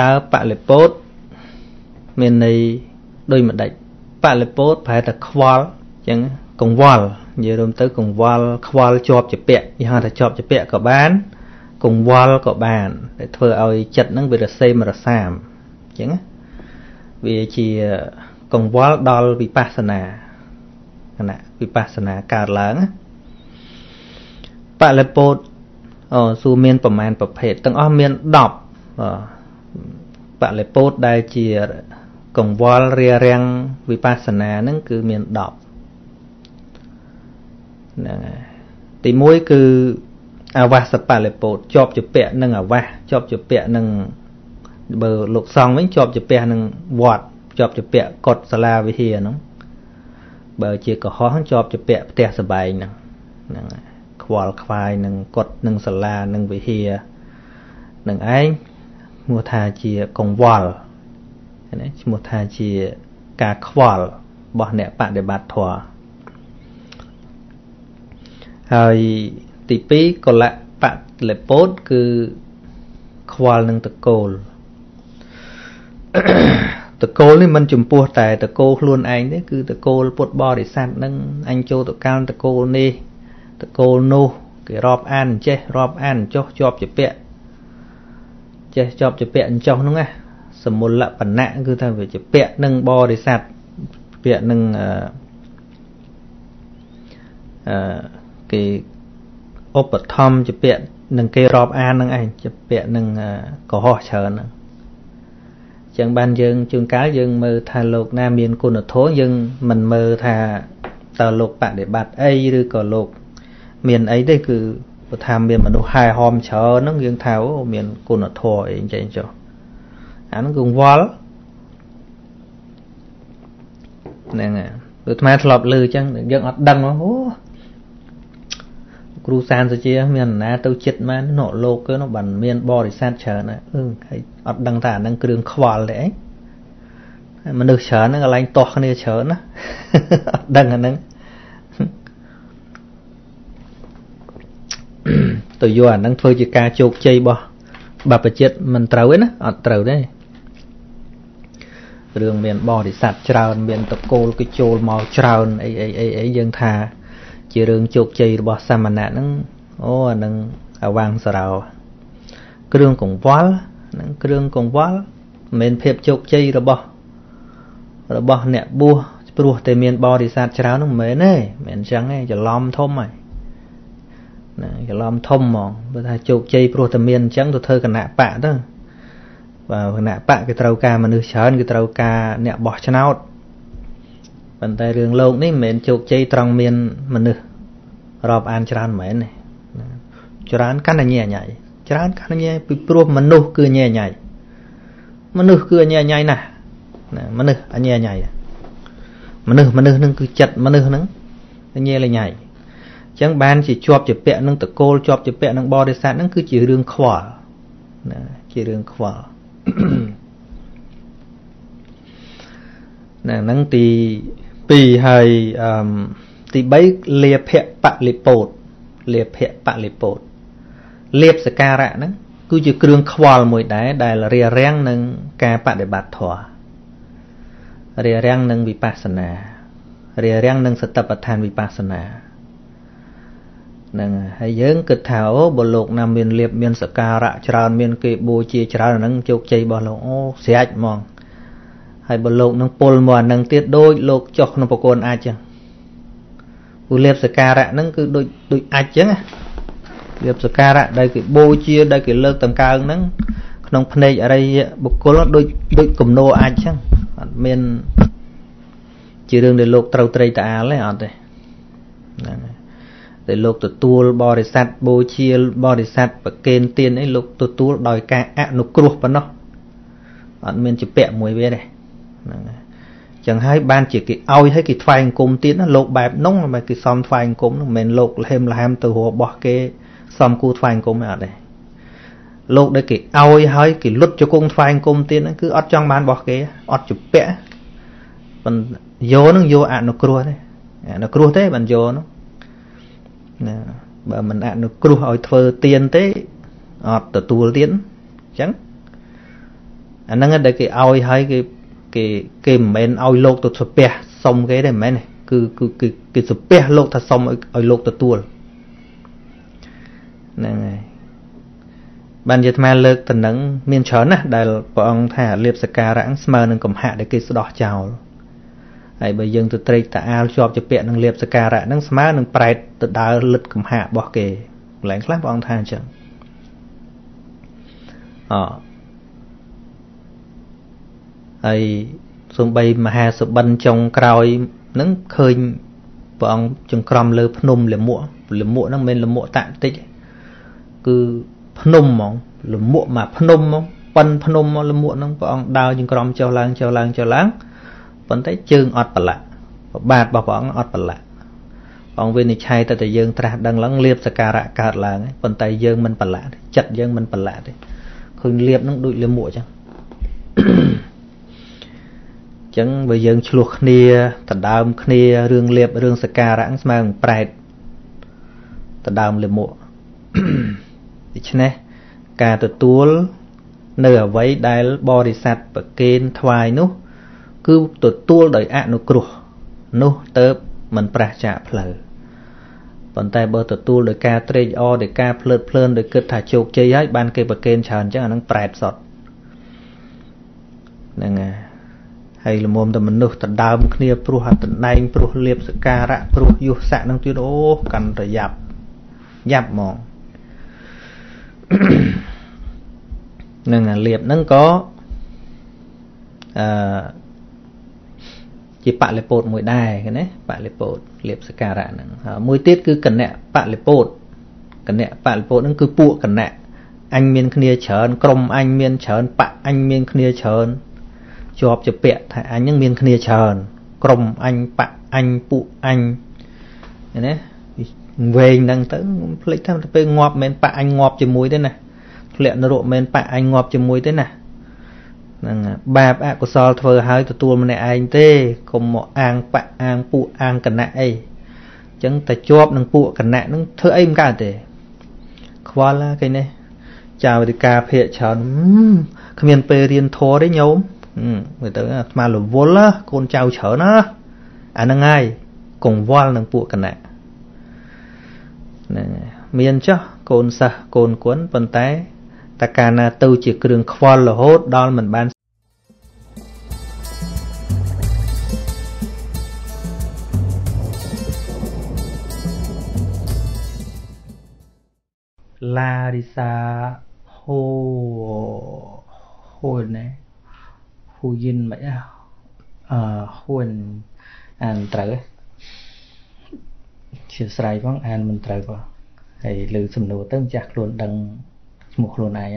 តើបលិពោតមានន័យដូចម្ដេចបលិពោតប្រែតែខ្វល់អញ្ចឹងកង្វល់និយាយរួមទៅកង្វល់ខ្វល់ជាប់ជាពាក់យល់ថាជាប់ជាពាក់ក៏បានកង្វល់ក៏បានតែធ្វើឲ្យចិត្តហ្នឹងវារសេមរសាមអញ្ចឹងវាជាកង្វល់ដល់វិបស្សនាគណៈវិបស្សនាកើតឡើងបលិពោតអូសួរមានប្រមាណប្រភេទទាំងអស់មាន10 បលិពោតដែលជាកង្វល់រារាំងវិបស្សនាហ្នឹងគឺមាន10ហ្នឹងហើយទី1គឺអវាសបលិពោតជាប់ជាពាក់នឹងអវាសជាប់ជាពាក់នឹងបើលោកសង្ឃវិញជាប់ជាពាក់នឹងវត្តជាប់ជាពាក់កុដិសាលាវិហារហ្នឹងបើជាកុហកជាប់ជាពាក់ផ្ទះសបែងហ្នឹងហ្នឹងខ្វល់ខ្វាយនឹងកុដិនឹងសាលានឹងវិហារនឹងឯង ឈ្មោះថាជាកង្វល់ណាឈ្មោះថាជាការខ្វល់របស់អ្នកបដិបត្តិធម៌ហើយទី2កលៈបលិពោតគឺខ្វល់នឹងតកូលតកូលនេះមិនចំពោះតែតកូលខ្លួនឯងទេគឺតកូលពុទ្ធបរិស័ទនឹងអញចូលទៅកាលតកូលនេះតកូលនោះគេរាប់អានចេះរាប់អានចុះជាប់ជាពាក់ ចេះជាប់ជាពាក់អញ្ចោះហ្នឹងណាសមុលបណៈគឺថាវាជាពាក់នឹងបរិស័ទពាក់នឹងអឺអឺគេឧបត្ថម្ភជាពាក់នឹងគេរាប់អាននឹងឯងជាពាក់នឹងកុហកច្រើនហ្នឹងចឹងបានយើងជួនកាលយើងមើលថាលោកណាមានគុណធម៌យើងមិនមើលថាតើលោកបដិបត្តិអីឬក៏លោក មានអីទេគឺ បើថាមានមនុស្សហែហមច្រើនហ្នឹងយើងថាអូមានគុណធម៌អីអញ្ចឹងចុះអាហ្នឹងគឺវល់ហ្នឹងហើយគឺអាត្មាធ្លាប់លើអញ្ចឹងយើងអត់ដឹងអូគ្រូសានសុជា មានណាទៅចិត្តមែននោះលោកគឺនោះបានមានបរិស័ទច្រើនណាអឺហើយអត់ដឹងថាអានឹងគ្រឿងខ្វល់ទេអីមនុស្សច្រើនហ្នឹងកន្លែងតោះគ្នាច្រើនណាអត់ដឹងអាហ្នឹង ទៅយកអាហ្នឹងធ្វើជាការជោគជ័យរបស់បព្វជិតមិនត្រូវទេណាអត់ត្រូវទេរឿងមានបរិស័ទច្រើនមានតកូលគេចូលមកច្រើនអីអីអីអីយើងថា ជារឿងជោគជ័យរបស់សាមណៈហ្នឹងអូអានឹងអវាងសរោគ្រឿងកង្វល់ហ្នឹងគ្រឿងកង្វល់មិនមែនភាពជោគជ័យរបស់របស់អ្នកបួសព្រោះតែមានបរិស័ទច្រើនហ្នឹងមិនមែនទេមិនអញ្ចឹងទេច្រឡំធំហើយ ណាច្រឡំធំហ្មងបើថាជោគជ័យព្រោះតែមានអញ្ចឹងទៅធ្វើគណៈបកទៅបាទគណៈបកគេត្រូវការមនុស្សច្រើនគេត្រូវការអ្នកបោះឆ្នោតប៉ុន្តែរឿងលោកនេះមិនមែនជោគជ័យត្រង់មានមនុស្សរាប់អានច្រើនមែនទេច្រើនកាន់តែញែញ៉ៃច្រើនកាន់តែញែពីព្រោះមនុស្សគឺញែញ៉ៃមនុស្សគឺញែញ៉ៃណាស់ណាមនុស្សអញែញ៉ៃមនុស្សមនុស្សនឹងគឺចិត្តមនុស្សនឹងញែលញ៉ៃអញ្ចឹងបានជាជាប់ជាពាក់នឹងតកូលជាប់ជាពាក់នឹងបរិស័ទនឹងគឺជារឿងខ្វល់ណាជារឿងខ្វល់ណាហ្នឹងទី2ហើយអឺទី3លាភៈបលិពោតលាភៈបលិពោតលៀបសការៈហ្នឹងគឺជាគ្រឿងខ្វល់មួយដែរដែលរារាំងនឹងការបដិបត្តិធម៌រារាំងនឹងវិបស្សនារារាំងនឹងសតិប្បដ្ឋានវិបស្សនា ហ្នឹងហើយយើងគិតថាអូបើលោកណាមានលៀបមានសការៈច្រើនមានគេបូជាច្រើនហ្នឹងជោគជ័យរបស់លោកអូស្រាច់ហ្មងហើយបើលោកនឹងពុលមកអានឹងទៀតដូចលោកចុះក្នុងប្រគល់អាចចឹងពូលៀបសការៈហ្នឹងគឺដូចដូចអាចចឹងណាលៀបសការៈដែលគេបូជាដែលគេលើកតង្កើងហ្នឹងក្នុងភ្នែកអរិយបុគ្គលដូចដូចគំនោអាចចឹងអត់មានជារឿងដែលលោកត្រូវត្រេកតាអាលទេអត់ទេហ្នឹង ហើយតែលោកទទួលបរិស័ទបូជាបរិស័ទប្រកេនទានអីលោកទទួលដោយការអនុគ្រោះប៉ុណ្ណោះអត់មានជាពាក់មួយវាទេហ្នឹងហើយចឹងហើយបានជាគេឲ្យឲ្យគេថ្វាយអង្គមទៀតណាលោកបែបនោះបែបគេសំថ្វាយអង្គមនោះមិនមែនលោកលហេមលហាមទៅរបស់គេសំគូថ្វាយអង្គមទេអត់ទេលោកដែលគេឲ្យហើយគេលុតជង្គង់ថ្វាយអង្គមទៀតហ្នឹងគឺអត់ចង់បានរបស់គេអត់ជពាក់ប៉ុន្តែយកហ្នឹងយកអនុគ្រោះទេអនុគ្រោះទេបានយកហ្នឹង ណាបើមិនអនុគ្រោះឲ្យធ្វើទៀនទេអត់ទទួលទៀនអញ្ចឹងអាហ្នឹងដែលគេឲ្យហើយគេគេគេមិនមែនឲ្យលោកទៅស្ពះសុំគេទេមិនមែនទេគឺគឺគេគេស្ពះលោកថាសុំឲ្យលោកទទួលហ្នឹងហើយបានជាអាត្មាលើកតំណឹងមានច្រើនណាស់ដែលព្រះអង្គថាលៀបសការៈស្មើនឹងកំហាក់ដែលគេស្ដោះចោល ហើយបើយើងទៅត្រេកតាអាលជាប់ជាពាក់នឹងលៀបសការៈហ្នឹងស្មើនឹងប្រែតទៅដើរលិតកំហាក់របស់គេកន្លែងខ្លះព្រះអង្គថាអញ្ចឹងអហើយសំបីមហាសុបិនចុងក្រោយហ្នឹងឃើញព្រះអង្គចង្ក្រមលើភ្នំលមួកលមួកហ្នឹងមិនមែនលមួកតាក់តិចគឺភ្នំហ្មងលមួកមកភ្នំហ្មងប៉ិនភ្នំមកលមួកហ្នឹងព្រះអង្គដើរចង្ក្រមចុះឡើងចុះឡើងចុះឡើង ប៉ុន្តែជើងអត់ប្រឡាក់បាទរបស់ព្រះអង្គអត់ប្រឡាក់ព្រះអង្គវិនិច្ឆ័យទៅតែយើងត្រាស់ដឹងឡើងលៀបសការៈកើតឡើងប៉ុន្តែយើងមិនប្រឡាក់ទេចិត្តយើងមិនប្រឡាក់ទេឃើញលៀបហ្នឹងដូចលមួកអញ្ចឹងចឹងបើយើងឆ្លោះគ្នាដណ្ដើមគ្នារឿងលៀបរឿងសការៈស្មើនឹងប្រែតដណ្ដើមលិមួកដូច្នេះការទទួល នៅអ្វីដែលបរិស័ទប្រគេនថ្វាយនោះ គឺទទួលដោយអនុគ្រោះនោះទៅមិនប្រះចាកផ្លូវប៉ុន្តែបើទទួលដោយការត្រេកអរដោយការភ្លើតភ្លើនដោយគិតថាជោគជ័យហើយបានគេប្រគេនច្រើនអញ្ចឹងអានឹងប្រែតសតហ្នឹងហើយហើយលមុំតែមនុស្សដណ្ដើមគ្នាព្រោះអត្តណែងព្រោះលៀបសការៈព្រោះយុស័កនឹងទៀតអូកាន់តែយ៉ាប់យ៉ាប់ហ្មងនឹងអាលៀបហ្នឹងក៏អឺ ជាបលិពោតមួយដែរឃើញទេបលិពោតលៀបសការៈហ្នឹងមួយទៀតគឺកណៈបលិពោតកណៈបលិពោតហ្នឹងគឺពួកកណៈអញមានគ្នាច្រើនក្រុមអញមានច្រើនបៈអញមានគ្នាច្រើនជាប់ជាពាក់ថាអញនឹងមានគ្នាច្រើនក្រុមអញបៈអញពួកអញណាវែងហ្នឹងទៅភ្លេចថាទៅពេលងាប់មិនបៈអញងាប់ជាមួយទេណាធ្លាក់នរកមិនបៈអញងាប់ជាមួយទេណា ហ្នឹងបាបអកុសលធ្វើឲ្យទទួលម្នាក់ឯងទេកុំមកអាងបៈអាងពួកអាងគណៈអីអញ្ចឹងតែជាប់នឹងពួកគណៈហ្នឹងធ្វើអីមិនកើតទេ ខ្វល់គេនេះចៅវិការភាកច្រើនគ្មានពេលរៀនធម៌ទេញោមមើលទៅអាត្មារវល់កូនចៅច្រើនណាអាហ្នឹងហើយកង្វល់នឹងពួកគណៈហ្នឹងមានចុះកូនសិស្សកូនគុណប៉ុន្តែ តើកាលណាទៅជាគ្រឿងខ្វល់រហូតដល់មិនបានឡារិសាហូហូណែហ៊ូយិនមិនអឺហ៊ួនអានត្រូវជាស្រ័យផងអានមិនត្រូវផងហើយលើសំណួរទៅម្ចាស់ខ្លួនដឹង ឈ្មោះខ្លួនឯង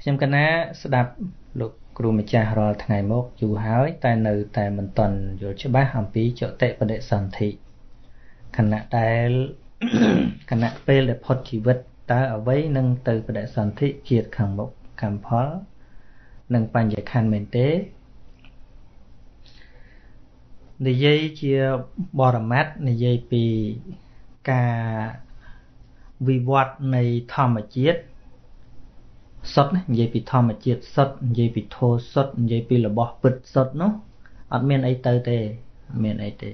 ខ្ញុំកណាស្ដាប់លោកគ្រូម្ចាស់រាល់ថ្ងៃមកយូរហើយ តែនៅតែមិនតន់យល់ច្បាស់អំពីចតិបដិសន្ធិខណៈដែលខណៈពេលដែលផុតជីវិតតើអ្វីនឹងទៅបដិសន្ធិជាតិខាងមុខកម្មផល និងបញ្ញខណ្ឌមែនទេនិយាយជាបរមត្តនិយាយពីការ វិវត្តនៃធម្មជាតិសុទ្ធនិយាយពីធម្មជាតិសុទ្ធនិយាយពីធម៌សុទ្ធនិយាយពីរបស់ពិតសុទ្ធនោះអត់មានអីទៅទេអត់មានអីទេ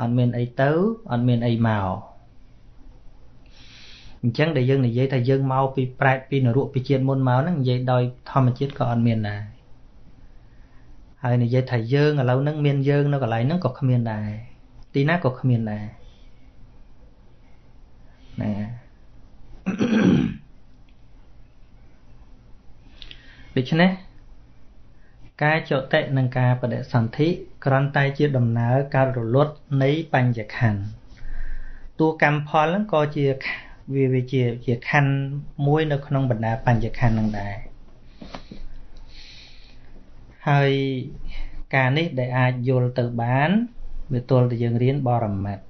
អត់មានអីទៅអត់មានអីមកអញ្ចឹងដែលយើងនិយាយថាយើងមកពីប្រែតពីនរកពីជាតិមុនមកហ្នឹងនិយាយដោយធម្មជាតិក៏អត់មានដែរហើយនិយាយថាយើងឥឡូវហ្នឹងមានយើងនៅកន្លែងហ្នឹងក៏គ្មានដែរទីណាក៏គ្មានដែរ ហ្នឹងដូច្នេះការចតិនិងការបដិសន្ធិគ្រាន់តែជាដំណើរការរលត់នៃបញ្ញខណ្ឌតួកម្មផលហ្នឹងក៏ជាវាវាជាជាខណ្ឌមួយនៅក្នុងបណ្ដាបញ្ញខណ្ឌនឹងដែរហើយការនេះដែលអាចយល់ទៅបានវាទល់តែយើងរៀនបរមត្តអញ្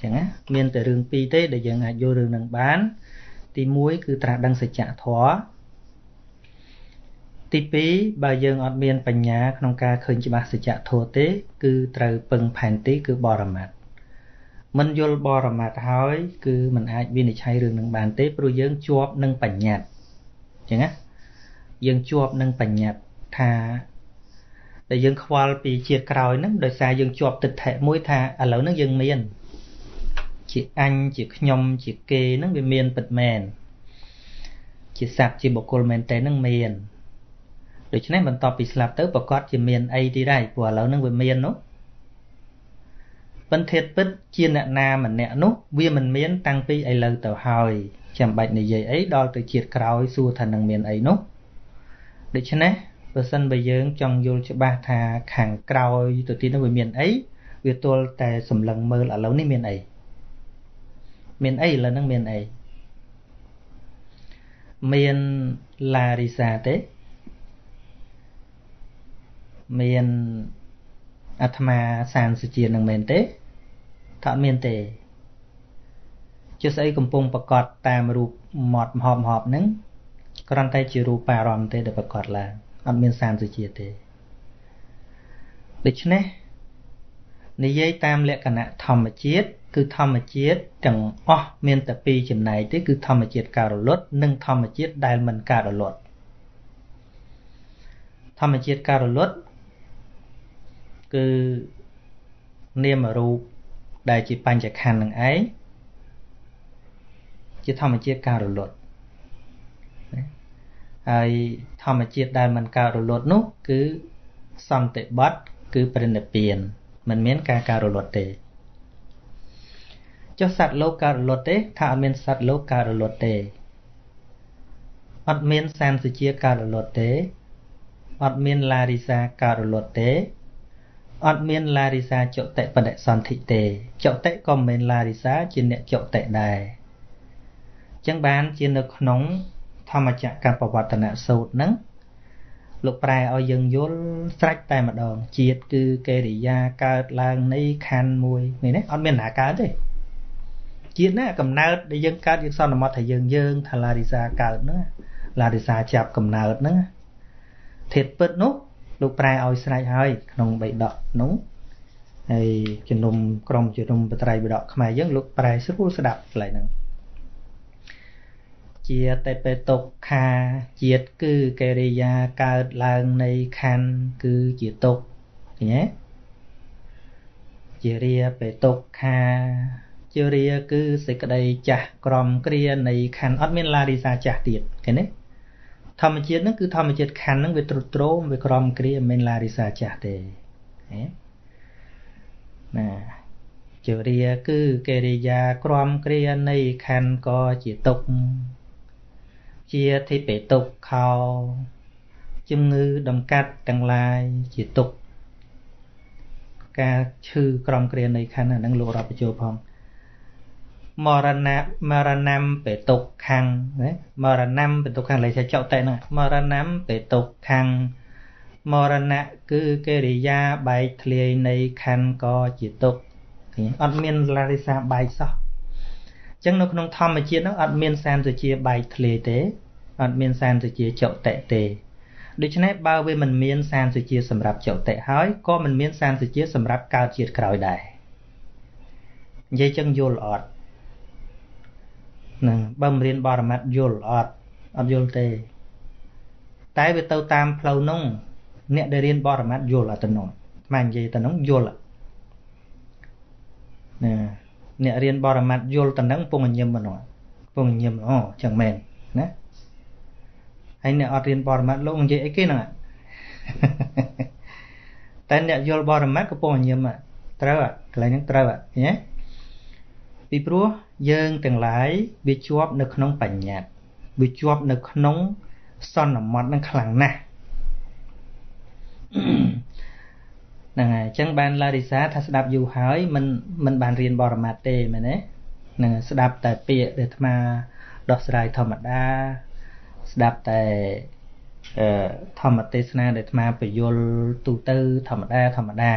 ចឹងណាមានតែរឿងពីរទេដែលយើងអាចយល់រឿងនឹងបាន ទី1គឺត្រាស់ដឹងសច្ចធម៌ទី2បើយើងអត់មានបញ្ញាក្នុងការឃើញច្បាស់សច្ចធម៌ទេ គឺត្រូវពឹងផែនទីគឺបរមត្តមិនយល់បរមត្តហើយ គឺมันអាចវិនិច្ឆ័យរឿងនឹងបានទេព្រោះយើងជាប់នឹងបញ្ញត្តិអញ្ចឹងណាយើងជាប់នឹងបញ្ញត្តិថាដែលយើងខ្វល់ពីជាតិក្រោយហ្នឹងដោយសារយើងជាប់ទិដ្ឋិមួយថាឥឡូវហ្នឹងយើងមាន ជាអញជាខ្ញុំជាគេហ្នឹងវាមានពិតមែនជាសត្វជាបុគ្គលមែនតើហ្នឹងមានដូច្នេះបន្ទាប់ពីស្លាប់ទៅប្រកាសជាមានអីទីដែរព្រោះឥឡូវហ្នឹងវាមាននោះប៉ុន្តែពិតជាអ្នកណាម្នាក់នោះវាមិនមានតាំងពីឥឡូវទៅហើយចាំបាច់និយាយអីដល់ទៅជាតិក្រោយសួរថានឹងមានអីនោះដូច្នេះបើសិនបើយើងចង់យល់ច្បាស់ថាខាងក្រោយទៅទីនោះវាមានអីវាទល់តែសម្លឹងមើលឥឡូវនេះមានអី មានអីឥឡូវហ្នឹងមានអីមានឡារីសាទេ មានអាត្មាសានសុជានឹងមែនទេថាអត់មានទេជាស្អីកំពុងប្រកាសតាមរូបមាត់មហប់មហប់ហ្នឹងគ្រាន់តែជារូបអារម្មណ៍ទេដែលប្រកាសឡើងអត់មានសានសុជាទេដូច្នេះនិយាយតាមលក្ខណៈធម្មជាតិ គឺធម្មជាតិទាំងអស់មានតែពីរចំណែកទេគឺធម្មជាតិការរលត់និងធម្មជាតិដែលមិនការរលត់ធម្មជាតិការរលត់គឺនាមរូបដែលជាបញ្ចខណ្ឌនឹងឯងជាធម្មជាតិការរលត់ហើយធម្មជាតិដែលមិនកើតរលត់នោះគឺសន្តិបត្តិគឺប្រណិពានមិនមានការការរលត់ទេ ចុះសត្វលោកកើតរលត់ទេថាអត់មានសត្វលោកកើតរលត់ទេអត់មានសាមសុជាកើតរលត់ទេអត់មានឡារិសាកើតរលត់ទេអត់មានឡារិសាចុតិបដិសន្ធិទេចុតិក៏មិនមែនឡារិសាជាអ្នកចុតិដែរអញ្ចឹងបានជានៅក្នុងធម្មចក្រកបវត្តនសូត្រហ្នឹងលោកប្រែឲ្យយើងយល់ស្រេចតែម្ដងជាតិគឺកិរិយាកើតឡើងនៃខណ្ឌមួយនេះណាអត់មានណាកើតទេ ជាតិណាកំណើតដែលយើងកើតយើងសន្មត់ថាយើងយើងថាឡារិសាកើតហ្នឹងឡារិសាចាប់កំណើតហ្នឹងធាតពិតនោះលោកប្រែឲ្យស្រេចហើយក្នុងបៃដកនោះហើយជំនុំក្រុមជំនុំបត្រៃបដកខ្មែរយើងលោកប្រែស្រួលស្ដាប់កន្លែងហ្នឹងជាតេបេតុកខាជាតិគឺកិរិយាកើតឡើងនៃខណ្ឌគឺជាទុកឃើញទេជារាបេតុកខា ជារាគឺសេចក្តីចាស់ក្រំគ្រានៃខណ្ឌអត់មានឡារីសាចាស់ទៀតឃើញទេធម្មជាតិហ្នឹងគឺធម្មជាតិខណ្ឌហ្នឹងវាទ្រុឌទ្រោមវាក្រំគ្រាមិនឡារីសាចាស់ទេណាជារាគឺកិរិយាក្រំគ្រានៃខណ្ឌក៏ជាទុក្ខជាធិបេទុក្ខោជំងឺដំកាត់ទាំងឡាយជាទុក្ខការឈឺក្រំគ្រានៃខណ្ឌអានឹងលោករាប់បញ្ចូលផង មរណៈមរណំបេតុកខាំងណាមរណំបេតុកខាំងលេខចោតតែហ្នឹងមរណំបេតុកខាំងមរណៈគឺកិរិយាបែកធ្លាយនៃខណ្ឌក៏ជាទុកអត់មានលារិសាបែកសោះអញ្ចឹងនៅក្នុងធម្មជាតិហ្នឹងអត់មានសានសុជាបែកធ្លាយទេអត់មានសានសុជាចុតិទេដូច្នេះបើវាមិនមានសានសុជាសម្រាប់ចុតិហើយក៏មិនមានសានសុជាសម្រាប់កើតជាតិក្រោយដែរនិយាយចឹងយល់អត់ ហ្នឹងបើមិនរៀនបរមត្តយល់អត់អត់យល់ទេ តែវាទៅតាមផ្លូវនោះអ្នកដែលរៀនបរមត្តយល់អត់ទៅនោះខ្មែរនិយាយទៅនោះយល់ណាអ្នករៀនបរមត្តយល់ទៅនឹងពងញឹមមកនោះពងញឹមអូចឹងមែនណាហើយអ្នកអត់រៀនបរមត្តលោកនិយាយអីគេហ្នឹងតែអ្នកយល់បរមត្តកំពុងញឹមត្រូវកន្លែងហ្នឹងត្រូវឃើញទេពីព្រោះ យើងទាំងឡាយវាជាប់នៅក្នុងបញ្ញត្តិវាជាប់នៅក្នុងសន្មត់នឹងខ្លាំងណាស់ហ្នឹងហើយអញ្ចឹងបានឡារីសាថាស្ដាប់យូរហើយមិនមិនបានរៀនបរមត្តទេមែនទេហ្នឹងស្ដាប់តែពាក្យដែលអាត្មាដោះស្រាយធម្មតាស្ដាប់តែអឺធម្មទេសនាដែលអាត្មាពយលទូទៅធម្មតាធម្មតា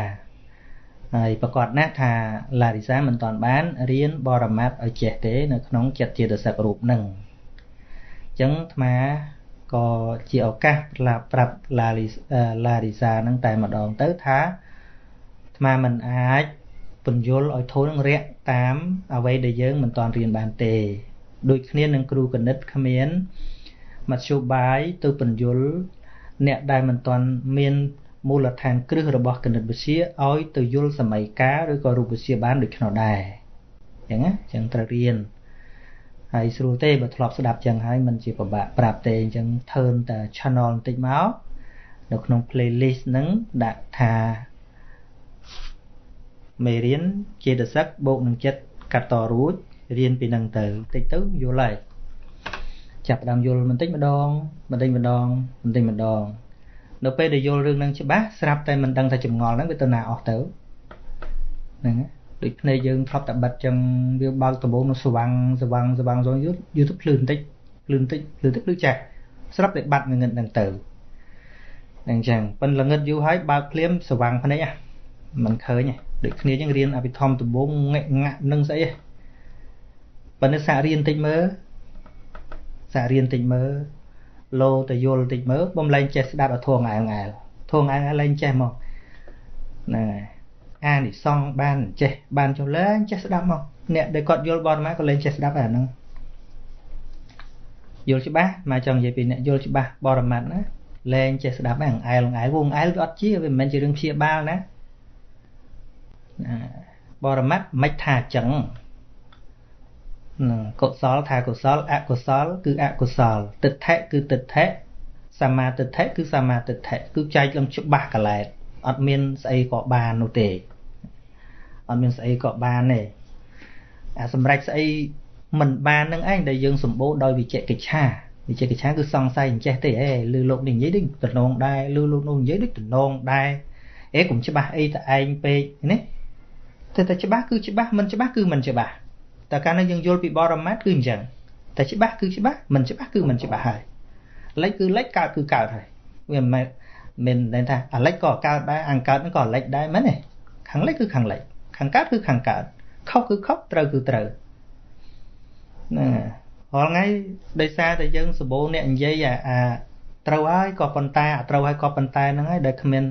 ហើយប្រកាសណាស់ថាឡារីសាមិនតាន់បានរៀនបរមត្តឲ្យចេះទេនៅក្នុងចិត្តជាសឹករូបនឹងអញ្ចឹងអាត្មាក៏ជាឱកាសប្រាប់ឡារីឡារីសានឹងតែម្ដងទៅថាអាត្មាមិនអាចពន្យល់ឲ្យធូរនឹងរាក់តាមអ្វីដែលយើងមិនតាន់រៀនបានទេដូចគ្នានឹងគ្រូគណិតគ្មានមធ្យោបាយទៅបញ្យលអ្នកដែលមិនទាន់មាន មូលដ្ឋានគ្រឹះរបស់គណិតវិទ្យាឲ្យទៅយល់សម័យកាលឬក៏រូបវិទ្យាបានដូចនោះដែរអញ្ចឹងណាអញ្ចឹងត្រូវរៀនហើយស្រួលទេបើធ្លាប់ស្ដាប់ចឹងហើយมันជាពិបាកប្រាប់ទេអញ្ចឹង turn តែ channel បន្តិចមកនៅក្នុង playlist ហ្នឹងដាក់ថាមេរៀនចេតសិកបូកនឹងចិត្តកាត់តរួចរៀនពីនឹងទៅតិចទៅយល់ហើយចាប់ដើមយល់បន្តិចម្ដងបន្តិចម្ដងបន្តិចម្ដង នៅពេលដែលយល់រឿងហ្នឹងច្បាស់ស្រាប់តែមិនដឹងថាចម្ងល់ហ្នឹងវាទៅណាអស់ទៅហ្នឹងដូចភ្នែកយើងធ្លាប់តែបិទចឹងវាបើកដំបូងនៅស្វាំងស្វាំងស្វាំង rồi យល់យល់ទៅភ្លឺបន្តិចភ្លឺបន្តិចភ្លឺទៅភ្លឺចាស់ស្រាប់តែបាត់ងងឹតហ្នឹងទៅអញ្ចឹងប៉ិនល្ងឹតយូរហើយបើកភ្លាមស្វាំងភ្នែកហ่ะមិនឃើញទេដូចគ្នាចឹងរៀនអភិធម្មដំបូងងាក់ងាក់នឹងស្អីហ៎ប៉ុន្តែសាករៀនតិចមើលសាករៀនតិចមើល លោទៅយល់តិចមើលបំលែងចេះស្ដាប់ឲ្យធងអែលអែលធងអែលលែងចេះមកហ្នឹងហើយអានិសងបានចេះបានចុះលែងចេះស្ដាប់មកអ្នកដែលគាត់យល់បរមក៏លែងចេះស្ដាប់អាហ្នឹងយល់ច្បាស់មកចង់និយាយពីអ្នកយល់ច្បាស់បរមត្តណាលែងចេះស្ដាប់ហ្នឹងអែលអែលវងអែលវាអត់ជាវាមិនមែនជារឿងព្យាបាលណាបរមត្តមិនថាអញ្ចឹងកុសលថាកុសលអកុសល គឺអកុសលទិដ្ឋិគឺទិដ្ឋិសមាទិដ្ឋិគឺសមាទិដ្ឋិគឺចែកលំច្បាស់កលែតអត់មានស្អីក៏បាននោះទេអត់មានស្អីក៏បានទេអាសម្រេចស្អីមិនបាននឹងឯងដែលយើងសម្បូរដោយវិជ្ជកិច្ឆាវិជ្ជកិច្ឆាគឺសង្ស័យអញ្ចេះទេអេលឺលោកនេះនិយាយដូចតំណងដែរលឺលោកនោះនិយាយដូចតំណងដែរអេកុំច្បាស់អីតែឯងពេកណាតែតែច្បាស់គឺច្បាស់មិនច្បាស់គឺមិនច្បាស់ តែកាលណាយើងយល់ពីបរមត្តគឺអញ្ចឹងតែច្បាស់គឺច្បាស់មិនច្បាស់គឺមិនច្បាស់ហើយលិចគឺលិចកើតគឺកើតហើយវាមិនមិនដឹងថាអាលិចក៏កើតដែរអាកើតហ្នឹងក៏លិចដែរមែនទេខាងលិចគឺខាងលិចខាងកើតគឺខាងកើតខុសគឺខុសត្រូវគឺត្រូវណារាល់ថ្ងៃដោយសារតែយើងសបោអ្នកនិយាយអាត្រូវហើយក៏ប៉ុន្តែអាត្រូវហើយក៏ប៉ុន្តែហ្នឹងហើយដែលគ្មាន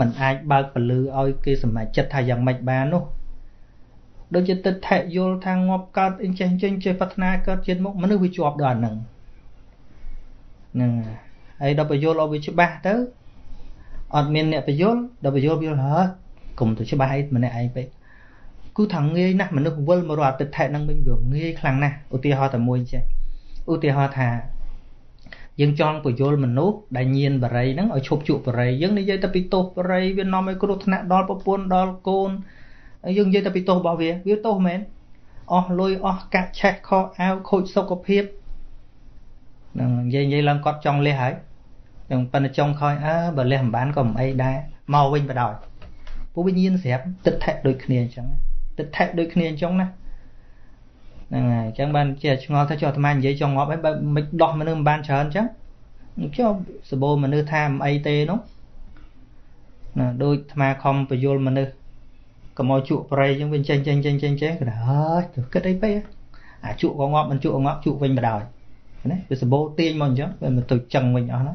มันអាចបើកពលឺឲ្យគេសម្រេចចិត្តថាយ៉ាងម៉េចបាននោះ ដូចជាទឹកថែយល់ថាងាប់កើតអីចេះចេញចេះប្រាថ្នាកើតជាតិមុខមនុស្សវាជាប់ដល់ហ្នឹងហ្នឹងហើយដល់បញ្យល់ឲ្យវាច្បាស់ទៅអត់មានអ្នកបញ្យល់ដល់បញ្យល់វាហើកុំទៅច្បាស់អីម្នាក់ឯងពេកគឺថាងាយណាស់មនុស្សវិលមករកអតិថិហ្នឹងវិញវាងាយខ្លាំងណាស់ឧទាហរណ៍តែមួយចេះឧទាហរណ៍ថាយើងចង់បញ្យល់មនុស្សដែលញៀនបរិយហ្នឹងឲ្យឈប់ជក់បរិយយើងនិយាយតែពីទោសបរិយវានាំឲ្យគ្រោះថ្នាក់ដល់ប្រពន្ធដល់កូន យើងនិយាយតែពីទោសរបស់វាវាទោសមែនអស់លុយអស់កាក់ឆេះខកអាវខូចសុខភាពនឹងនិយាយនិយាយឡើងគាត់ចង់លះហើយចឹងប៉ុន្តែចង់ខ້ອຍអើបើលះមិនបានក៏មិនអីដែរមកវិញបដ ாய் ពួកវិញ្ញាណស្រាប់ទឹកថែដូចគ្នាអញ្ចឹងទឹកថែដូចគ្នាអញ្ចឹងណាហ្នឹងហើយអញ្ចឹងបានជាឆ្ងល់ថាចុះអាត្មានិយាយចង់ងាប់ហើយបើមិនដោះមនុស្សមិនបានច្រើនអញ្ចឹងចុះសបោមនុស្សថាមិនអីទេនោះណាដូចអាត្មាខំបញ្យលមនុស្ស កុំឲ្យជក់ប្រៃអញ្ចឹងវាចេញចេញចេញចេញចេញគាត់ហើយទៅគិតអីពេកអាជក់ក៏ងាប់មិនជក់ក៏ងាប់ជក់វិញបដ ாய் ណាវាសម្បូរទាញមកអញ្ចឹងវាមិនទៅចឹងវិញអស់ណា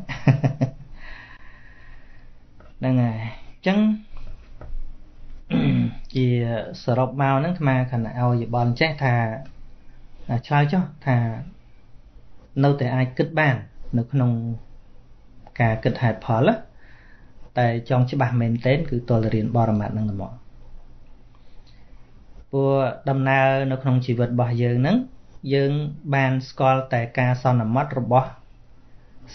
ហ្នឹងហើយអញ្ចឹងជាសរុបមកហ្នឹងអាត្មាខណៈឲ្យយបល់ចេះថាឆ្លើយចុះថានៅតែអាចគិតបាន នៅក្នុងការគិតហេតុផលតែចង់ច្បាស់មែនទែនគឺតលរៀនបរមត្តនឹងតែមក ព្រោះដំណើរនៅក្នុងជីវិតរបស់យើងហ្នឹងយើងបានស្គាល់តែការសន្មត់របស់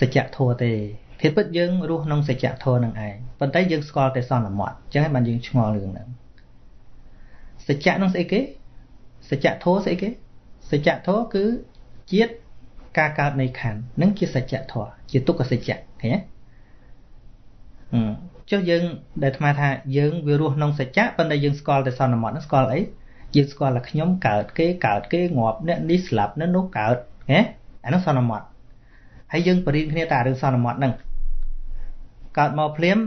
សច្ចធម៌ទេភាពពិតយើងរស់ក្នុងសច្ចធម៌នឹងឯងប៉ុន្តែយើងស្គាល់តែសន្មត់អញ្ចឹងហើយបានយើងឆ្ងល់រឿងហ្នឹងសច្ចៈនឹងស្អីគេសច្ចធម៌ស្អីគេសច្ចធម៌គឺជាតិការកើតនៃខណ្ឌនឹងជាសច្ចធម៌ជាទុក្ខសច្ចៈឃើញទេចុះយើងដែលអាត្មាថាយើងវារស់ក្នុងសច្ចៈប៉ុន្តែយើងស្គាល់តែសន្មត់ហ្នឹងស្គាល់អី យើងស្គាល់ថាខ្ញុំកើតគេកើតគេងាប់អ្នកនេះស្លាប់នៅនោះកើតហ៎អានោះសន្មត់ហើយយើងបរៀនគ្នាតែរឿងសន្មត់ហ្នឹងកើតមកភ្លាម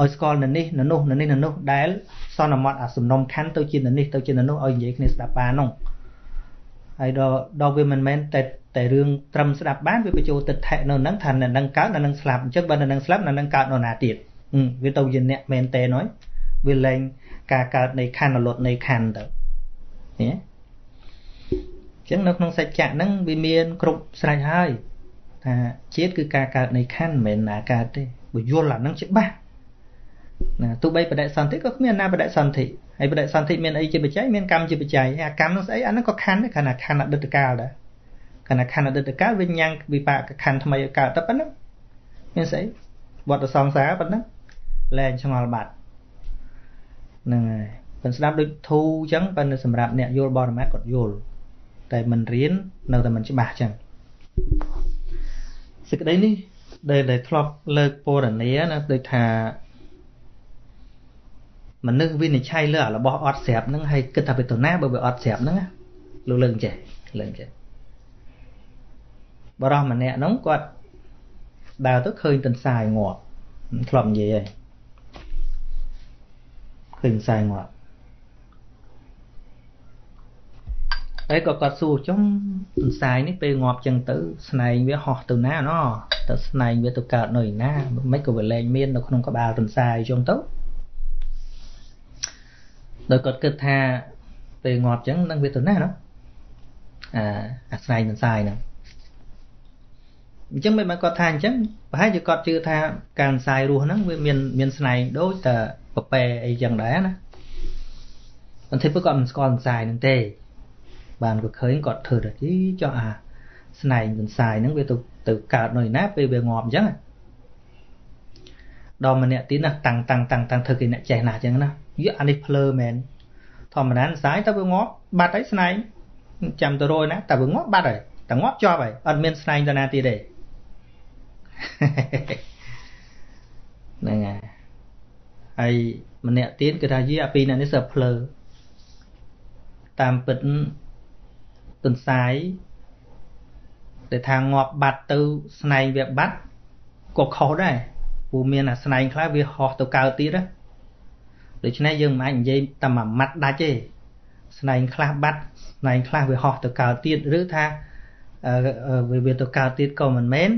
ឲ្យស្គាល់នៅនេះនៅនោះនៅនេះនៅនោះដែលសន្មត់អាសំណុំខណ្ឌទៅជានៅនេះទៅជានៅនោះឲ្យនិយាយគ្នាស្ដាប់បាននោះហើយដល់ដល់វាមិនមែនតែតែរឿងត្រឹមស្ដាប់បានវាបញ្ចូលទឹកថែនៅហ្នឹងថានៅហ្នឹងកើតនៅហ្នឹងស្លាប់អញ្ចឹងបើនៅហ្នឹងស្លាប់នៅហ្នឹងកើតនៅណាទៀតវាទៅជាអ្នកមែនតេហើយវាលែងការកើតនៃខណ្ឌអលត់នៃខណ្ឌទៅ នេះអញ្ចឹងនៅក្នុងសច្ចៈហ្នឹងវាមានគ្រប់ស្រេចហើយថាជាតិគឺការកើតនៃខណ្ឌមិនមែនណាកើតទេបើយល់អានឹងច្បាស់ណាទោះបីបដិសន្ធិក៏គ្មានណាបដិសន្ធិហើយបដិសន្ធិមានអីជាបច្ច័យមានកម្មជាបច្ច័យអាកម្មនោះស្អីអានឹងក៏ខណ្ឌដែរខណ្ឌខណ្ឌអតីតកាលដែរខណ្ឌខណ្ឌអតីតកាលវិញ្ញាណវិបាកខណ្ឌថ្មីកើតតែប៉ុណ្ណឹងមានស្អីវត្តសង្សារប៉ុណ្ណឹងលែងឆ្ងល់បាត់ហ្នឹងហើយ ប៉ុន្តែស្ដាប់ដូចធូអញ្ចឹងប៉ុន្តែសម្រាប់អ្នកយល់បរមត្ថគាត់យល់តែមិនរៀននៅតែមិនច្បាស់អញ្ចឹងសេចក្តីនេះដែលដែលធ្លាប់លើកពរនាណាដូចថាមនុស្សវិនិច្ឆ័យលើរបស់អត់ស្រាប់ហ្នឹងហើយគិតថាវាទៅណាបើវាអត់ស្រាប់ហ្នឹងលោកលើកចេះលើកចេះបរោះម្នាក់ហ្នឹងគាត់ដើរទៅឃើញទន្សាយងាប់ធ្លាប់និយាយហើយឃើញទន្សាយងាប់ ហើយក៏គាត់សួរចំទន្សាយនេះពេលងាប់ចឹងទៅស្នែងវាហោះទៅណាណោះទៅស្នែងវាទៅកើតនៅឯណាមិនក៏វាលែងមាននៅក្នុងក្បាលទន្សាយចឹងទៅដោយគាត់គិតថាពេលងាប់ចឹងនឹងវាទៅណាណោះអាអាស្នែងទន្សាយហ្នឹងអញ្ចឹងមិនបានគាត់ថាអញ្ចឹងប្រហែលជាគាត់ជឿថាការផ្សាយរស់ហ្នឹងវាមានមានស្នែងដូចតែប្រប៉ែអីចឹងដែរណាបន្តិចគាត់មិនស្គាល់ផ្សាយហ្នឹងទេ បានក៏ឃើញគាត់ធ្វើទៅជីចុះអាស្នែងទន្សាយហ្នឹងវាទៅទៅកើតនៅណាពេលវាងាប់អញ្ចឹងដល់ម្នាក់ទៀតណាតាំងតាំងតាំងតាំងធ្វើគេអ្នកចេះណាស់អញ្ចឹងណាយអានេះភ្លើមែនធម្មតាស្សាយតែវាងាប់បាត់ហើយស្នែងចាំទៅរយណាតែវាងាប់បាត់ហើយតែងាប់ជាប់ហើយអត់មានស្នែងទៅណាទៀតទេហ្នឹងហើយហើយម្នាក់ទៀតគឺថាយីអាពីរអ្នកនេះសើភ្លើតាមពិត ទន្សាយដែលថាងាប់បាត់ទៅស្នែងវាបាត់ក៏ខុសដែរព្រោះមានអាស្នែងខ្លះវាហោះទៅកើតទៀតណាដូច្នេះយើងមិនអាចនិយាយតែមួយម៉ាត់ដាច់ទេស្នែងខ្លះបាត់ស្នែងខ្លះវាហោះទៅកើតទៀតឬថាវាទៅកើតទៀតក៏មិនមែន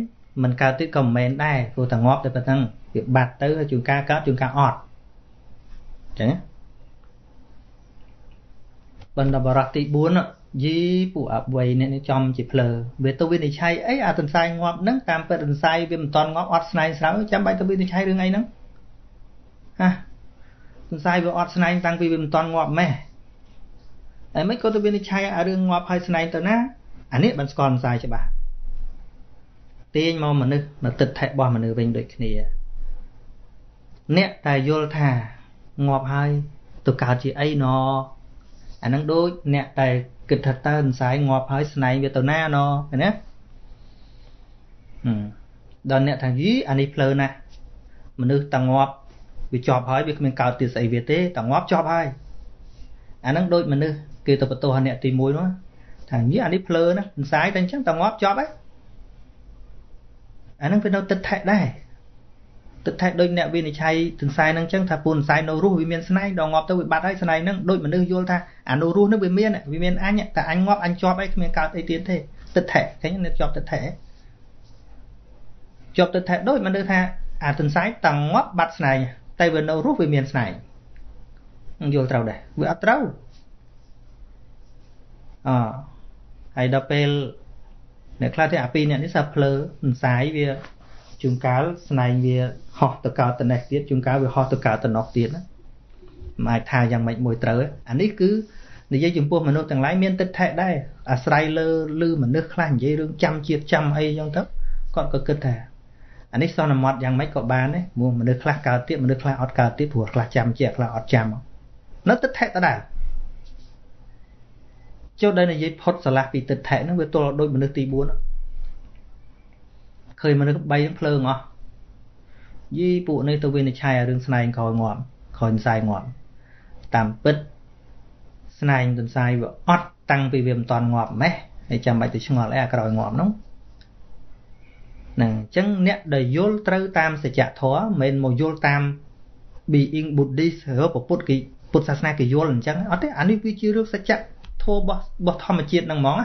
មិនកើតទៀតក៏មិនមែនដែរព្រោះតែងាប់តែប៉ុណ្្នឹងវាបាត់ទៅហើយជួនកាលកើតជួនកាលអត់អញ្ចឹងបណ្ដបរៈទី4 យីពួកអវ័យនេះចំជាភ្លើវាទៅវិនិច្ឆ័យអីអាទន្សាយងាប់ហ្នឹងតាមពិតទន្សាយវាមិនតន់ងាប់អត់ស្នែងស្រើចាំបាច់ទៅវិនិច្ឆ័យរឿងអីហ្នឹងហាទន្សាយវាអត់ស្នែងតាំងពីវាមិនតន់ងាប់ម៉េះហើយមិនក៏ទៅវិនិច្ឆ័យអារឿងងាប់ហើយស្នែងទៅណាអានេះបានស្គាល់ទន្សាយច្បាស់ទាញមកមនុស្សនៅទឹកថេរបស់មនុស្សវិញដូចគ្នាអ្នកតែយល់ថាងាប់ហើយទៅកើតជាអីណអានឹងដូចអ្នកតែ គិតថាតើសង្ស័យងាប់ហើយស្នែងវាទៅណាណឃើញណាដល់អ្នកថាយីអានេះភ្លើណាស់មនុស្សតងាប់វាជាប់ហើយវាគ្មានកើតទៀតស្អីវាទេតងាប់ជាប់ហើយអានឹងដូចមនុស្សគេទៅបន្ទោសអ្នកទី1នោះថាយីអានេះភ្លើណាសង្ស័យតែអញ្ចឹងតងាប់ជាប់ហើយអាហ្នឹងវានៅទឹកថែដែរ ទឹកថែដូចអ្នកវិនិច្ឆ័យទន្សាយហ្នឹងចឹងថាពូនស័យនៅរស់វាមានស្នែងដល់ងាប់ទៅវាបាត់ហើយស្នែងហ្នឹងដូចមនុស្សយល់ថាអានៅរស់ហ្នឹងវាមានវាមានអញតែអញងាប់អញជាប់អីគ្មានកើតអីទៀតទេទឹកថែឃើញអ្នកជាប់ទឹកថែជាប់ទឹកថែដូចមនុស្សថាអាទន្សាយតងាប់បាត់ស្នែងតែវានៅរស់វាមានស្នែងយល់ត្រូវដែរវាអត់ត្រូវអហើយដល់ពេលអ្នកខ្លះទេអាពីរអ្នកនេះសាភ្លើសន្សាយវា ជួនកាលស្នែងវាហោះទៅកើតត្នេះទៀតជួនកាលវាហោះទៅកើតត្នោះទៀតណាមិនអាចថាយ៉ាងម៉េចមួយត្រូវអានេះគឺនិយាយចំពោះមនុស្សទាំងឡាយមានទឹកថែដែរអាស្រ័យលើលឺមនុស្សខ្លះនិយាយរឿងចាំជាតិចាំអីចឹងទៅគាត់ក៏គិតថាអានេះសន្មត់យ៉ាងម៉េចក៏បានដែរមនុស្សខ្លះកើតទៀតមនុស្សខ្លះអត់កើតទៀតព្រោះខ្លះចាំជាខ្លះអត់ចាំនៅទឹកថែដដែលចូលដល់និយាយផុតស្រឡះពីទឹកថែហ្នឹងវាទល់ដូចមនុស្សទី4 ឃើញមនុស្ស3ហ្នឹងភ្លើងអស់យីពួកនេះទៅវិនិច្ឆ័យរឿងស្នែងក្រោយងាប់ក្រោយផ្សាយងាប់តាមពិតស្នែងទន្សាយវាអត់តាំងពីវាមិនតាន់ងាប់ម៉េះហើយចាំបាច់ទៅឆ្ងល់អីអាក្រោយងាប់ហ្នឹងហ្នឹងអញ្ចឹងអ្នកដែលយល់ត្រូវតាមសច្ចធម៌មិនមែនមកយល់តាម being buddhist ឬពុទ្ធគេពុទ្ធសាសនាគេយល់អញ្ចឹងអត់ទេអានេះវាជារឿងសច្ចធម៌របស់របស់ធម្មជាតិហ្នឹងហ្មង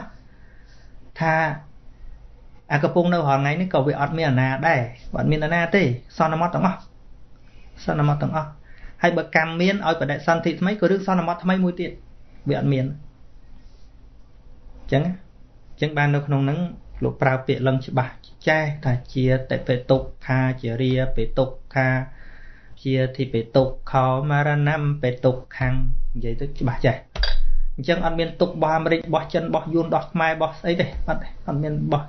ថា អាកំពុងនៅរហងៃនេះក៏វាអត់មានអាណាដែរអត់មានអាណាទេសន្មត់ទាំងអស់សន្មត់ទាំងអស់ហើយបើកម្មមានឲ្យបដិសន្ធិថ្មីក៏រឿងសន្មត់ថ្មីមួយទៀតវាអត់មានអញ្ចឹងអញ្ចឹងបាននៅក្នុងហ្នឹងលោកប្រើពាក្យលឹងច្បាស់ចេះថាជាតិបេតុខាជារាបេតុខាជាធិបេតុខោមរណំបេតុខាំងនិយាយទៅច្បាស់ចេះអញ្ចឹងអត់មានទុកបោះអាមេរិកបោះចិនបោះយួនបោះខ្មែរបោះស្អីទេអត់អត់មានបោះ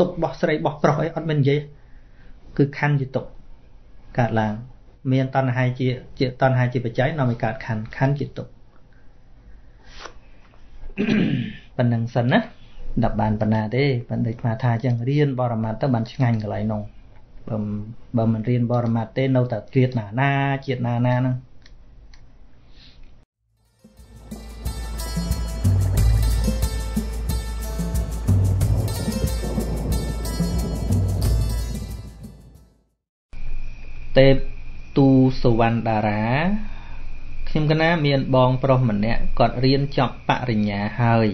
ទុកបោះស្រីបោះប្រុសអីអត់មាននិយាយគឺខណ្ឌជាទុកកើតឡើង មានតណ្ហាជាជាតណ្ហាជាបច្ច័យនាំឲ្យកើតខណ្ឌខណ្ឌជាទុកប៉ុណ្្នឹងសិនណាដល់បានប៉ុណ្ណាទេបណ្ឌិតថាថាចឹងរៀនបរមត្តទៅបានឆ្ងាញ់កន្លែងនោះបើបើមិនរៀនបរមត្តទេនៅតែជាតិណាណាជាតិណាណាហ្នឹង ទេពទូសវណ្ណតារាខ្ញុំកណាមានបងប្រុសម្នាក់គាត់រៀនចប់បរិញ្ញាហើយ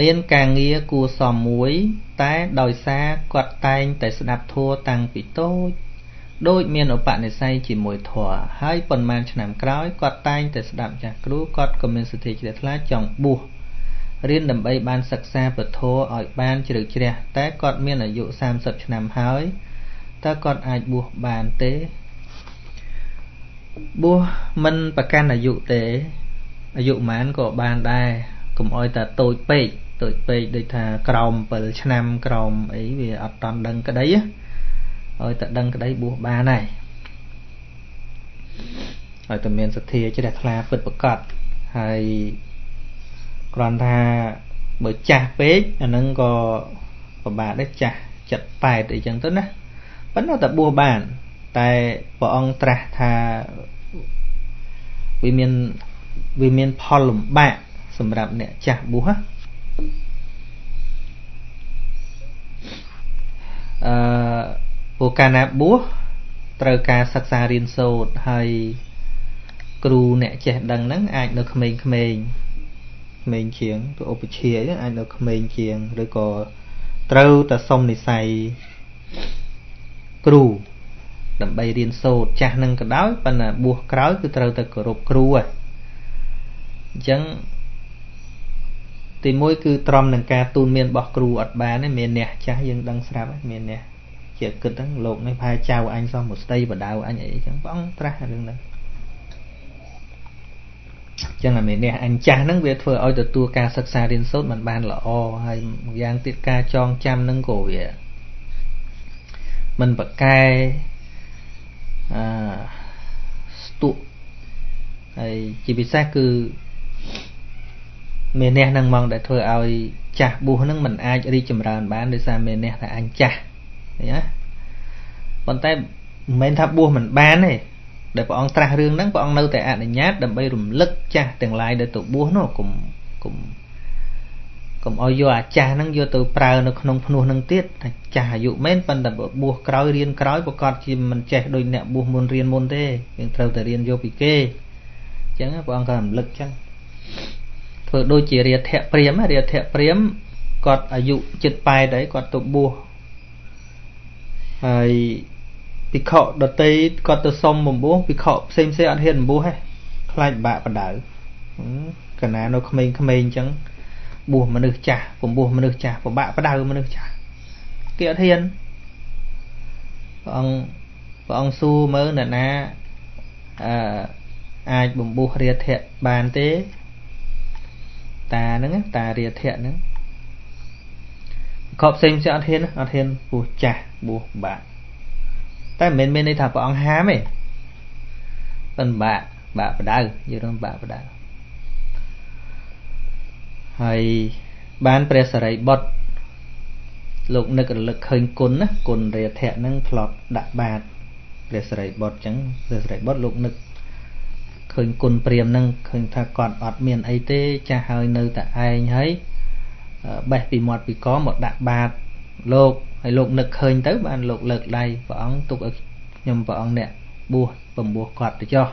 មានការងារគួសមមួយ តែដោយសារគាត់តែងតែស្ដាប់ធัวតាំងពីតូចដូចមានឧបនិស្ស័យជាមួយធัวហើយប៉ុន្មានឆ្នាំក្រោយគាត់តែងតែស្ដាប់ចាស់គ្រូគាត់ក៏មានសទ្ធាជ្រះថ្លាចង់បួសរៀនដើម្បីបានសិក្សាពធឲ្យបានជ្រៅជ្រះតែគាត់មានអាយុ30ឆ្នាំហើយ តើគាត់អាចបួសបានទេបួសមិនប្រកាន់អាយុទេអាយុប៉ុន្មានក៏បានដែរកុំអោយតែតូចពេកតូចពេកដូចថាក្រោម7ឆ្នាំក្រោមអីវាអត់តន់ដឹងក្តីឲ្យតែដឹងក្តីបួសបានហើយឲ្យតែមានសទ្ធាជ្រះថ្លាពិតប្រកបហើយគ្រាន់ថាបើចាស់ពេកអានឹងក៏ពិបាកដែរចាស់78អីចឹងទៅណា ប៉ុន្តែតែបួសបាន តែព្រះអង្គត្រាស់ថាវាមានវាមានផលលំបាកសម្រាប់អ្នកចាស់បួសណាអឺពួកកាលណាបួសត្រូវការសិក្សារៀនសូត្រហើយគ្រូអ្នកចេះដឹងហ្នឹងអាចនៅក្មេងៗក្មេងជាងទៅឧបជាអាចនៅក្មេងជាងឬក៏ត្រូវតែសុំនិស័យ គ្រូដើម្បីរៀនសូត្រចាស់នឹងក៏ដោយប៉ុន្តែបួសក្រោយគឺត្រូវតែគោរពគ្រូហ្នឹងអញ្ចឹងទីមួយគឺត្រំនឹងការទូនមានរបស់គ្រូអត់បានទេមានអ្នកចាស់យើងដឹងស្រាប់មានអ្នកជាគិតហ្នឹងលោកនេះផែចៅអញសោះមកស្ដីបដៅអញអីចឹងព្រះអង្គត្រាស់រឿងហ្នឹងចឹងអាមេនេះអញចាស់ហ្នឹងវាធ្វើឲ្យទទួលការសិក្សារៀនសូត្រมันបានល្អហើយម្យ៉ាងទៀតការចងចាំហ្នឹងក៏វា มันប្រកែអឺស្ទុហើយជាពិសេសគឺមេនេះនឹងមកដែលធ្វើឲ្យចាស់បួសនឹងមិនអាចរីកចម្រើនបានដោយសារមេនេះថាអញចាស់ឃើញទេប៉ុន្តែមិនមែនថាបួសមិនបានទេដែលព្រះអង្គត្រាស់រឿងហ្នឹងព្រះអង្គនៅតែអនុញ្ញាតដើម្បីរំលឹកចាស់ទាំងឡាយដែលទៅបួសនោះកុំកុំ កុំឲ្យយកអាចាស់ហ្នឹងយកទៅប្រើនៅក្នុងភ្នោះហ្នឹងទៀតថាចាស់អាយុមែនប៉ុន្តែបួសក្រោយរៀនក្រោយប្រកាសជាមិនចេះដូចអ្នកបួសមុនរៀនមុនទេយើងត្រូវតែរៀនយកពីគេអញ្ចឹងព្រះអង្គក៏រំលឹកអញ្ចឹងធ្វើដូចជារាធៈព្រាមរាធៈព្រាមគាត់អាយុ78ហើយគាត់ទៅបួសហើយភិក្ខុដតីគាត់ទៅសុំបំពោះភិក្ខុផ្សេងផ្សេងអត់ហ៊ានបំពោះទេខ្លាចបាក់បដៅកណានៅក្មេងៗអញ្ចឹង បួសមនុស្សចាស់បំពោះមនុស្សចាស់ពិបាកបដៅមនុស្សចាស់គេអត់ហ៊ានព្រះអង្គព្រះអង្គសួរមើលអ្នកណាអឺអាចបំពោះរាធៈបានទេតាហ្នឹងតារាធៈហ្នឹងកបផ្សេងផ្សេងអត់ហ៊ានអត់ហ៊ានពោះចាស់បួសបាក់តែមិនមែនមានន័យថាព្រះអង្គហាមទេប៉ុន្តែបាក់បាក់បដៅយល់បាក់បដៅ ហើយបានព្រះសរិបុត្រលោកនឹករលឹកឃើញគុណណាគុណរាធៈហ្នឹងធ្លាប់ដាក់បាតព្រះសរិបុត្រអញ្ចឹងព្រះសរិបុត្រលោកនឹកឃើញគុណព្រាមនឹងឃើញថាគាត់អត់មានអីទេចាស់ហើយនៅតែឯងហើយបេះពីមាត់ពីកមកដាក់បាតលោកហើយលោកនឹកឃើញទៅបានលោកលើកដៃព្រះអង្គទុកឲ្យខ្ញុំព្រះអង្គអ្នកបួសបំពោះគាត់ទៅចុះ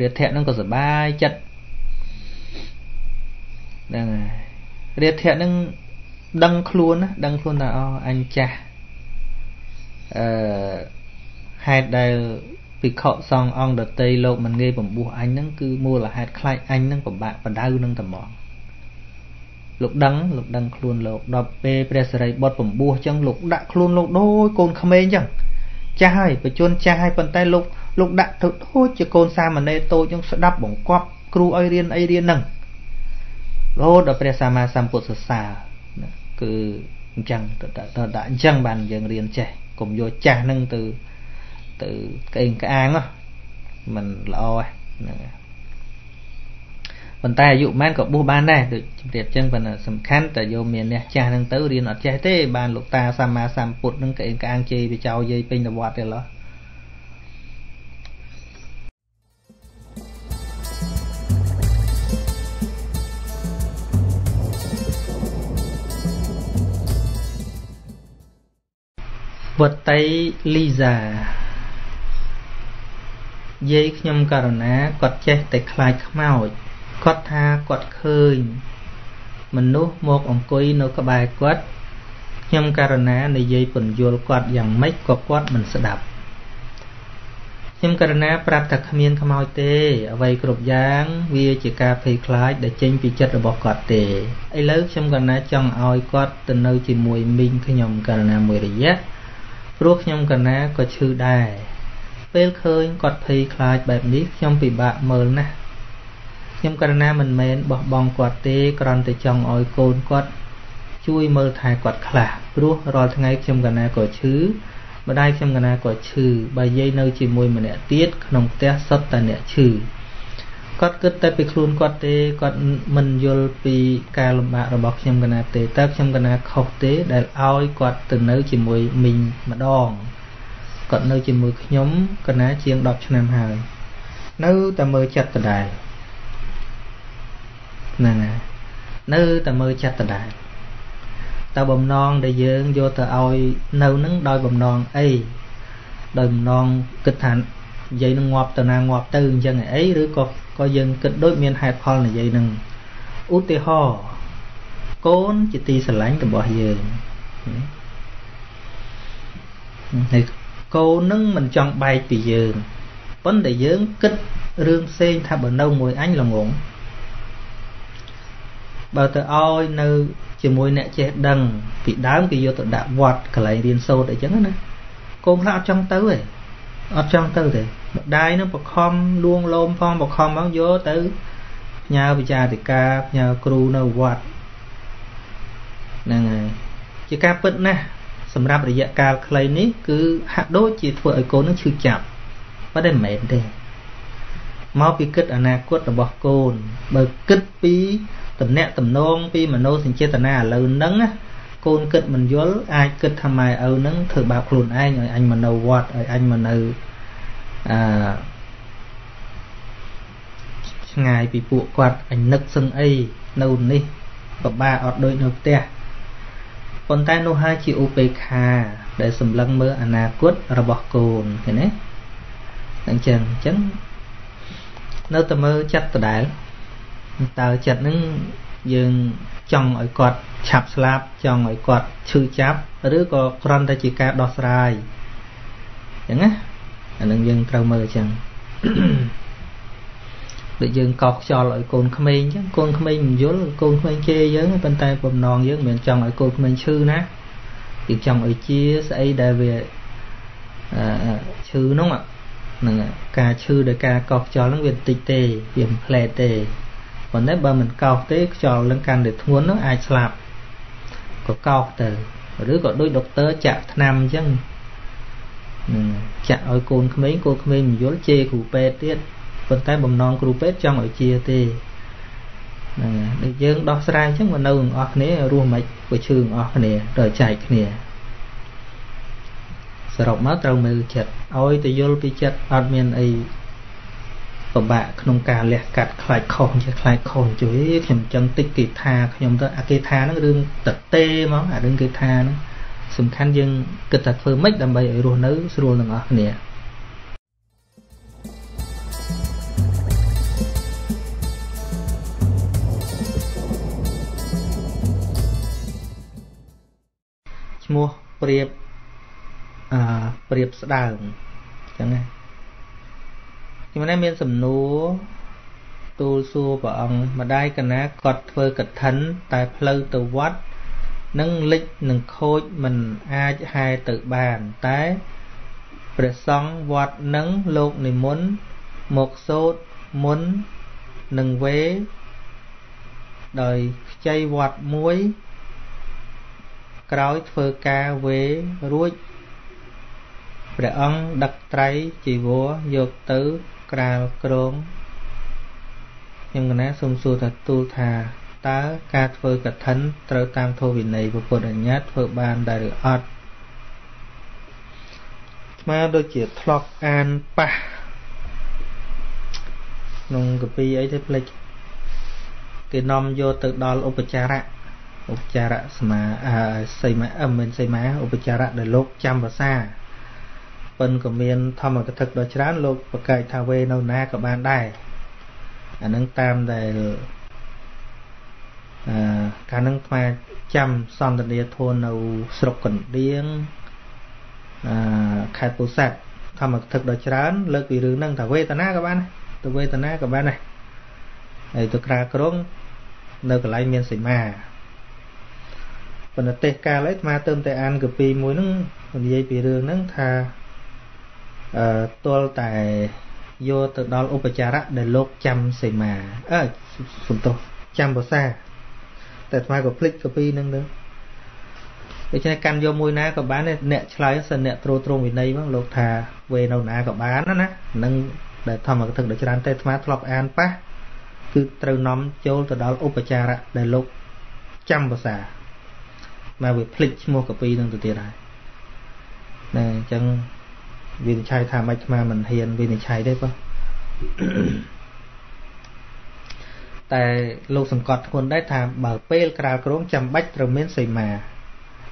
រាធៈនឹងក៏សบายចិត្ត ហ្នឹងហើយរាធៈនឹងដឹងខ្លួនណាដឹងខ្លួនថាអូអញចាស់អឺហេតុដែលភិក្ខុសង្ឃអង្គដតីលោកមិនងាយបំពោះអញហ្នឹងគឺមូលហេតុខ្លាចអញហ្នឹងពិបាកបដៅនឹងត្មងលោកដឹងលោកដឹងខ្លួនលោកដល់ពេលព្រះសិរីបុត្របំពោះអញ្ចឹងលោកដាក់ខ្លួនលោកដូចកូនក្មេងអញ្ចឹងចាស់ហើយបជនចាស់ហើយប៉ុន្តែលោកលោកដាក់ទៅដូចជាកូនសាមណេរតូចអញ្ចឹងស្ដាប់បង្គាប់គ្រូឲ្យរៀនអីរៀនហ្នឹង រហូតដល់ព្រះសម្មាសម្ពុទ្ធសាសនាគឺអញ្ចឹងទៅដាក់អញ្ចឹងបានយើងរៀនចេះកុំយកចាស់ហ្នឹងទៅទៅក្អេងក្អាងមិនល្អហ្នឹងប៉ុន្តែអាយុមិនក៏បួសបានដែរដូចជំរាបចឹងប៉ុន្តែសំខាន់តែយកមានអ្នកចាស់ហ្នឹងទៅរៀនអត់ចេះទេបានលោកតាសម្មាសម្ពុទ្ធហ្នឹងក្អេងក្អាងជេរវាចោលយាយពេញទៅវត្តទេឡោះ វតីលីសាយាយខ្ញុំករណាគាត់ចេះតែខ្លាចខ្មោចគាត់ថាគាត់ឃើញ មនុស្សមកអង្គុយនៅក្បែរគាត់ខ្ញុំករណានិយាយពន្យល់គាត់យ៉ាងម៉េចក៏គាត់មិនស្ដាប់ខ្ញុំករណាប្រាប់ថាគ្មានខ្មោចទេ អ្វីគ្រប់យ៉ាង វាជាការភ័យខ្លាចដែលចេញពីចិត្តរបស់គាត់ទេឥឡូវខ្ញុំករណាចង់ឲ្យគាត់ទៅនៅជាមួយមីងខ្ញុំករណាមួយរយៈ ព្រោះខ្ញុំកណាក៏ឈឺដែរពេលឃើញគាត់ភ័យខ្លាចបែបនេះខ្ញុំពិបាកមើលណាស់ខ្ញុំករណាមិនមែនបោះបង់គាត់ទេគ្រាន់តែចង់ឲ្យកូនគាត់ជួយមើលថែគាត់ខ្លះព្រោះរាល់ថ្ងៃខ្ញុំកណាក៏ឈឺម្ដាយខ្ញុំកណាក៏ឈឺបើយាយនៅជាមួយម្នាក់ទៀតក្នុងផ្ទះសុទ្ធតែអ្នកឈឺ គាត់គិតតែពីខ្លួនគាត់ទេគាត់មិនយល់ពីការលំបាករបស់ខ្ញុំកណាទេតើខ្ញុំកណាខុសទេដែលឲ្យគាត់ទៅនៅជាមួយមីងម្ដងគាត់នៅជាមួយខ្ញុំកណាជាង10ឆ្នាំហើយនៅតែមើលចិត្តដដែលហ្នឹងហើយនៅតែមើលចិត្តដដែលតើបំណងដែលយើងយកទៅឲ្យនៅនឹងដោយបំណងអីដោយបំណងគិតថា និយាយនឹងងាប់ទៅណាងាប់ទៅអញ្ចឹងអីឬក៏ក៏យើងគិតដូចមានហេតុផលនិយាយនឹងឧទាហរណ៍កូនជាទីស្រឡាញ់របស់យើងហើយកូននឹងមិនចង់បែកពីយើងប៉ុន្តែយើងគិតរឿងផ្សេងថាបើនៅមួយអញល្ងងបើទៅឲ្យនៅជាមួយអ្នកចេះដឹងពីដើមគេយកទៅដាក់វត្តកន្លែងរៀនសូត្រអីចឹងណាកូនខ្លះអត់ចង់ទៅទេ អត់ចង់ទៅទេម្ដាយនឹងបខំលួងលោមផងបខំផងយកទៅផ្ញើវិចារតិកាផ្ញើគ្រូនៅវត្តហ្នឹងហើយជាការពិតណាស់សម្រាប់រយៈកាលខ្លីនេះគឺហាក់ដូចជាធ្វើឲ្យកូននឹងឈឺចាប់ប៉ុន្តែមិនមែនទេមកពីគិតអនាគតរបស់កូន បើគិតពីតំណាក់តំណងពីមโนសញ្ចេតនាឥឡូវហ្នឹងណា កូនគិតមិនយល់អាចគិតថាម៉ែឪហ្នឹងធ្វើបាបខ្លួនឯងឲ្យអញមកនៅវត្តឲ្យអញមកនៅអឺឆ្ងាយពីពួកគាត់អញនឹកសឹងអីនៅនេះពិបាកអត់ដូចនៅផ្ទះប៉ុន្តែនោះហើយជាឧបេក្ខា ដែលសម្លឹងមើលអនាគតរបស់កូនឃើញទេអញ្ចឹងអញ្ចឹងនៅតែមើលចិត្តដដែលតើចិត្តនឹងយើង ចង់ឲ្យគាត់ឆាប់ស្លាប់ចង់ឲ្យគាត់ឈឺចាប់ឬក៏គ្រាន់តែជាការដោះស្រាយអញ្ចឹងណាអានឹងយើងត្រូវមើលអញ្ចឹងដូចយើងកោសខ្យល់ឲ្យកូនក្មេងអញ្ចឹងកូនក្មេងមិនយល់កូនក្មេងជេរយើងប៉ុន្តែបំណងយើងមិនមែនចង់ឲ្យកូនក្មេងឈឺណាគឺចង់ឲ្យជាស្អីដែលវាអឺឈឺនោះហ្នឹងការឈឺដោយការកោសខ្យល់ហ្នឹងវាបន្តិចទេវាមិនផ្លែតទេ ប៉ុន្តែបើមិនកោសទេខ្យល់នឹងកាន់តែធ្ងន់នោះអាចស្លាប់ក៏កោសទៅឬក៏ដូចដុកទ័រចាក់ថ្នាំអញ្ចឹងចាក់ឲ្យកូនក្មេងកូនក្មេងមិនយល់ជេរគ្រូពេទ្យទៀតប៉ុន្តែបំណងគ្រូពេទ្យចង់ឲ្យជាទេហ្នឹងហើយដូចយើងដោះស្រាយអញ្ចឹងមកនៅទាំងអស់គ្នារស់មិនបើឈឺទាំងអស់គ្នាដល់ចែកគ្នាសរុបមកត្រូវមើលចិត្តឲ្យទៅយល់ពីចិត្តអត់មានអី ពិបាកក្នុងការលះកាត់ខ្លាចខុសជាខ្លាចខុសជួយខ្ញុំចឹងតិចគេថាខ្ញុំទៅអាគេថាហ្នឹងរឿងតតេហ្មងអារឿងគេថាហ្នឹងសំខាន់យើងគិតថាធ្វើម៉េចដើម្បីឲ្យរស់នៅស្រួលទាំងអស់គ្នាឈ្មោះព្រៀបអឺព្រៀបស្ដើងអញ្ចឹងណា ខ្ញុំនេះមានសំណួរទូលសួរព្រះអង្គម្ដាយកណាគាត់ធ្វើកឋិន តែផ្លូវទៅវត្តនឹងលិចនឹងខូចមិនអាចហែទៅបាន តែព្រះសង្ឃវត្តនឹងលោកនិមន្តមកសូត្រមុននឹងវេដោយខ្ចីវត្តមួយ ក្រោយធ្វើការវេរួចព្រះអង្គដឹកត្រៃជីវរយកទៅ ក្រាលក្រងខ្ញុំកណាសូមសួរថាទូលថាតើការធ្វើកឋិនត្រូវតាមធម៌វិន័យពុទ្ធអញ្ញត្តិធ្វើបានដែរឬអត់ស្មើដូចជាធ្លាប់អានប៉ះក្នុងកពីអីទៅផ្លេចគេនាំយកទៅដល់ឧបចារៈឧបចារៈសមាអសីមាអមិនសីមាឧបចារៈដែលលោកចាំភាសា ប៉ុនក៏មានធម្មកថាដ៏ច្រើនលោកប្រកែកថាវេនៅណាក៏បានដែរអានឹងតាមដែលអឺកាលនឹងថ្មចាំសន្តានាធននៅស្រុកកណ្ដៀងអឺខេត្តពោធិ៍សាត់ធម្មកថាដ៏ច្រើន លើកពីរឿងហ្នឹងថាវេទនាក៏បានទៅវេទនាក៏បានដែរហើយទៅក្រាក្រុងនៅកន្លែងមានសីមាប៉ុន្តែទេសកាល ấy អាត្មាទៅតែអានកពីមួយហ្នឹងនិយាយពីរឿងហ្នឹងថាអឺ ទល់តែយកទៅដល់ឧបចារៈដែលលោកចាំសេមាអើសំទោសចាំភាសាតែអាត្មាក៏ភ្លេចកពីនឹងទៅដូច្នេះកាន់យកមួយណាក៏បានដែរអ្នកឆ្លើយសិនអ្នកត្រួតត្រងវិន័យមកលោកថាវេនៅណាក៏បានណានឹងដែលធម្មកថាដ៏ច្រើនតែអាត្មាធ្លាប់អានប៉ះគឺត្រូវនាំចូលទៅដល់ឧបចារៈដែលលោកចាំភាសាមកវាភ្លេចឈ្មោះកពីនឹងទៅទៀតហើយណាអញ្ចឹង វិនិច្ឆ័យថាមិនខ្មាមិនហ៊ានវិនិច្ឆ័យទេបងតែលោកសង្កត់ធ្ងន់ដែរថាបើពេលក្រាលក្រងចាំបាច់ត្រូវមានសីមា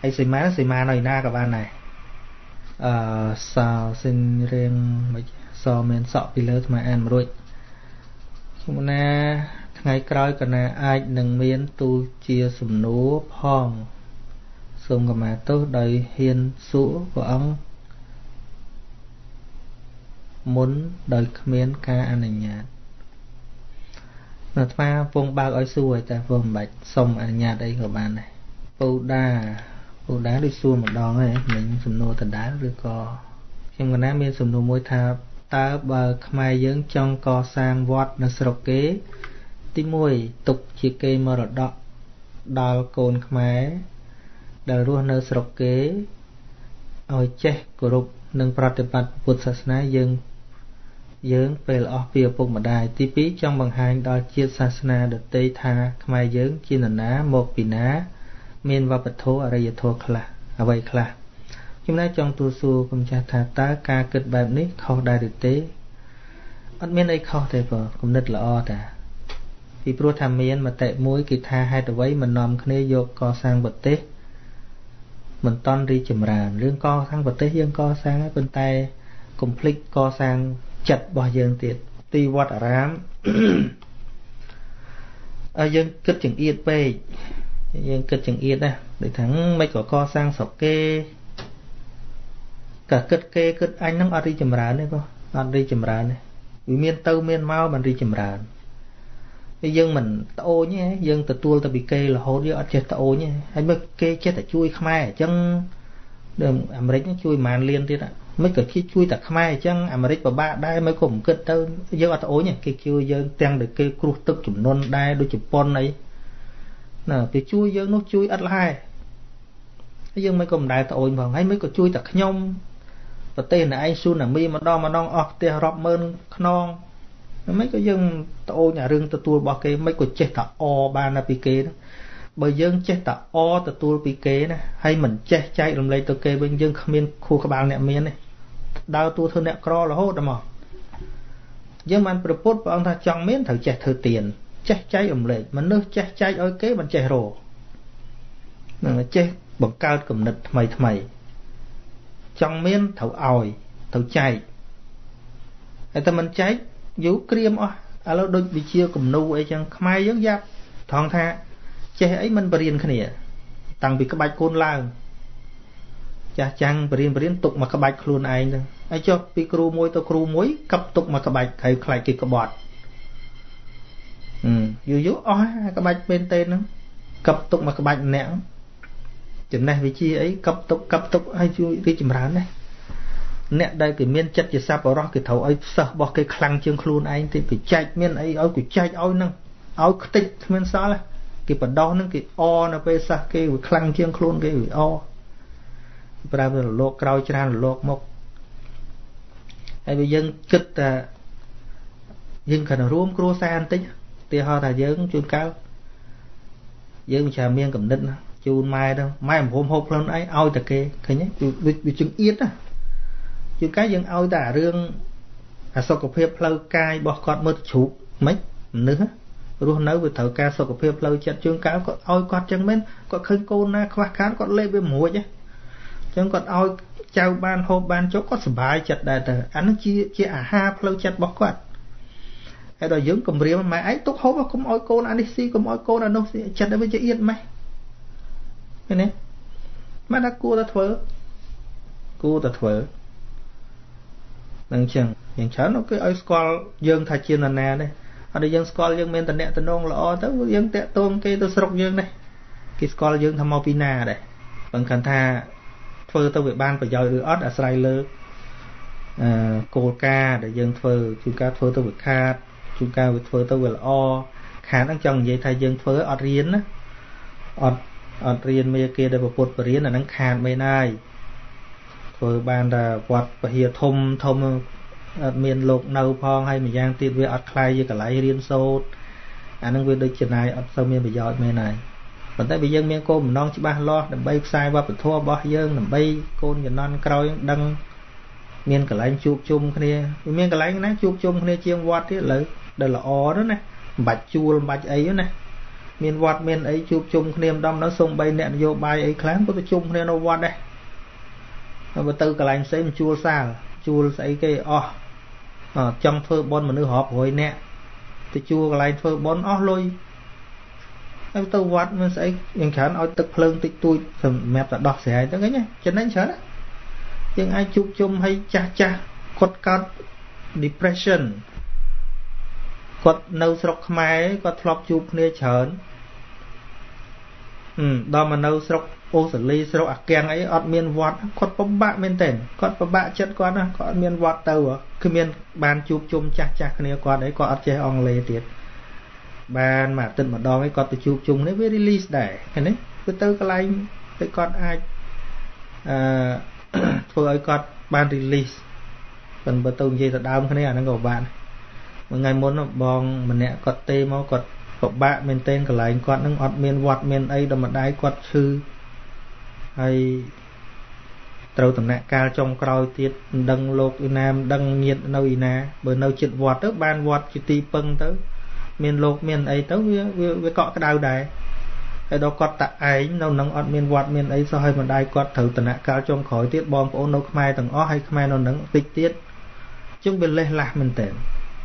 ហើយសីមាសីមានៅណាក៏បានដែរអឺសោសិនរៀងមិនសមានសក់ពីលើថ្មអានមិនរួចខ្ញុំណាថ្ងៃក្រោយកណាអាចនឹងមានទូលជាសំណួរផងសូមកម្មាទោសដោយហ៊ានសួរព្រះអង្គ មុនដោយគ្មានការអនុញ្ញាតអាត្មាពងបើកឲ្យសួរតែពងមិនបាច់សុំអនុញ្ញាតអីក៏បានដែរពូដាពូដាដូចសួរម្ដងហើយមិនសំណួរដដែលឬក៏ខ្ញុំកណាមានសំណួរមួយថាតើបើខ្មែរយើងចង់កសាងវត្តនៅស្រុកគេ ទី1ទុកជាគេមរតកដល់កូនខ្មែរដែលរស់នៅស្រុកគេឲ្យចេះគោរពនិងប្រតិបត្តិពុទ្ធសាសនាយើង យើងពេលអស់ពីឪពុកម្ដាយទី2ចង់បង្ហាញដល់ជាតិសាសនាដទៃថាខ្មែរយើងជានរណាមកពីណា មានវប្បធម៌អរិយធម៌ខ្លះអ្វីខ្លះចំណែកចង់ទូសួរគុំចាស់ថាតើការគិតបែបនេះខុសដែរឬទេអត់មានអីខុសទេបងគំនិតល្អតាពីព្រោះថាមានមតិមួយគេថាហេតុអ្វីមិននាំគ្នាយកកសាងប្រទេសមិនតន់រីចម្រើនរឿងកសាងប្រទេសយើងកសាងហើយប៉ុន្តែកុំភ្លេចកសាង ចិត្តរបស់យើងទៀតទីវត្តអារាមហើយយើងគិតចង្អៀតពេកយើងគិតចង្អៀតណាដូចថាមិនក៏កសាងស្រុកគេក៏គិតគេគិតអញហ្នឹងអត់រីចម្រើនទេបងអត់រីចម្រើនទេវាមានទៅមានមកមិនរីចម្រើនហើយយើងមិនត្អូញទេយើងទទួលទៅពីគេរហូតយើងអត់ចេះត្អូញទេហើយមើលគេចេះតែជួយខ្មែរអញ្ចឹងដូចអាមេរិកជួយប្រហែលលានទៀត មិនក៏គេជួយតែខ្មែរអញ្ចឹងអាមេរិកពិបាកដែរមិនក៏មិនគិតទៅយើងអត់ត្អូញគេជួយយើងទាំងដែលគេគ្រោះទឹកចំនួនដែរដូចជប៉ុនអីណាគេជួយយើងនោះជួយឥតលហែហើយយើងមិនក៏មិនដែលត្អូញផងហើយមិនក៏ជួយតែខ្ញុំប្រទេសណឯងស៊ូណាមីម្ដងម្ដងអស់ផ្ទះរាប់ម៉ឺនខ្នងមិនក៏យើងត្អូញអារឿងទទួលរបស់គេមិនក៏ចេះតែអបានតែពីគេហ្នឹងបើយើងចេះតែអទទួលពីគេណាហើយមិនចេះចែករំលែកទៅគេវិញយើងគ្មានខួរក្បាលអ្នកមានទេ ដើរតួធ្វើអ្នកក្ររហូតដល់មកយើងបានប្រពុតព្រះអង្គថាចង់មានត្រូវចេះធ្វើទៀនចេះចែករំលែកមនុស្សចេះចែកឲ្យគេមិនចេះរនឹងចេះបង្កើតគំនិតថ្មីថ្មីចង់មានត្រូវឲ្យត្រូវចែកហើយតែមិនចែកយូរក្រៀមអស់ឥឡូវដូចវិជាគំនូអីចឹងខ្មែរយើងយ៉ាប់ថងថាចេះអីមិនបរៀនគ្នា តាំងពីក្បាច់កូនឡើងចាស់ចាំងបរៀនបរៀនទុកមកក្បាច់ខ្លួនឯងទៅ ហើយចុះពីគ្រូមួយទៅគ្រូមួយកັບទុកមកក្បាច់ក្រៅខ្លាចគេក្បត់ យូរយូរអស់ក្បាច់មែនទេហ្នឹងកັບទុកមកក្បាច់ម្នាក់ចំណេះវិជាអីកັບទុកកັບទុកឲ្យជួយរីកចម្រើនណាអ្នកដែលគេមានចិត្តជាសប្បុរសគេត្រូវឲ្យសិស្សរបស់គេខ្លាំងជាងខ្លួនឯងទេគេចែកមានអីឲ្យគេចែកឲ្យហ្នឹងឲ្យខ្ទេចគ្មានសល់គេបដោះហ្នឹងគេអនៅពេលសិស្សគេវាខ្លាំងជាងខ្លួនគេវាអប្រាប់រលកក្រោយច្រើនរលកមក ហើយបើយើងគិតថាយើងគ្រាន់តែរួមគ្រួសារបន្តិចទីហោថាយើងជួនកាលយើងច្រើនមានកំណត់ណាជូនម៉ែទៅម៉ែបំរុំហូបខ្លួនឯងឲ្យតែគេឃើញទេវាជឹងអៀតណាជួនកាលយើងឲ្យតែរឿងអាសុខភាពផ្លូវកាយរបស់គាត់មើលជ្រូកមិនមនុស្សរស់នៅវាត្រូវការសុខភាពផ្លូវចិត្តជួនកាលគាត់ឲ្យគាត់ចឹងមែនគាត់ឃើញកូនណាខ្វះខាតគាត់លេបវាមួយហ៎ចឹងគាត់ឲ្យ ចៅបានហូបបានចុកគាត់សុបាយចិត្តដែរទៅអានោះជាជាអាហារផ្លូវចិត្តរបស់គាត់ហើយដល់យើងគម្រាមម៉ែឯងទុកហូបកុំឲ្យកូនអានេះស៊ីកុំឲ្យកូនអានោះស៊ីចិត្តវាជាអៀតម៉េះឃើញទេមិនថាគួរតែធ្វើគួរតែធ្វើនឹងចឹងយ៉ាងច្រើនគេឲ្យស្គាល់យើងថាជានរណាទេអត់យើងស្គាល់យើងមានតំណែងតំណងល្អទៅយើងតាក់ទងគេទៅស្រុកយើងដែរគេស្គាល់យើងថាមកពីណាដែរបើគាត់ថា ធ្វើទៅវាបានប្រយោជន៍ឬអត់អាស្រ័យលើអឺគោលការណ៍ដែលយើងធ្វើជួនកាលធ្វើទៅវាខាតជួនកាលវាធ្វើទៅវាល្អខាតហ្នឹងចង់និយាយថាយើងធ្វើអត់រៀនណាអត់អត់រៀនមេគេដែលពុទ្ធបរិញ្ញាអាហ្នឹងខាតមែនហើយធ្វើបានតែវត្តពហិធំធំអត់មានលោកនៅផងហើយម្យ៉ាងទៀតវាអត់ខ្លាយជាកន្លែងរៀនសូត្រអានឹងវាដូចចំណាយអត់សូវមានប្រយោជន៍មែនហើយ ប៉ុន្តែបើយើងមានគោលបំណងច្បាស់លាស់ដើម្បីផ្សាយវប្បធម៌របស់យើងដើម្បីកូនជំនាន់ក្រោយដឹងមានកន្លែងជួបជុំគ្នាវាមានកន្លែងណាជួបជុំគ្នាជាងវត្តទៀតឥឡូវដែលល្អទៅណាមិនបាច់ជួលមិនបាច់អីណាមានវត្តមានអីជួបជុំគ្នាម្ដងនៅសូម្បីអ្នកនយោបាយអីខ្លះក៏ទៅជុំគ្នានៅវត្តដែរបើទៅកន្លែងផ្សេងជួលសាលជួលស្អីគេអស់ចង់ធ្វើបន់មនុស្សរាប់រយនាក់ទៅជួកន្លែងធ្វើបន់អស់លុយ ហើយទៅវត្តមានស្អីយ៉ាងច្រើនឲ្យទឹកភ្លើងតិចតួចសម្រាប់តែដោះស្រាយទៅឃើញចំណេញច្រើនយើងអាចជួបជុំឲ្យចាស់ចាស់គាត់កើត depression គាត់នៅស្រុកខ្មែរគាត់ធ្លាប់ជួបគ្នាច្រើនអឺដល់មកនៅស្រុកអូស្ត្រាលីស្រុកអាកាំងអីអត់មានវត្តគាត់ពិបាកមែនទែនគាត់ពិបាកចិត្តគាត់ណាគាត់អត់មានវត្តទៅគឺមានបានជួបជុំចាស់ចាស់គ្នាគាត់អីគាត់អត់ចេះអង់គ្លេសទៀត បានមួយអាទិត្យម្ដងឯងគាត់ទៅជួបជុំគ្នាវា release ដែរឃើញទេគឺទៅកន្លែងទៅគាត់អាចអឺធ្វើឲ្យគាត់បាន release ប៉ុន្តែបើទៅនិយាយទៅដើមគ្នាអាហ្នឹងក៏បានមួយថ្ងៃមុនបងម្នាក់គាត់ទេមកគាត់ពិបាកមែនទែនកន្លែងគាត់នឹងអត់មានវត្តមានអីដល់ម្ដាយគាត់ឈឺហើយត្រូវដំណាក់កាលចុងក្រោយទៀតមិនដឹងលោកឯណាមិនដឹងញាតនៅឯណាបើនៅចិត្តវត្តទៅបានវត្តជាទីពឹងទៅ មានលោកមានអីទៅវាវាកក់ក្ដៅដែរហើយដល់គាត់តាឯងនៅនឹងអត់មានវត្តមានអីសោះហើយម្ដាយគាត់ត្រូវដំណាក់កាលចុងក្រោយទៀតបងប្អូននៅខ្មែរទាំងអស់ហើយខ្មែរនៅនឹងតិចទៀតជាងវាលេះលាស់មែនតើ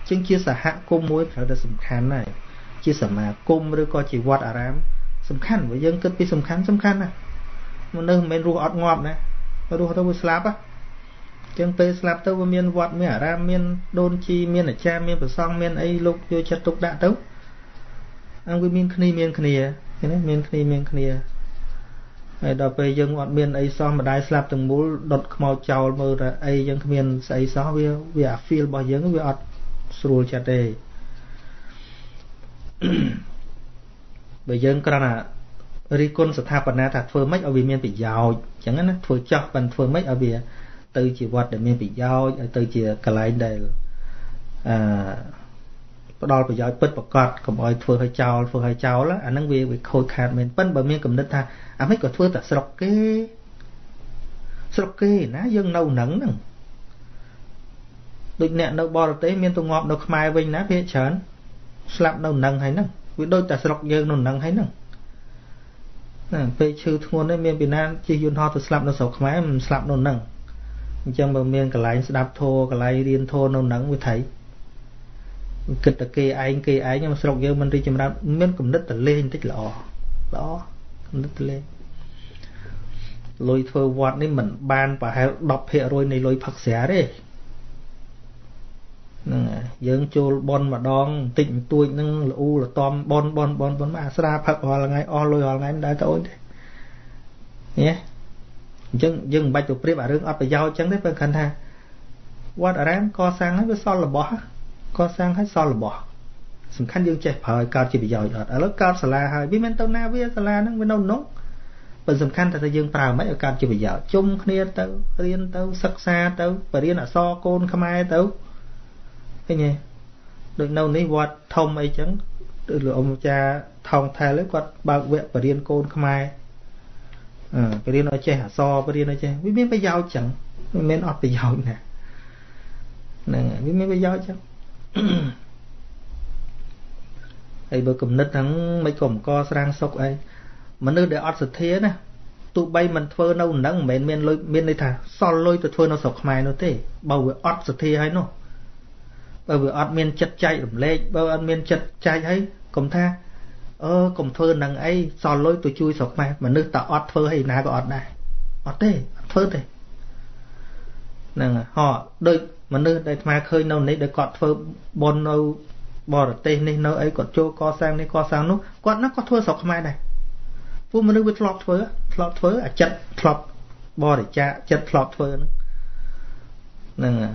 ជាងជាសហគមន៍មួយត្រូវតែសំខាន់ណាស់ជាសមាគមឬក៏ជាវត្តអារាម សំខាន់បើយើងគិតពីសំខាន់សំខាន់ណាស់មនុស្សមិនមែនរស់អត់ងាប់ណារស់ទៅវាស្លាប់ហ៎ ចឹងពេលស្លាប់ទៅវាមានវត្តមានអារាមមានដូនជីមានអាចារ្យមានប្រសង់មានអីលោកយកចិត្តទុកដាក់ទៅអង្គវាមានគ្នាមានគ្នាឃើញទេមានគ្នាមានគ្នាហើយដល់ពេលយើងអត់មានអីសោះម្ដាយស្លាប់ទាំងមូលដុតខ្មោចចោលមើលតែអីយើងគ្មានស្អីសោះវាវាអា feel របស់យើងវាអត់ស្រួលចិត្តទេបើយើងគ្រាន់តែរិះគន់ស្ថាបនាថាធ្វើម៉េចឲ្យវាមានប្រយោជន៍អញ្ចឹងណាធ្វើចោះបានធ្វើម៉េចឲ្យវា ទៅជាវត្តដែលមានប្រយោជន៍ឲ្យទៅជាកន្លែងដែលអឺផ្ដល់ប្រយោជន៍ពិតប្រកបកុំឲ្យធ្វើឲ្យចោលធ្វើឲ្យចោលអាហ្នឹងវាវាខូចខាតមែនប៉ិនបើមានកំណត់ថាអាម៉េចក៏ធ្វើតែស្រុកគេស្រុកគេណាយើងនៅនឹងហ្នឹងដូចអ្នកនៅបរទេសមានទៅងាប់នៅខ្មែរវិញណាវាច្រើនស្លាប់នៅនឹងហើយហ្នឹងវាដូចតែស្រុកយើងនៅនឹងហើយហ្នឹងណាពេលឈឺធ្ងន់នេះមានពីណាជិះយន្តហោះទៅស្លាប់នៅស្រុកខ្មែរមិនស្លាប់នៅនឹង អញ្ចឹងបើមានកន្លែងស្ដាប់ធម៌កន្លែងរៀនធម៌នៅនឹងវាថៃគិតតែគេឯងគេឯងស្រុកយើងមិនរីចម្រើនមានគំនិតតលេងបន្តិចល្អល្អគំនិតតលេងលុយធ្វើវត្តនេះមិនបានប្រហែល10%នៃលុយផឹកស្រាទេហ្នឹងយើងចូលបនម្ដងបន្តិចបន្តួចហ្នឹងលូលតំបនបនបនបនអាស្រាផឹករាល់ថ្ងៃអស់លុយរាល់ថ្ងៃមិនដែលទៅអូនទេញ៉េ អញ្ចឹងយើងមិនបាច់ទៅប្រៀបអារឿងអត់ប្រយោជន៍អញ្ចឹងទេបើគាត់ថាវត្តអារាមកសាងហើយវាសល់របស់កសាងហើយសល់របស់សំខាន់យើងចេះប្រើឲ្យកើតជាប្រយោជន៍អត់ឥឡូវកើតសាលាហើយវាមិនទៅណាវាសាលាហ្នឹងវានៅនោះប៉ុន្តែសំខាន់តែយើងប្រើមិនឲ្យកើតជាប្រយោជន៍ជុំគ្នាទៅរៀនទៅសិក្សាទៅបរៀនអក្សរកូនខ្មែរទៅឃើញទេដូចនៅនេះវត្តធំអីចឹងដូចលោកអម្ចាស់ថងថែលគាត់បើកវគ្គបរៀនកូនខ្មែរ អឺបរៀនឲ្យចេះអក្សរបរៀនឲ្យចេះវាមានប្រយោជន៍ចឹងមិនមែនអត់ប្រយោជន៍ណាហ្នឹងវាមានប្រយោជន៍ចឹងហើយបើគំនិតហ្នឹងមិនក៏អង្គស្រាំងសុកអីមនុស្សដែលអត់សទ្ធាណាទោះបីមិនធ្វើនៅនឹងមិនមែនមានលុយមានន័យថាសល់លុយទៅធ្វើនៅស្រុកខ្មែរនោះទេបើវាអត់សទ្ធាហើយនោះបើវាអត់មានចិត្តចែករំលែកបើអត់មានចិត្តចែកហើយកុំថា អឺកុំធ្វើនឹងអីសល់លុយទៅជួយស្រុកខ្មែរមនុស្សតែអត់ធ្វើហើយណាក៏អត់ដែរអត់ទេអត់ធ្វើទេហ្នឹងហោដូចមនុស្សដែលអាត្មាឃើញនៅនេះដែលគាត់ធ្វើបននៅបរទេសនេះនៅអីគាត់ចូលកសាងនេះកសាងនោះគាត់ណាគាត់ធ្វើស្រុកខ្មែរដែរពួកមនុស្សវាធ្លាប់ធ្វើធ្លាប់ធ្វើអាចិត្តធ្លាប់បរិច្ចាគចិត្តធ្លាប់ធ្វើហ្នឹងហ្នឹង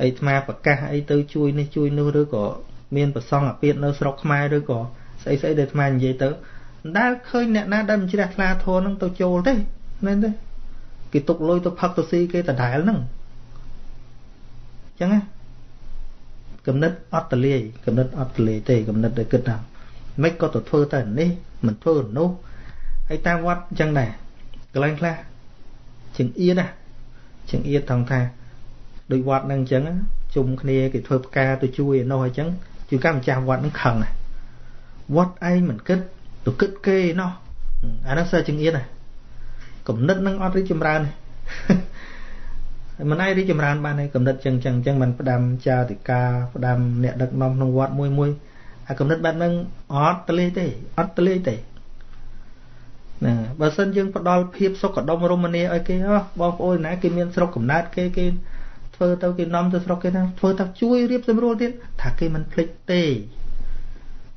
អីអាត្មាប្រកាសអីទៅជួយនេះជួយនោះឬក៏មានប្រសងអាពាតនៅស្រុកខ្មែរឬក៏ ស្អីស្អីដែលអាត្មានិយាយទៅមិនដែលឃើញអ្នកណាដែលមិនជ្រះថ្លាធនហ្នឹងទៅចូលទេមែនទេគេទុកលុយទៅផឹកទៅស៊ីគេដដែលហ្នឹងចឹងណាកំណត់អត់តលាយកំណត់អត់តលាយទេកំណត់ដែលគិតថាមិនក៏ទៅធ្វើតែនេះមិនធ្វើនោះហើយតាមវត្តអញ្ចឹងដែរកន្លែងខ្លះជើងអៀនណាជើងអៀនថងថាដូចវត្តហ្នឹងអញ្ចឹងជុំគ្នាគេធ្វើផ្កាទៅជួយឯនោះអញ្ចឹងជួយកម្មម្ចាស់វត្តហ្នឹងខឹងណា វត្តឯងមិនគិតទៅគិតគេណោះអាហ្នឹងសើជើងអៀនណាកំណត់ហ្នឹងអត់រីចម្រើនទេមិនអាចរីចម្រើនបានទេកំណត់ចឹងចឹងចឹងមិនផ្ដាំចាតិកាផ្ដាំអ្នកដឹកនាំក្នុងវត្តមួយមួយអាកំណត់បែបហ្នឹងអត់តលេទេអត់តលេទេណាបើសិនយើងផ្ដល់ភាពសុខដុមរមនាឲ្យគេហ៎បងប្អូនណាគេមានស្រុកកំណើតគេគេធ្វើទៅគេនាំទៅស្រុកគេណាធ្វើទៅជួយរៀបសម្រួលទៀតថាគេមិនភ្លេចទេ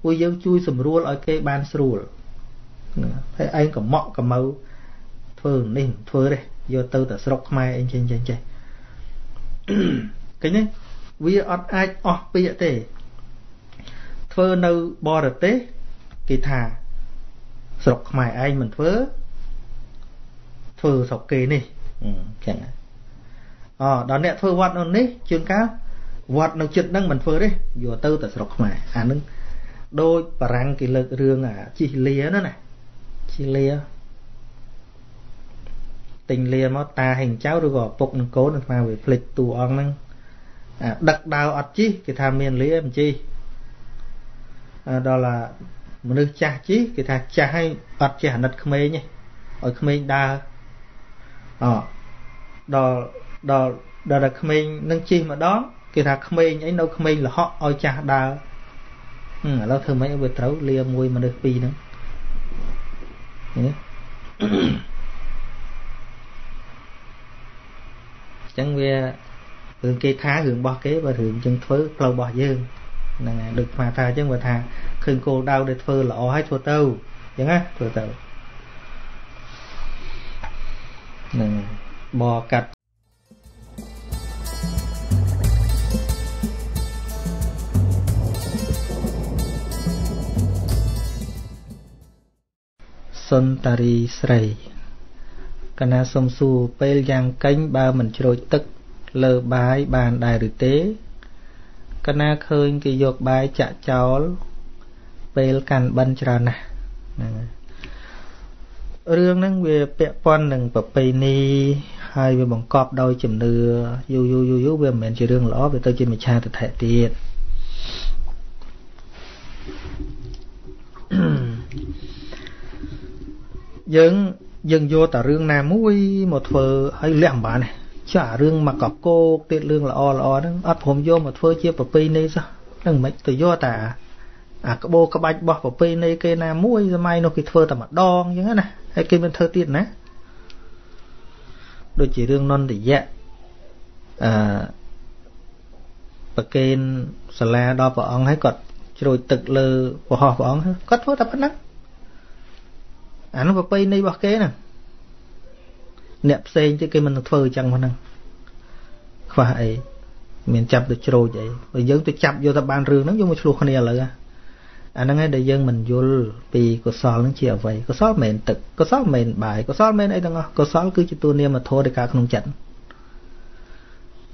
ពួកយើងជួយសម្រួលឲ្យគេបានស្រួលហើយឯងកំមកកំៅធ្វើនេះធ្វើទេយកទៅតែស្រុកខ្មែរអីចេះចេះចេះឃើញទេវាអត់អាចអស់ពាក្យទេ ធ្វើនៅបរទេសគេថា ស្រុកខ្មែរឯងមិនធ្វើធ្វើស្រុកគេនេះចឹងអដល់អ្នកធ្វើវត្តនៅនេះជួនកាលវត្តនៅចិត្តហ្នឹងមិនធ្វើទេយកទៅតែស្រុកខ្មែរអានឹង ដូចបារាំងគេលើករឿងអាជីលាណាណាជីលាទិញលាមកតាហេងចៅឬក៏ឪពុកនឹងកូនស្មាវាភ្លេចតួអង្គហ្នឹងអាដឹកដាវអត់ជីគេថាមានលាមិនជីដល់មនុស្សចាស់ជីគេថាចាស់ហើយអត់ចេះអាណិតក្មេងទេឲ្យក្មេងដើរអដល់ដល់ដល់ក្មេងនឹងជិះម្ដងគេថាក្មេងអីនៅក្មេងលហកឲ្យចាស់ដើរ ឥឡូវធ្វើម៉េចវាត្រូវលាមួយមនុស្សពីរហ្នឹងចឹងវារឿងគេថារឿងរបស់គេបើរឿងចឹងធ្វើផ្លូវរបស់យើងហ្នឹងហើយដូចស្មាថាអញ្ចឹងបើថាឃើញគោលដៅដែលធ្វើល្អហើយធ្វើទៅអញ្ចឹងណាធ្វើទៅហ្នឹងបកាត់ សុនតារីស្រីកណាសុំសួរពេលយ៉ាងកេញបើមិនជ្រោចទឹកលើបាយបានដែរឬទេកណាឃើញគេយកបាយចាក់ចោលពេលកាន់បិណ្ឌច្រើនណាស់ហ្នឹងរឿងហ្នឹងវាពាក់ព័ន្ធនឹងប្រពៃណីហើយវាបង្កប់ដោយជំនឿយូរយូរយូរយូរវាមិនមែនជារឿងល្អវាទៅជាមិច្ឆាទិដ្ឋិទៀត យើងយើងយកតែរឿងណាមួយមកធ្វើឲ្យលះអំបានចារឿងមកកកោកទៀតរឿងល្អល្អហ្នឹងអត់ព្រមយកមកធ្វើជាប្រពៃណីសោះហ្នឹងមិនទៅយកតែអាក្បូរក្បាច់របស់ប្រពៃណីគេណាមួយសម័យនោះគេធ្វើតែម្ដងអញ្ចឹងណាហើយគេមិនធ្វើទៀតណាដូចជារឿងនន្ទយៈអឺប្រគេនសាលាដល់ព្រះអង្គហើយគាត់ជ្រោយទឹកលើប្រហោះព្រះអង្គគាត់ធ្វើតែប៉ុណ្ណឹង អានោះប្រពៃណីរបស់គេហ្នឹងអ្នកផ្សេងទៀតគេមិនធ្វើអញ្ចឹងហ្នឹងខ្វះអីមានចាប់ទៅជ្រោចអីបើយើងទៅចាប់យកទៅបានរឿងហ្នឹងយកមកឆ្លោះគ្នាឥឡូវអាហ្នឹងឯងដែលយើងមិនយល់ពីកុសលហ្នឹងជាអ្វីកុសលមិនមែនទឹកកុសលមិនមែនបាយកុសលមិនមែនអីទាំងអស់កុសលគឺជាតួនាមធម៌ដែលកើតក្នុងចិត្ត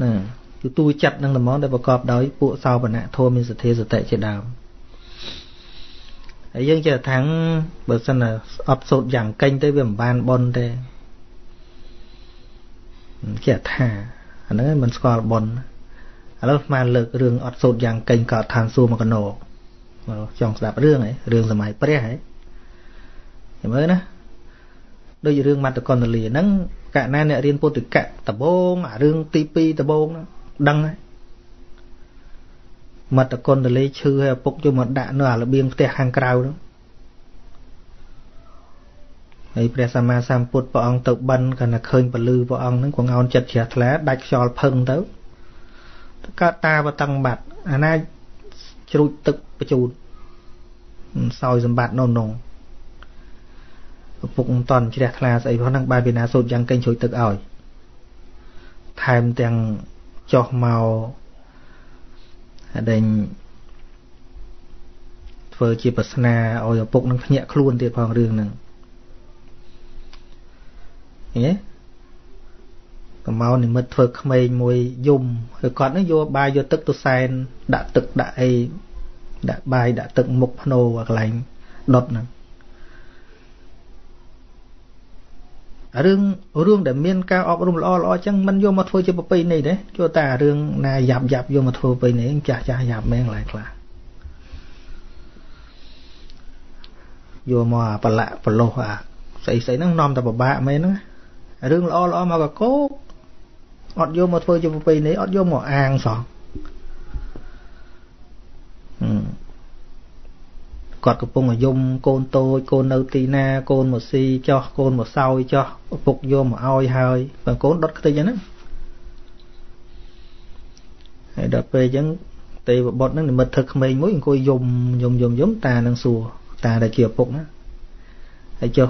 ណាគឺតួចិត្តនឹងតំងដែលប្រកបដោយពួកសោបនៈធម៌មានសទ្ធាសតិជាដើម ហើយយើងចេះថាំងបើសិនអត់សូត្រយ៉ាងកេញទៅវាមិនបានបនទេចេះថាអាហ្នឹងមិនស្គាល់បនឥឡូវស្មានលើករឿងអត់សូត្រយ៉ាងកេញកោតឋានសួគ៌មកកណោចង់ស្ដាប់រឿងហ៎រឿងសម័យព្រះហ៎ចាំមើលណាដូចរឿងមត្តកណ្ដលាហ្នឹងកណាអ្នករៀនពុទ្ធិកៈដបងអារឿងទី2ដបងហ្នឹងដឹងហើយ មត្តកណ្ដលាឈឺឲ្យឪពុកយកមកដាក់នៅអារបៀងផ្ទះខាងក្រៅហ្នឹងហើយព្រះសម្មាសម្ពុទ្ធព្រះអង្គទៅបិណ្ឌគាត់តែឃើញពលឺព្រះអង្គហ្នឹងក៏ងោនចិត្តជ្រះថ្លាដាច់ខ្យល់ផឹងទៅកើតតាបតឹងបាត់អាណាជ្រូចទឹកបញ្ជូនសោយសម្បត្តិនៅនងឪពុកមិនតន់ជ្រះថ្លាស្អីផងហ្នឹងបែបពីណាសូត្រយ៉ាងកេងជ្រួយទឹកឲ្យថែមទាំងចោះមក ដេញធ្វើជាប្រស្នាឲ្យឪពុកនឹងភ្ញាក់ខ្លួនទៀតផងរឿងហ្នឹងឃើញទេកម្មកនិមិត្តធ្វើក្មេងមួយយំហើយគាត់នឹងយកបាយយកទឹកទៅសែនដាក់ទឹកដាក់អីដាក់បាយដាក់ទឹកមុខភ្នោកន្លែងដុតហ្នឹង រឿងរឿងដែលមានការអប់រំល្អល្អអញ្ចឹងមិនយកមកធ្វើជាប្រពៃណីទេចូលតែរឿងណាយ៉ាប់យ៉ាប់យកមកធ្វើប្រពៃណីចាស់ចាស់យ៉ាប់មែនឡើយខ្លះយកមកអាប្រឡាក់ប្រឡោះអាស្អីស្អីហ្នឹងនាំតែពិបាកមែនហ្នឹងរឿងល្អល្អមកកកោកអត់យកមកធ្វើជាប្រពៃណីអត់យកមកអាងសោះ គាត់កំពុងយំកូនតូចកូននៅទីណា កូនមកស៊ីចោះកូនមកសោយចោះឪពុកយកមកឲ្យហើយបើកូនដុតខ្ទេចហ្នឹងហើយដល់ពេលអញ្ចឹងទេវបុត្រហ្នឹងនិមិត្តធ្វើក្មេងមួយអង្គុយយំយំយំយំតានឹងសួរតាដែលជាឪពុកណាហើយចុះ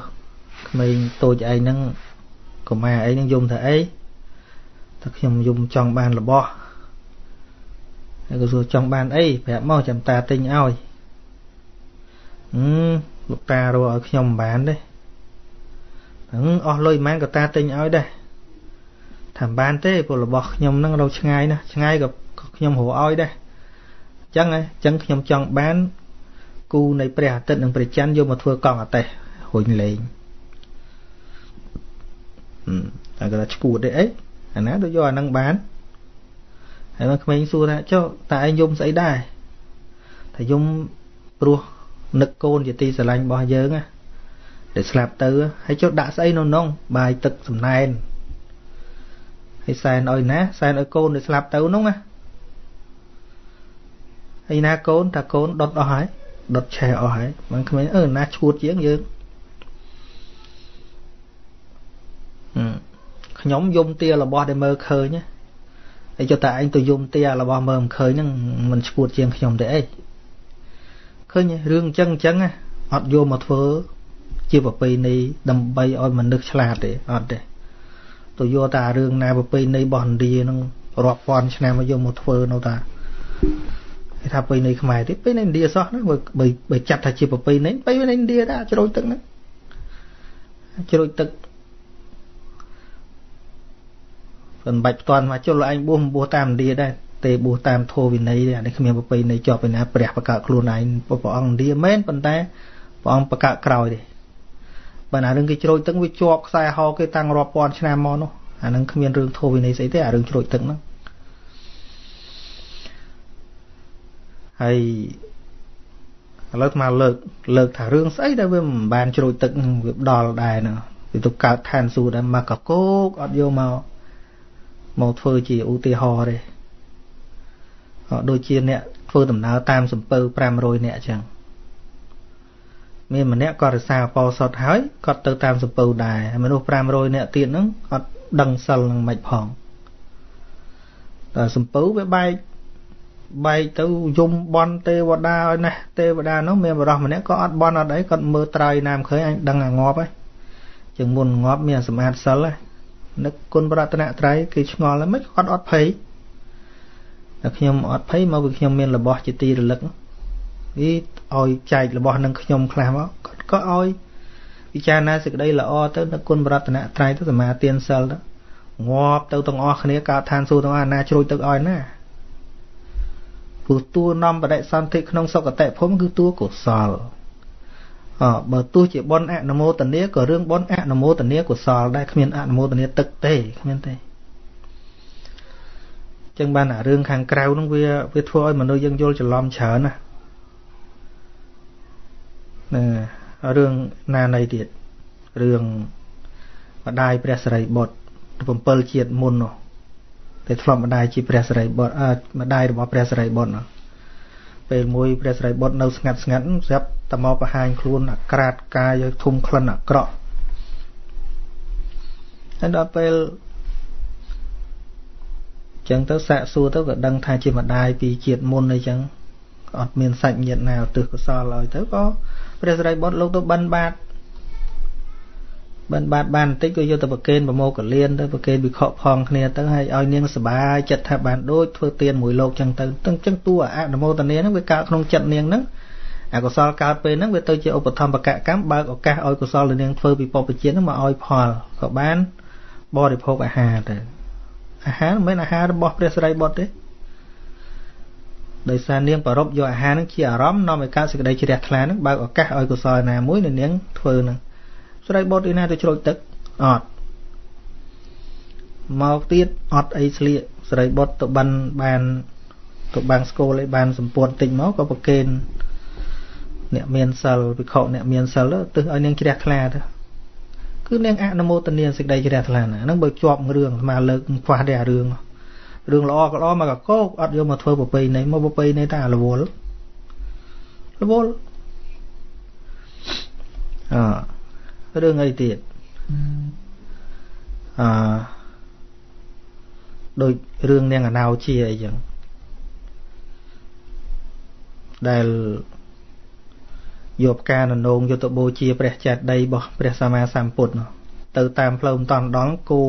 ក្មេងតូចឯងហ្នឹងកុមារឯងហ្នឹងយំថាអីថាខ្ញុំយំចង់បានរបស់ហើយក៏សួរចង់បានអីប្រាប់មកចាំតាទិញឲ្យ អឺលោកតារកឲ្យខ្ញុំមិនបានទេអឺអស់លុយមិនក៏តាទិញឲ្យដែរថាមិនបានទេព្រោះរបស់ខ្ញុំហ្នឹងនៅឆ្ងាយណាឆ្ងាយក៏ខ្ញុំរកឲ្យដែរអញ្ចឹងហ៎អញ្ចឹងខ្ញុំចង់បានគូនៃព្រះអាទិត្យនិងព្រះច័ន្ទយកមកធ្វើកង់អតេះរុញលេងអឺតែគាត់ថាឈួតទេអីអាណាទៅយកអាហ្នឹងបានហើយមកក្មេងសួរថាចុះតើឯងយំស្អីដែរថាយំព្រោះ នឹកកូនជាទីស្រឡាញ់របស់យើងណាដែលស្លាប់ទៅហើយចុះដាក់ស្អីនៅក្នុងបាយទឹកសំណែនហើយសែនឲ្យណាសែនឲ្យកូនដែលស្លាប់ទៅនោះណាហើយណាកូនថាកូនដុតអស់ហើយដុតឆេះអស់ហើយមិនក្មេងអឺណាឈួតជាងយើងខ្ញុំយំទារបស់ដែលមើលឃើញហើយចុះតែឯងទៅយំទារបស់មើលមិនឃើញហ្នឹងមិនឈួតជាងខ្ញុំទេអី ឃើញរឿងអញ្ចឹងអញ្ចឹងអត់យកមកធ្វើ ជាប្រពៃណីដើម្បីឲ្យមនុស្សឆ្លាតទេអត់ទេទៅយកតែរឿងណាប្រពៃណីរបស់ឥណ្ឌាហ្នឹងរាប់ពាន់ឆ្នាំមកយកមកធ្វើនៅតាគេថាប្រពៃណីខ្មែរទេប្រពៃណីឥណ្ឌាសោះណាបើបើចាត់ថាជាប្រពៃណីប្រពៃណីឥណ្ឌាដែរជ្រោចទឹកហ្នឹងជ្រោចទឹកមិនបាច់ផ្ទាន់មកជុលឯងបួសបួសតាមឥណ្ឌាដែរ ទេបួសតាមធម៌វិន័យទេអានេះគ្មានប្រពៃណីជាប់ពីណាព្រះបកកើតខ្លួនឯងព្រះអង្គឥណ្ឌាមែនប៉ុន្តែព្រះអង្គបកកើតក្រោយទេបើណារឿងគេជ្រោចទឹកវាជាប់ខ្សែហោគេតាំងរាប់ពាន់ឆ្នាំមកនោះអានឹងគ្មានរឿងធម៌វិន័យស្អីទេអារឿងជ្រោចទឹកហ្នឹងហើយឥឡូវមកលើកលើកថារឿងស្អីដែលវាមិនបានជ្រោចទឹកវាដល់ដែរណាវាទៅកើតឋានសួគ៌ដែរមកកកោកអត់យកមកមកធ្វើជាឧទាហរណ៍ទេ ដូចជាអ្នកធ្វើដំណើរតាមសំពៅ500នាក់អញ្ចឹងមានម្នាក់គាត់រសាអបសុតហើយគាត់ទៅតាមសំពៅដែរមនុស្ស500នាក់ទៀតហ្នឹងអត់ដឹងសិលនឹងមិនផងតែសំពៅវាបែកបែកទៅយំបន់ទេវតាឲ្យណាស់ទេវតានោះមានបរោះម្នាក់ក៏អត់បន់អត់អីគាត់មើលត្រើយណាមឃើញអញដឹងអាងាប់ហើយជាងមុនងាប់មានសម្អាតសិលនឹកគុណប្រតនត្រ័យគឺឆ្ងល់ហើយមិនគាត់អត់ភ័យ តែខ្ញុំអត់ភ័យមកពីខ្ញុំមានរបស់ជាទីរលឹកនេះឲ្យចែករបស់នឹងខ្ញុំខ្លះមកគាត់ក៏ឲ្យពិចារណាសេចក្តីល្អទៅនឹកគុណប្រតនត្រ័យទៅសមាទានសិលទៅងាប់ទៅទាំងអស់គ្នាកើតឋានសួគ៌ទាំងអស់ណាជ្រួយទឹកឲ្យណាព្រោះតួនាំបដិសន្ធិក្នុងសុគតិភូមិគឺតួកុសលអបើទោះជាបុណ្យអនុមោទនាក៏រឿងបុណ្យអនុមោទនាកុសលដែរគ្មានអនុមោទនាទឹកទេគ្មានទេ ចឹងបានអារឿងខាងក្រៅហ្នឹងវាវាធ្វើឲ្យមនុស្សយើងយល់ច្រឡំច្រើនណាណារឿងណានៃទៀតរឿងម្ដាយព្រះសរិបុត្រ7ជាតិមុននោះតែធ្លាប់ម្ដាយជាព្រះសរិបុត្រអឺម្ដាយរបស់ព្រះសរិបុត្រនោះពេលមួយព្រះសរិបុត្រនៅស្ងាត់ស្ងាត់ស្រាប់តែមកបង្ហាញខ្លួនអាក្រាតកាយឲ្យធំក្លិនអាក្រក់ហើយដល់ពេល ចឹងទៅសាកសួរទៅក៏ដឹងថាជាម្ដាយពីជាតិមុនអីចឹងអត់មានសាច់ញាតិណាឧទ្ទិសកុសលឲ្យទៅក៏ព្រះសរិបុត្រលោកទៅបិណ្ឌបាតបានបាតបានបន្តិចក៏យកទៅប្រគេនប្រមោកលៀនទៅប្រគេនវិខផងគ្នាទៅហើយឲ្យនាងសបាយចិត្តថាបានដូចធ្វើទានមួយលោកចឹងទៅទាំងចឹងតួអនុមោទនាហ្នឹងវាកើតក្នុងចិត្តនាងហ្នឹងអកុសលកើតពេលហ្នឹងវាទៅជាឧបធម្មបកកម្មបើកឱកាសឲ្យកុសលនាងធ្វើពីពពជាតិហ្នឹងមកឲ្យផលក៏បានបរិភោគអាហារទៅ អាហារមិនមែនអាហាររបស់ព្រះសរិបុត្រទេដោយសារនាងប្ររពយកអាហារហ្នឹងជាអារម្មណ៍នាំឲ្យកើតសេចក្តីជ្រះថ្លាហ្នឹងបើកឱកាសឲ្យកុសលណាមួយនៅនាងធ្វើហ្នឹងស្រីបុតឯណាទៅជ្រោចទឹកអត់មកទៀតអត់អីស្លៀកស្រីបុតទៅបានបានទៅបាំងស្គលឲ្យបានសម្ពុតតិចមកក៏ប្រកេនអ្នកមានសិលវិខអ្នកមានសិលទៅឲ្យនាងជ្រះថ្លាទៅ គឺនាងអនុមោទនាសេចក្តីជ្រះថ្លាណាហ្នឹងបើជាប់រឿងអាត្មាលើកខ្វះតែរឿងរឿងល្អក៏ល្អមកកកោកអត់យកមកធ្វើប្រពៃណីមកប្រពៃណីតែរវល់រវល់អរឿងអីទៀតអឺដូចរឿងនាងអណៅជាអីចឹងដែល យកផ្កាននងយកទៅបូជាព្រះចេតិយរបស់ព្រះសម្មាសម្ពុទ្ធនោះទៅតាមផ្លូវមិនតាន់ដងគោ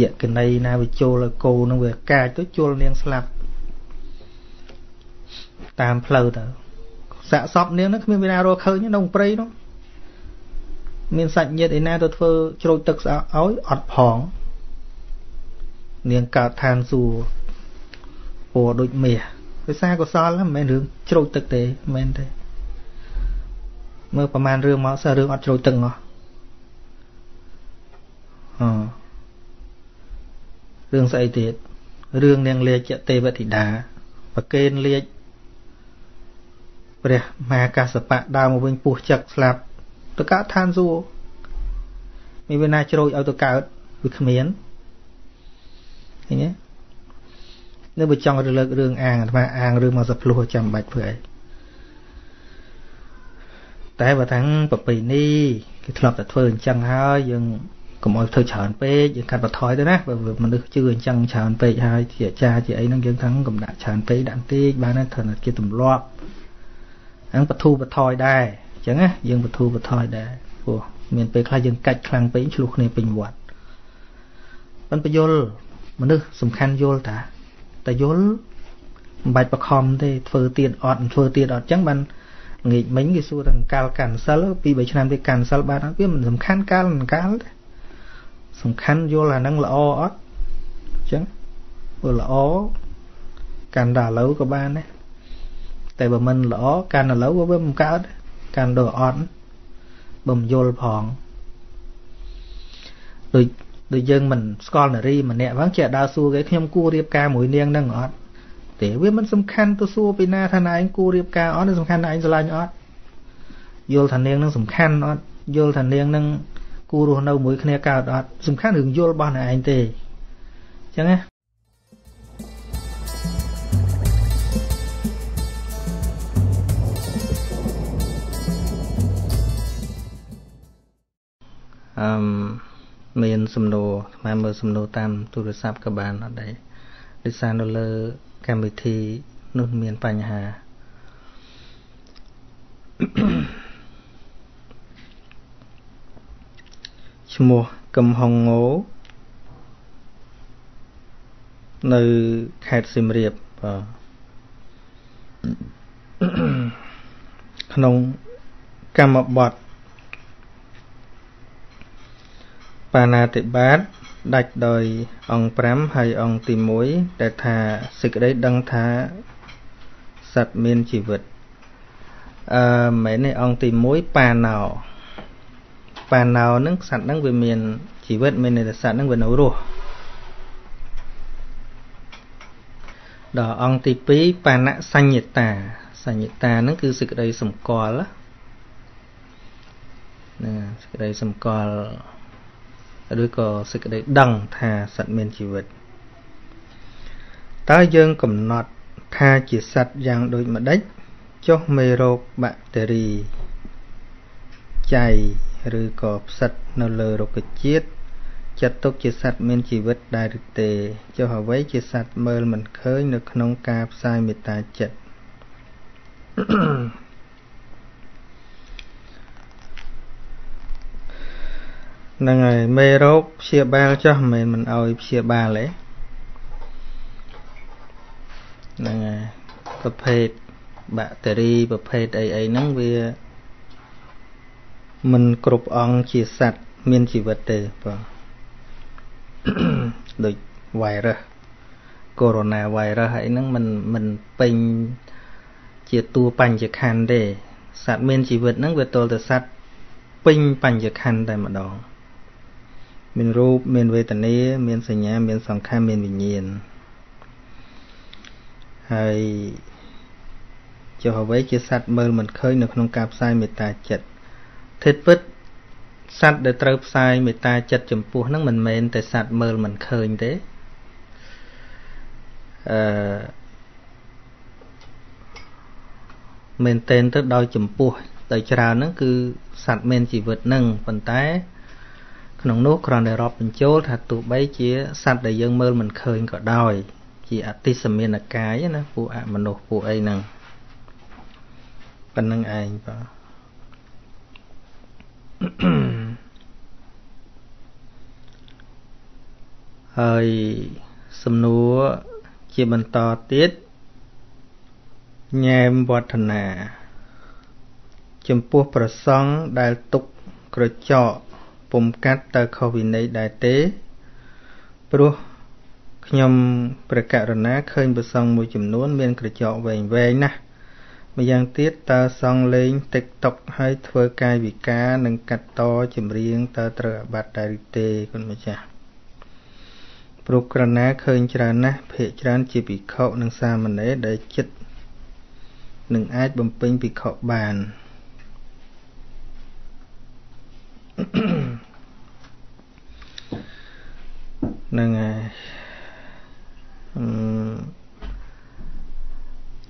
យៈកណីណាវាចូលឲ្យគោនឹងវាកាចទៅជល់នាងស្លាប់តាមផ្លូវទៅសាកសពនាងនឹងគ្មានវិណារកឃើញក្នុងព្រៃនោះមានសាច់ញាតិឯណាទៅធ្វើជ្រោចទឹកស្អាតឲ្យអត់ផង នាងកើតឋានសួគ៌ពណ៌ដូចមាសដោយសារកុសលមិនមែនរឿងជ្រោចទឹកទេមិនមែនទេ មើលប្រហែលរឿងមកសើរឿងអត់ជ្រោចទឹកហ៎អរឿងស្អីទៀតរឿងនាងលាជទេវធីតាប្រកេនលាជព្រះមហាកាសបៈដើរមកវិញពោះចឹកស្លាប់ទៅកើតឋានសួគ៌មានវាណាជ្រោយឲ្យទៅកើតវាគ្មានឃើញទេនៅបើចង់រលឹករឿងអាងអាត្មាអាងរឿងមកសភ្លោះចាំបាច់ធ្វើអី តែបើថាងប្រពៃណីគេធ្លាប់តែធ្វើអញ្ចឹងហើយយើងកុំឲ្យធ្វើច្រើនពេកយើងកាត់បន្ថយទៅណាបើមនុស្សជឿអញ្ចឹងច្រើនពេកហើយជាអាចារ្យជាអីហ្នឹងយើងថាងកុំដាក់ច្រើនពេកដាក់បន្តិចបានថាជាទម្លាប់ហ្នឹងបធូរបថយដែរចឹងណាយើងបធូរបថយដែរព្រោះមានពេលខ្លះយើងកាច់ខ្លាំងពេកឆ្លោះគ្នាពេញវត្តមិនបញ្យលមនុស្សសំខាន់យល់តាតែយល់មិនបាច់បខំទេធ្វើទៀតអត់ធ្វើទៀតអត់ចឹងបាន ងាកមិញគេសួរថាកាលកាន់សិលពី3ឆ្នាំទៀតកាន់សិលបានអត់វាមិនសំខាន់កាលមិនកាលទេសំខាន់យល់អាហ្នឹងល្អអត់ចឹងបើល្អកាន់តែឥឡូវក៏បានដែរតែបើមិនល្អកាន់ឥឡូវវាមិនកើតទេកាន់ដូចអត់បំយល់ផងដូចដូចយើងមិនស្គាល់នារីម្នាក់ហ្នឹងចេះដើរសួរគេខ្ញុំគួររៀបការមួយនាងហ្នឹងអត់ ទេវាមិនសំខាន់ទៅសួរពីណាថាឯងគួររៀបការអត់សំខាន់ថាឯងស្រឡាញ់អត់យល់ថានាងហ្នឹងសំខាន់អត់យល់ថានាងហ្នឹងគួររស់នៅមួយគ្នាកើតអត់សំខាន់រឿងយល់របស់អ្នកឯងទេអញ្ចឹងណាអឺមានសំណួរស្មានមើលសំណួរតាមទូរស័ព្ទក៏បានអត់ដែរដោយសារនៅលើ កម្មវិធីនោះមានបញ្ហាឈ្មោះកំហុងងោនៅខេត្តសៀមរាបបាទក្នុងកម្មបត្តិបាណាតិបាត ដាច់ដោយអង្គ5ហើយអង្គទី1ដែលថាសេចក្តីដឹងថាសត្វមានជីវិតអឺមែនទេអង្គទី1បាណោបាណោហ្នឹងសត្វហ្នឹងវាមានជីវិតមានន័យថាសត្វហ្នឹងវានៅរស់ដល់អង្គទី2បាណសញ្ញតាសញ្ញតាហ្នឹងគឺសេចក្តីសម្គាល់ណាសេចក្តីសម្គាល់ ឬក៏សេចក្តីដឹងថាសត្វមានជីវិតតើយើងកំណត់ថាជាសត្វយ៉ាងដូចម្ដេចចុះមេរោគបាក់តេរីចៃឬក៏ផ្សិតនៅលើរុក្ខជាតិចាត់ទុកជាសត្វមានជីវិតដែរឬទេចុះអ្វីជាសត្វមើលមិនឃើញនៅក្នុងការផ្សាយមេត្តាចិត្ត ហ្នឹងហើយមេរោគព្យាបាលចោះមិនមែនមិនអោយព្យាបាលទេហ្នឹងហើយប្រភេទបាក់តេរីប្រភេទអីអីហ្នឹងវាមិនគ្រប់អង្គជាសត្វមានជីវិតទេបងដូច virus corona virus ហើយហ្នឹងមិនមិនពេញជាតួបញ្ញខណ្ឌទេសត្វមានជីវិតហ្នឹងវាទល់តែសត្វពេញបញ្ញខណ្ឌតែម្ដង មានរូបមានវេទនា មានសញ្ញា មានសង្ខារមានវិញ្ញាណហើយចុះអ្វីជាសត្វមើលមិនឃើញនៅក្នុងការផ្សាយមេត្តាចិត្តធិតពិតសត្វដែលត្រូវផ្សាយមេត្តាចិត្តចំពោះហ្នឹងមិនមែនតែសត្វមើលមិនឃើញទេអឺមែនតែនទៅដោយចំពោះដោយច្រើនហ្នឹងគឺសត្វមានជីវិតហ្នឹងប៉ុន្តែ ក្នុងនោះគ្រាន់តែរាប់បញ្ចូលថាទោះបីជាសត្វដែលយើងមើលមិនឃើញក៏ដោយ ជាអតិសមានកាយណាពួកអមនុស្សពួកអីហ្នឹងប៉ុណ្្នឹងឯងបាទហើយសំណួរជាបន្តទៀតញែមវឌ្ឍនាចំពោះប្រសង់ដែលទុកក្រចក ពុំកាត់ទៅខុសវិន័យដែរទេ ព្រោះខ្ញុំប្រកាសរណាឃើញប្រសង់មួយចំនួន មានក្រចកវែងវែងណាស់ម្យ៉ាងទៀតតើសង់លេង TikTok ហើយធ្វើកាយវិការនិងកាត់តចម្រៀងតើត្រូវអាបត្តិដែរឬទេគុណម្ចាស់ព្រោះក្រណាឃើញច្រើនណាស់ភាកច្រើនជាភិក្ខុនិងសាមណេរដែលចិត្តនឹងអាចបំពេញភិក្ខុបាន ហ្នឹងហើយ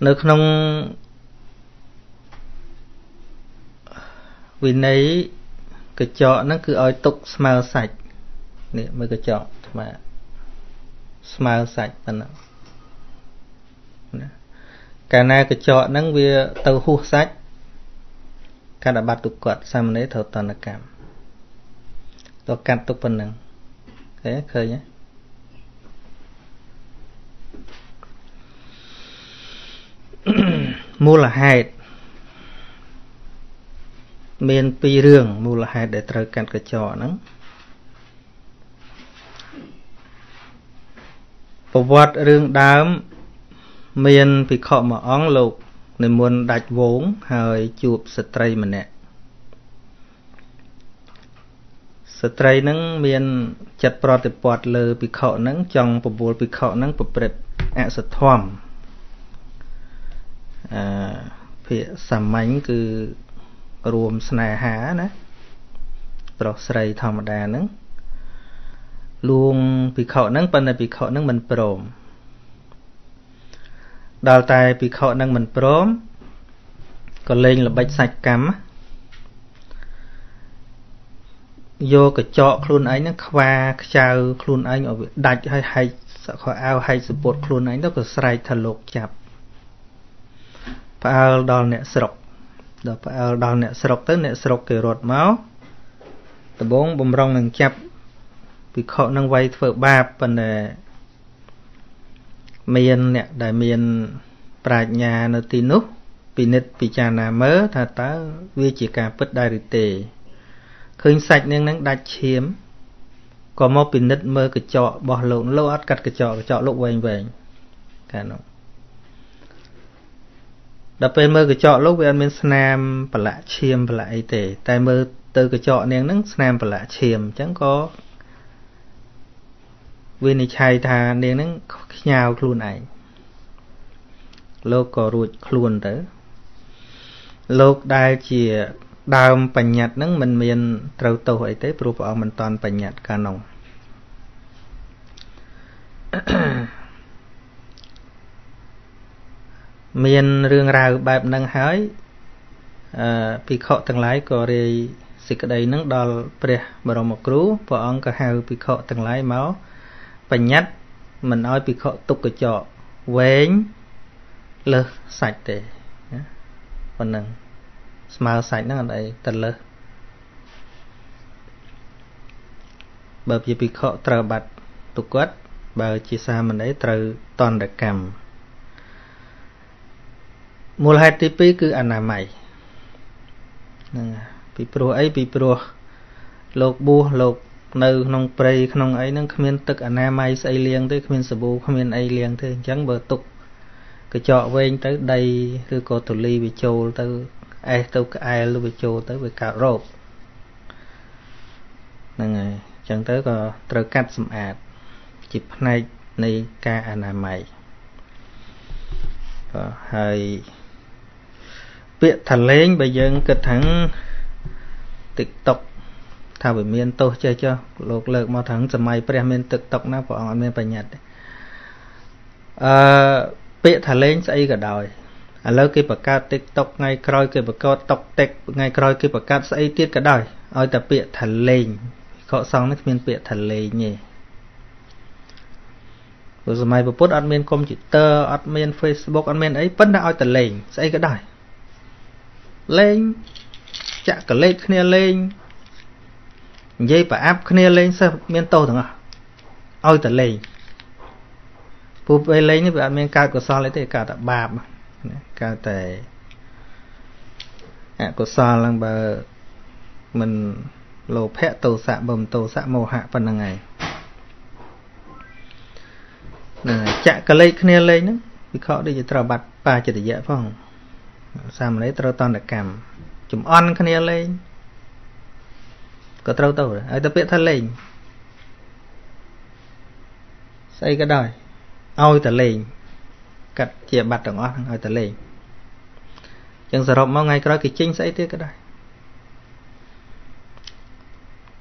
នៅក្នុងវិន័យកញ្ចក់ហ្នឹងគឺឲ្យទុកស្មើសាច់នេះមើលកញ្ចក់ថ្មស្មើសាច់ប៉ុណ្ណឹងណាកាលណាកញ្ចក់ហ្នឹងវាទៅហួសសាច់កាត់អាបត្តិទុកគាត់សាមណេរត្រូវតនកម្ម ទៅកាត់ទុកប៉ុណ្ណឹងឃើញឃើញទេមូលហេតុមានពីររឿងមូលហេតុដែលត្រូវកាត់កញ្ចក់ហ្នឹងប្រវត្តិរឿងដើម មានភិក្ខុមួយអង្គលោកនិមន្តដាច់វង ហើយជួបស្ត្រីម្នាក់ ស្ត្រីហ្នឹងមានចិត្តប្រតិព័ទ្ធលើភិក្ខុហ្នឹងចង់ពពួលភិក្ខុហ្នឹងប្រព្រឹត្តអសធម្មអឺភាកសាមញ្ញគឺរួមស្នេហាណាប្រុសស្រីធម្មតាហ្នឹងលួងភិក្ខុហ្នឹងប៉ុន្តែភិក្ខុហ្នឹងមិនព្រមដល់តែភិក្ខុហ្នឹងមិនព្រមក៏លេងល្បិចសាច់កម្ម យកកញ្ចក់ខ្លួនឯងហ្នឹងខ្វាខ្ចៅខ្លួនឯងឲ្យវាដាច់ឲ្យហែកសសក់ខោអាវហែកសពុតខ្លួនឯងទៅក៏ស្រែកថាលោកចាប់ផ្អើលដល់អ្នកស្រុកដល់ផ្អើលដល់អ្នកស្រុកទៅអ្នកស្រុកគេរត់មកដំបងបំរុងនឹងចាប់ភិក្ខុនឹងវាយធ្វើបាបប៉ុន្តែមានអ្នកដែលមានប្រាជ្ញានៅទីនោះពិនិត្យពិចារណាមើលថាតើវាជាការពិតដែរឬទេ ឃើញសាច់នាងនឹងដាច់ឈាមក៏មកពិនិត្យមើលកញ្ចក់របស់លោកលោកអត់កាត់កញ្ចក់កញ្ចក់លោកវែងវែងកាលនោះដល់ពេលមើលកញ្ចក់លោកវាអត់មានស្នាមប្រឡាក់ឈាមប្រឡាក់អីទេ តែមើលទៅកញ្ចក់នាងហ្នឹងស្នាមប្រឡាក់ឈាមអញ្ចឹងក៏វិនិច្ឆ័យថានាងហ្នឹងខ្ញាវខ្លួនឯងលោកក៏រួចខ្លួនទៅលោកដែលជា ដើមបញ្ញត្តិហ្នឹងមិនមានត្រូវទោសអីទេព្រោះព្រះអង្គមិនតាន់បញ្ញត្តិកាលនោះមានរឿងរ៉ាវបែបហ្នឹងហើយអឺភិក្ខុទាំងឡាយក៏រាយសេចក្តីហ្នឹងដល់ព្រះបរមគ្រូព្រះអង្គក៏ហៅភិក្ខុទាំងឡាយមកបញ្ញត្តិមិនឲ្យភិក្ខុទុកកញ្ចក់វែងលើសសាច់ទេណាប៉ុណ្ណឹង ស្មើសាច់ហ្នឹងអត់អីទៅលើសបើជាភិក្ខុត្រូវបាត់ទុគាត់បើជាសាមណេរត្រូវតន្តកម្មមូលហេតុទី2គឺអនាម័យហ្នឹងពីព្រោះអីពីព្រោះលោកបួសលោកនៅក្នុងព្រៃក្នុងអីហ្នឹងគ្មានទឹកអនាម័យស្អីលាងទេគ្មានសាប៊ូគ្មានអីលាងទេអញ្ចឹងបើទុកកញ្ចក់វែងទៅដីឬក៏ទូលីវាចូលទៅ អេសទៅក្អែលឬវាចូលទៅវាកើតរោគហ្នឹងហើយអញ្ចឹងទៅក៏ត្រូវកាត់សម្អាត ជាផ្នែកនៃការអនាម័យក៏ហើយពាក្យថាលេងបើយើងគិតថា TikTok ថាវាមានទោសចេះចុះលោកលើកមកថាសម័យព្រះមាន TikTok ណាព្រះអង្គអត់មានបញ្ញត្តិទេអឺពាក្យថាលេងស្អីក៏ដោយ ឥឡូវគេបង្កើត TikTok ថ្ងៃក្រោយគេបង្កើត TikTok ថ្ងៃក្រោយគេបង្កើតស្អីទៀតក៏ដោយឲ្យតែពាក្យថាលេងខកសងនេះគ្មានពាក្យថាលេងទេព្រោះសម័យពុទ្ធអត់មានកុំព្យូទ័រអត់មាន Facebook អត់មានអីប៉ុន្តែឲ្យតែលេងស្អីក៏ដោយលេងចាក់កលេចគ្នាលេងនិយាយប្រអាប់គ្នាលេងសិស្សមានទោសទាំងអស់ឲ្យតែលេងពូពេលលេងនេះវាអត់មានកើតកុសលអីទេកើតតែបាប កើតតែអកុសលហ្នឹងបើមិនលោភៈទោសៈបើមិនទោសៈមោហៈប៉ុណ្្នឹងឯងហ្នឹងចាក់កលេចគ្នាលេងហ្នឹងវិខដូចជាត្រូវបាត់បាចិត្តយៈផងសាមណេរត្រូវតន្តកម្មចំអន់គ្នាលេងក៏ត្រូវទៅហើយទៅពាក្យថាលេងស្អីក៏ដោយឲ្យតែលេង កាត់ជាបាត់ទាំងអស់ឲ្យតែលេងចឹងសរុបមកថ្ងៃក្រោយគេចេញស្អីទៀតក៏ដោយ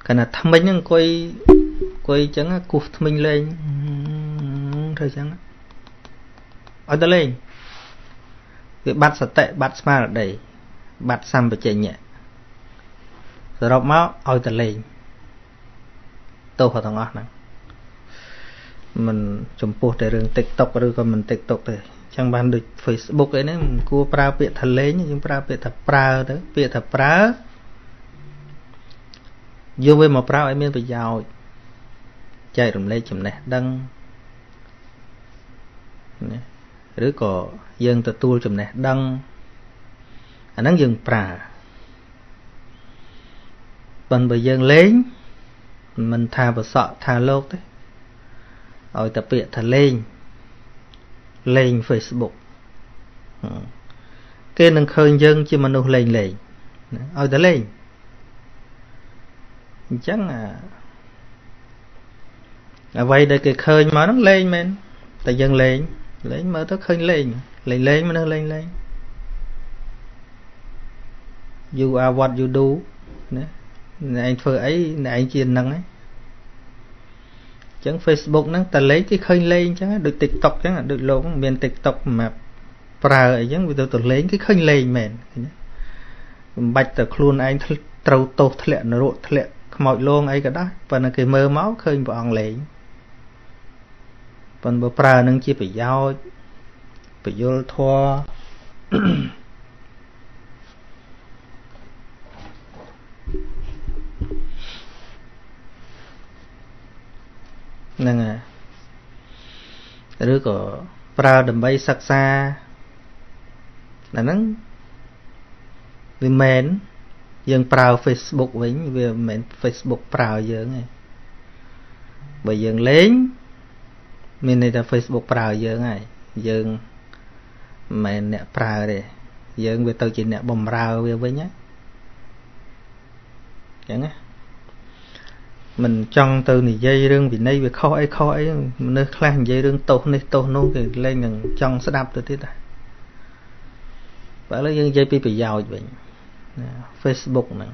កណ្ណាថ្មិញហ្នឹងអង្គុយអង្គុយចឹងគោះថ្មិញលេងធ្វើចឹងឲ្យតែលេងវាបាត់សតិបាត់ស្មារតីបាត់សម្បជញ្ញៈសរុបមកឲ្យតលេងទោសទាំងអស់ហ្នឹង មិនចំពោះតែរឿង TikTok ឬក៏មិន TikTok ទេចឹងបានដូច Facebook អីហ្នឹងមិនគួរប្រើពាក្យថាលេងយើងប្រើពាក្យថាប្រើទៅពាក្យថាប្រើយកវាមកប្រើឲ្យមានប្រយោជន៍ចែករំលែកចំណេះដឹងណាឬក៏យើងទទួលចំណេះដឹងអាហ្នឹងយើងប្រើប៉ុន្តែបើយើងលេងមិនថាប្រសក់ថាលោកទេ ឲ្យតែពាក្យថាលេងលេង Facebook គេនឹងឃើញយើង ជាមនុស្សលេងលេងឲ្យតែលេងអញ្ចឹងអ្វីដែលគេឃើញមកហ្នឹងលេងមែនតែយើងលេងលេងមើលទៅឃើញលេងលេងលេងមនុស្សលេងលេង you are what you do ណាអ្នកឯងធ្វើអីអ្នកឯងជានឹងហ្នឹង ចឹង Facebook ហ្នឹងតលេងគេឃើញលេងចឹងដូច TikTok ចឹងដូចលោកមាន TikTok សម្រាប់ប្រើអីចឹងវាទៅទៅលេងគេឃើញលេងមែនឃើញមិនបាច់តែខ្លួនឯងត្រូវទោសធ្លាក់នរកធ្លាក់ខ្មោចលងអីក៏ដោយប៉ុន្តែគេមើលមកឃើញព្រះអង្គលេងប៉ុន្តែប្រើនឹងជាប្រយោជន៍ពយល់ធម៌ ហ្នឹងហើយឬក៏ប្រើដើម្បីសិក្សាអាហ្នឹងវាមិនយើងប្រើ Facebook វិញវាមិនមែន Facebook ប្រើយើងទេបើយើងលេងមានន័យថា Facebook ប្រើយើងហើយយើងមិនមែនអ្នកប្រើទេយើងវាទៅជាអ្នកបំរើវាវិញណាចឹងណា មិនចង់ទៅនិយាយរឿងវិន័យវាខុសអីខុសអីមនុស្សខ្លះនិយាយរឿងទោសនេះទោសនោះគេលែងនឹងចង់ស្ដាប់ទៅទៀតណាបើឥឡូវយើងនិយាយពីប្រយោជន៍វិញណា Facebook ហ្នឹង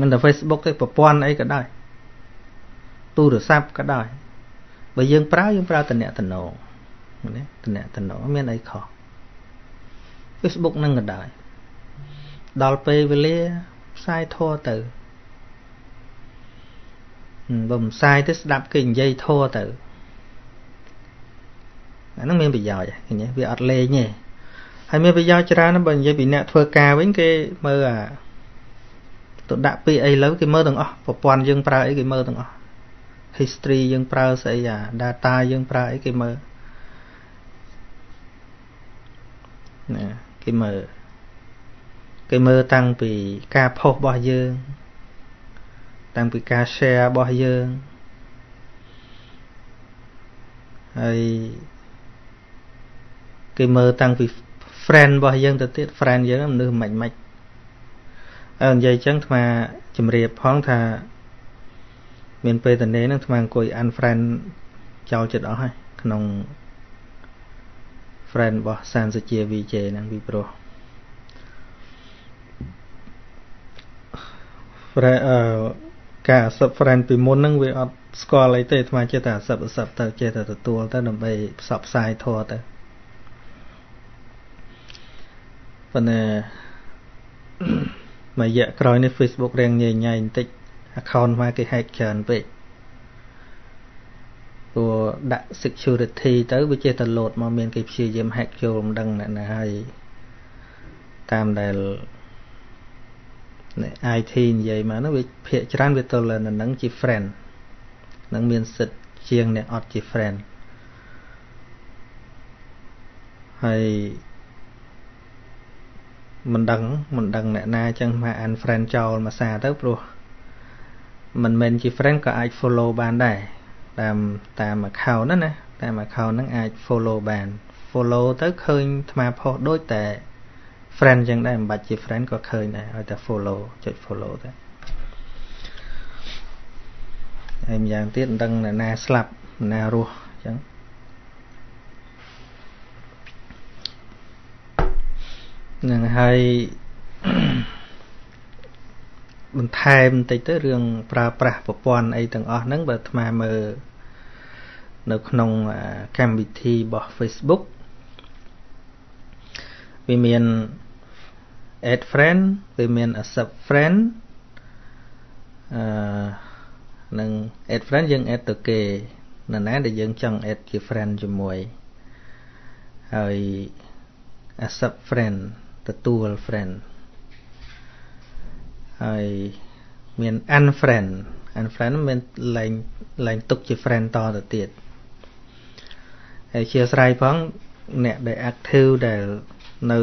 មិនតែ Facebook ទេប្រព័ន្ធអីក៏ដោយទូរស័ព្ទក៏ដោយបើយើងប្រើយើងប្រើតំណែងតំណងណាតំណែងតំណងមានអីខុស Facebook នឹងក៏ដោយដល់ពេលវេលា ផ្សាយធัวទៅបើមិនផ្សាយទៅស្ដាប់គេនិយាយធัวទៅអាហ្នឹងមានប្រយោជន៍ឃើញទេវាអត់លេងទេហើយមានប្រយោជន៍ច្រើនបើនិយាយពីអ្នកធ្វើការវិញគេមើលអាទៅដាក់ពីអីលើគេមើលទាំងអស់ប្រព័ន្ធយើងប្រើអីគេមើលទាំងអស់ history យើងប្រើស្អីអា data យើងប្រើអីគេមើលណាគេមើល គេមើលតាំងពីការផុសរបស់យើង តាំងពីការ share របស់យើងហើយគេមើលតាំងពី friend របស់យើងទៅទៀត friend យើងមនុស្សមិនមិនហើយនិយាយចឹងអាត្មាជំរាបផងថា មានពេលតនេហ្នឹងអាត្មាអង្គុយ unfriend ចោលចិត្តអស់ហើយក្នុង friend របស់សានសជា VJ ហ្នឹងពីព្រោះ friend អឺការ sub friend ពីមុនហ្នឹងវាអត់ស្គាល់អីទេអាត្មាចេះតែ sub sub ទៅចេះតែទទួលទៅដើម្បីផ្សព្វផ្សាយធម៌ទៅប៉ុន្តែមួយរយៈក្រោយនេះ Facebook រៀងញ៉ៃញ៉ៃបន្តិច account មកគេ hack ច្រើនពេកព្រោះដាក់ security ទៅវាចេះតែ load មកមានគេព្យាយាម hack ចូលមិនដឹងអ្នកណាហើយតាមដែល IT និយាយមកនោះវាភាកច្រើនវាទៅលើនឹងជា friend នឹងមានសិទ្ធជាងអ្នកអត់ជា friend ហើយមិនដឹងមិនដឹងអ្នកណាចឹងមក unfriend ចោលមួយសារទៅព្រោះមិនមែនជា friend ក៏អាច follow បានដែរតាមតាម account ណាណាតាម account ហ្នឹងអាច follow បាន follow ទៅឃើញថ្មផុសដូចតែ friend ចឹងដែរមិនបាច់ជា friend ក៏ឃើញដែរឲ្យតែ follow ចុច follow ទៅហើយម្យ៉ាងទៀតមិនដឹងអ្នកណាស្លាប់អ្នកណារស់ចឹងនឹងហើយបន្ថែមបន្តិចទៅរឿងប្រើប្រាស់ប្រព័ន្ធអីទាំងអស់ហ្នឹងបើអាត្មាមើលនៅក្នុងកម្មវិធីរបស់ Facebook វាមាន add friend វាមាន accept friend អឺនឹង add friend យើង add ទៅគេនរណាដែលយើងចង់ add ជា friend ជាមួយហើយ accept friend ទទួល friend ហើយមាន unfriend unfriend មានលែងលែងទុកជា friend តទៅទៀតហើយជាស្រ័យផងអ្នកដែល active ដែល នៅ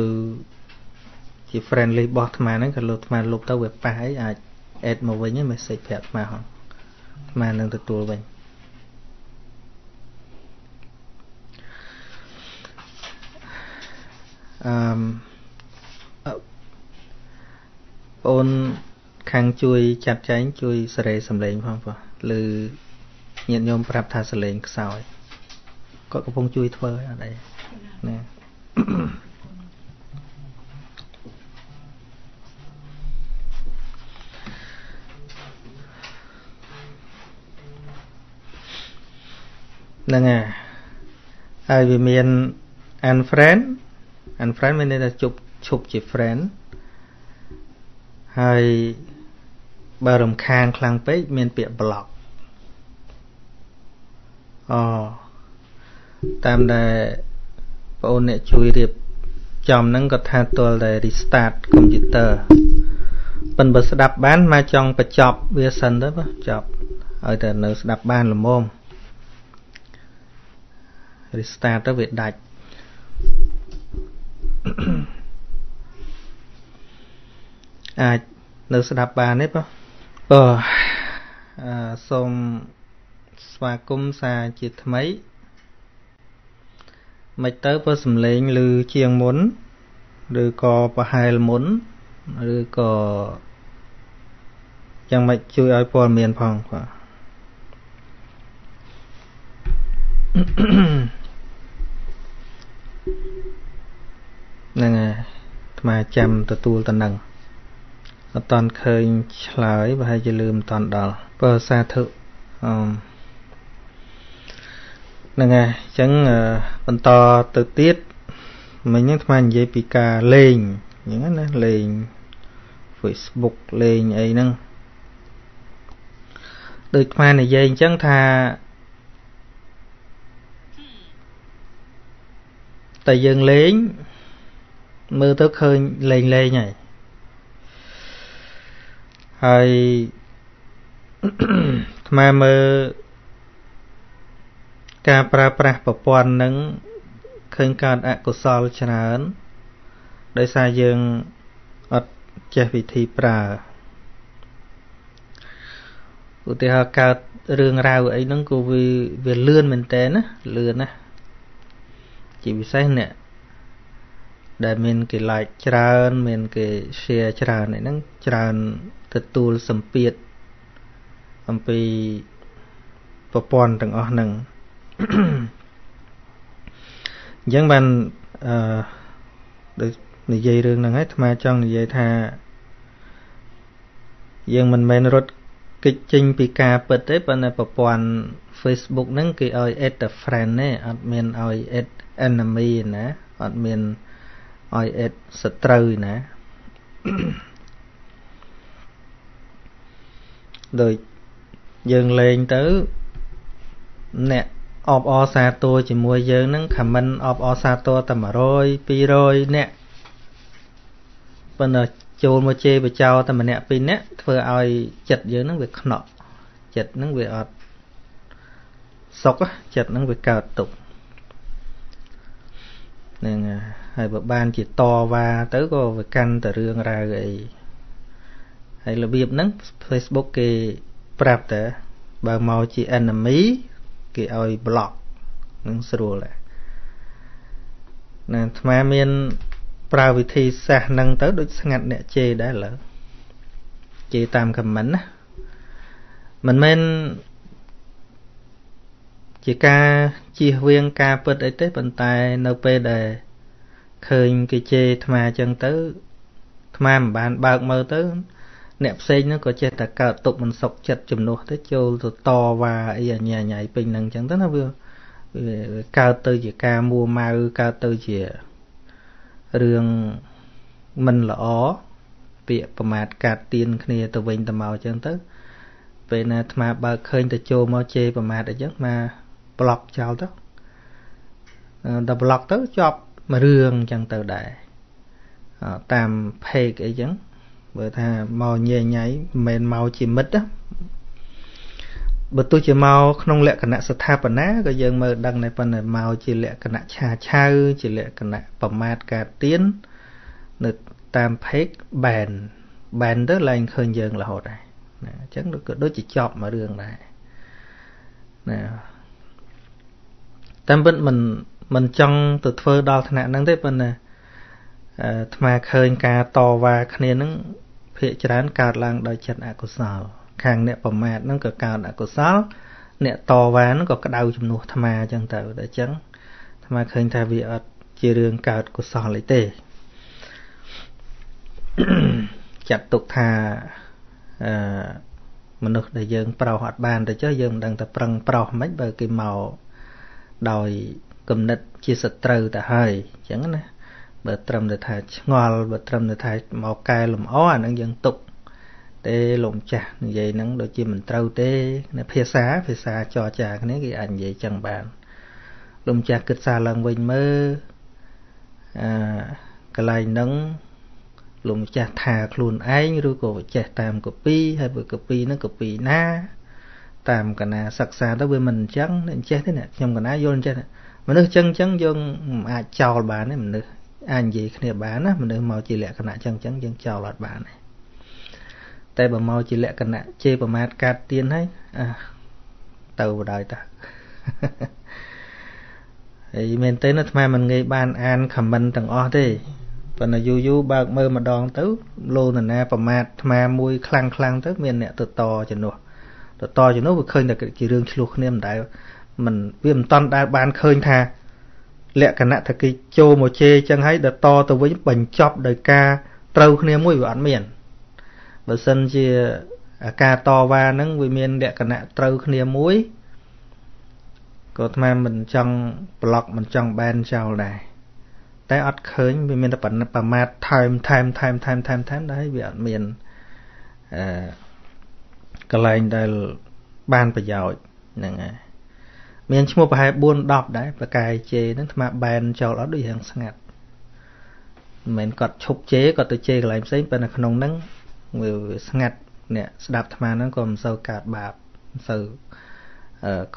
ជា friend list របស់អាត្មាហ្នឹងក៏លោកអាត្មាលុបទៅវាប៉ះអីអាច add មកវិញ message ប្រាប់អាត្មាហងអាត្មានឹងទទួលវិញអឺបងអូនខាងជួយចាត់ចែងជួយសេរីសំឡេងផងបងឬញាតិញោមប្រាប់ថាសំឡេងខ្សោយគាត់កំពុងជួយធ្វើអត់អីណា ហ្នឹងហើយហើយវាមាន unfriend unfriend មានន័យថាជប់ឈប់ជា friend ហើយបើរំខានខ្លាំងពេកមានពាក្យ block អូតាមដែលបងអូនអ្នកជួយរៀបចំហ្នឹងគាត់ថាទាល់តែ restart computer ប៉ិនបើស្ដាប់បានមកចង់បញ្ចប់វាសិនទៅចប់ឲ្យតែនៅស្ដាប់បានល្មម restart ទៅវាដាច់អាចនៅស្ដាប់បានទេបងបើអឺសូមស្វាគមន៍សាជាថ្មីមិនទៅបើសំឡេងឮជាងមុនឬក៏ប្រហែលមុនឬក៏យ៉ាងម៉េចជួយឲ្យព័ត៌មានផងបាទ ហ្នឹងហើយអាត្មាចាំទទួលតំណឹងអត់តន់ឃើញឆ្លើយប្រហែលជាលឺមិនតន់ដល់បើសាធុអឺហ្នឹងហើយអញ្ចឹងបន្តទៅទៀតមិញហ្នឹងអាត្មានិយាយពីការលេងអញ្ចឹងណាលេង Facebook លេងអីហ្នឹងដូចអាត្មានិយាយអញ្ចឹងថា តែយើងលេងមើលទៅឃើញលេងលេងហើយហើយអាត្មាមើលការប្រើប្រាស់ប្រព័ន្ធនឹងឃើញកើតអកុសលច្រើនដោយសារយើងអត់ចេះវិធីប្រើឧទាហរណ៍កើតរឿងរ៉ាវអីហ្នឹងក៏វាវាលឿនមែនតើណាលឿនណា ជាពិសេសអ្នកដែលមានគេ like ច្រើន មានគេ share ច្រើនអីហ្នឹងច្រើនទទួលសម្ពាធអំពីប្រព័ន្ធទាំងអស់ហ្នឹងអញ្ចឹងបានអឺដូចនិយាយរឿងហ្នឹងហើយអាត្មាចង់និយាយថា យើងមិនមែនរត់គេចចេញពីការពិតទេប៉ុន្តែប្រព័ន្ធ Facebook ហ្នឹងគេឲ្យ add a friend ទេអត់មានឲ្យ add enemy ណាអត់មានឲ្យ add សត្រូវណាដូចយើងលេងទៅអ្នកអបអសាទរជាមួយយើងនឹងខមមិនអបអសាទរតែ100 200អ្នកប៉ុន្តែចូលមកជេរបចោតែម្នាក់ពីរនាក់ធ្វើឲ្យចិត្តយើងនឹងវាខ្នក់ចិត្តនឹងវាអត់សុខចិត្តនឹងវាកើតទុក នឹងហើយបើបានជាតវ៉ាទៅក៏វាកាន់តែរឿងរ៉ាវអីហើយរបៀបហ្នឹង Facebook គេប្រាប់តែបើមកជា enemy គេឲ្យ block នឹងស្រួលដែរណាអាត្មាមាន ប្រើវិធីសាស្ត្រហ្នឹងទៅដូចស្ងាត់អ្នកជេរដែរឡើយជេរតាម comment ណាមិនមែនជាការ ជៀសវាងការពិតអីទេប៉ុន្តែនៅពេលដែលឃើញគេជេរអាត្មាអញ្ចឹងទៅអាត្មាមិនបានបើកមើលទៅអ្នកផ្សេងហ្នឹងក៏ចេះតែកើតទុកមិនសុខចិត្តជំនួសទៅចូលទៅតវ៉ាអីអញ្ញាញ៉ៃពេញហ្នឹងអញ្ចឹងទៅណាវាកើតទៅជាការមួម៉ៅកើតទៅជារឿងមិនល្អពាក្យប្រមាថកាត់ទៀនគ្នាទៅវិញទៅមកអញ្ចឹងទៅពេលណាអាត្មាបើកឃើញទៅចូលមកជេរប្រមាថអញ្ចឹងមក ប្លុកចោលទៅដល់ប្លុកទៅជាប់មួយរឿងអញ្ចឹងទៅដែរតាម page អីចឹងបើថាមកញែញ៉ៃមិនមែនមកជាមិត្តណាបើទោះជាមកក្នុងលក្ខណៈស្ថាបនាក៏យើងមើលដឹងដែរប៉ុន្តែមកជាលក្ខណៈឆាឆៅជាលក្ខណៈប្រមាថការទៀននៅតាម page ban ban ទៅឡើងឃើញយើងរហូតដែរណាអញ្ចឹងក៏ដូចជាចប់មួយរឿងដែរណា តាមពិតមិនមិនចង់ទៅធ្វើដល់ថ្នាក់ហ្នឹងទេប៉ុន្តែអាថ្មឃើញការតវ៉ាគ្នាហ្នឹងភាកច្រើនកើតឡើងដោយចិត្តអកុសល ខាងអ្នកប្រមាថហ្នឹងក៏កើតអកុសល អ្នកតវ៉ាហ្នឹងក៏ក្តៅជំនួសអាត្មាអញ្ចឹងទៅតែអញ្ចឹងអាត្មាឃើញថាវាអត់ជារឿងកើតកុសលអីទេចាត់ទុកថាអឺមនុស្សដែលយើង ប្រោសអត់បានទៅចុះយើងមិនដឹងតែប្រឹងប្រោសមិនបើគេមក ដោយគំនិតជាសត្រូវទៅហើយអញ្ចឹងណាបើត្រឹមតែថាឆ្ងល់បើត្រឹមតែថាមកកែលម្អអានឹងយើងទុកទេលោកម្ចាស់និយាយហ្នឹងដូចជាមិនត្រូវទេនៅភាសាភាសាចរចាគ្នាគេអាចនិយាយចឹងបានលោកម្ចាស់គិតសារឡើងវិញមើលអឺកន្លែងហ្នឹងលោកម្ចាស់ថាខ្លួនឯងឬក៏ចេះតាមកូពីហើយបើកូពីហ្នឹងកូពីណា តាមកណាសិក្សាទៅវាមិនអញ្ចឹងអញ្ចេះទេណាខ្ញុំកណាយល់អញ្ចេះមនុស្សអញ្ចឹងអញ្ចឹងយើងអាចចោលបានទេមនុស្សអាចនិយាយគ្នាបានណាមនុស្សមកជាលក្ខណៈអញ្ចឹងអញ្ចឹងយើងចោលអត់បានទេតែបើមកជាលក្ខណៈជេរប្រមាថកាត់ទៀនហើយអាទៅបដ ாய் តាហើយមែនទេអាត្មាមិនងាយបានអានខមមិនទាំងអស់ទេប៉ុន្តែយូរយូរបើកមើលម្ដងទៅលោនណាប្រមាថអាត្មាមួយខ្លាំងខ្លាំងទៅមានអ្នកទៅតជំនួស ទៅតជំនួសវាឃើញតែជារឿងឆ្លោះគ្នាមិនដែលមិនវាមិនតន់ដែលបានឃើញថាលក្ខណៈថាគេចូលមកជេរចឹងហើយដល់តទៅវិញបញ្ចប់ដោយការត្រូវគ្នាមួយវាអត់មានបើសិនជាអាការតវ៉ាហ្នឹងវាមានលក្ខណៈត្រូវគ្នាមួយក៏អាត្មាមិនចង់ប្លុកមិនចង់បែនចោលដែរតែអត់ឃើញវាមានតែប្រមាថថែមថែមថែមថែមថែមថែមដែរវាអត់មានអឺ កន្លែងដែលបានប្រយោជន៍ហ្នឹងហើយមានឈ្មោះប្រហែល4 10ដែរប្រកាយជេហ្នឹងអាត្មាបែនចោលអត់ដូចយ៉ាងស្ងាត់មិនមែនគាត់ឈប់ជេគាត់ទៅជេកន្លែងផ្សេងប៉ុន្តែក្នុងហ្នឹងវាស្ងាត់អ្នកស្ដាប់អាត្មាហ្នឹងក៏មិនសូវកើតបាបមិនសូវ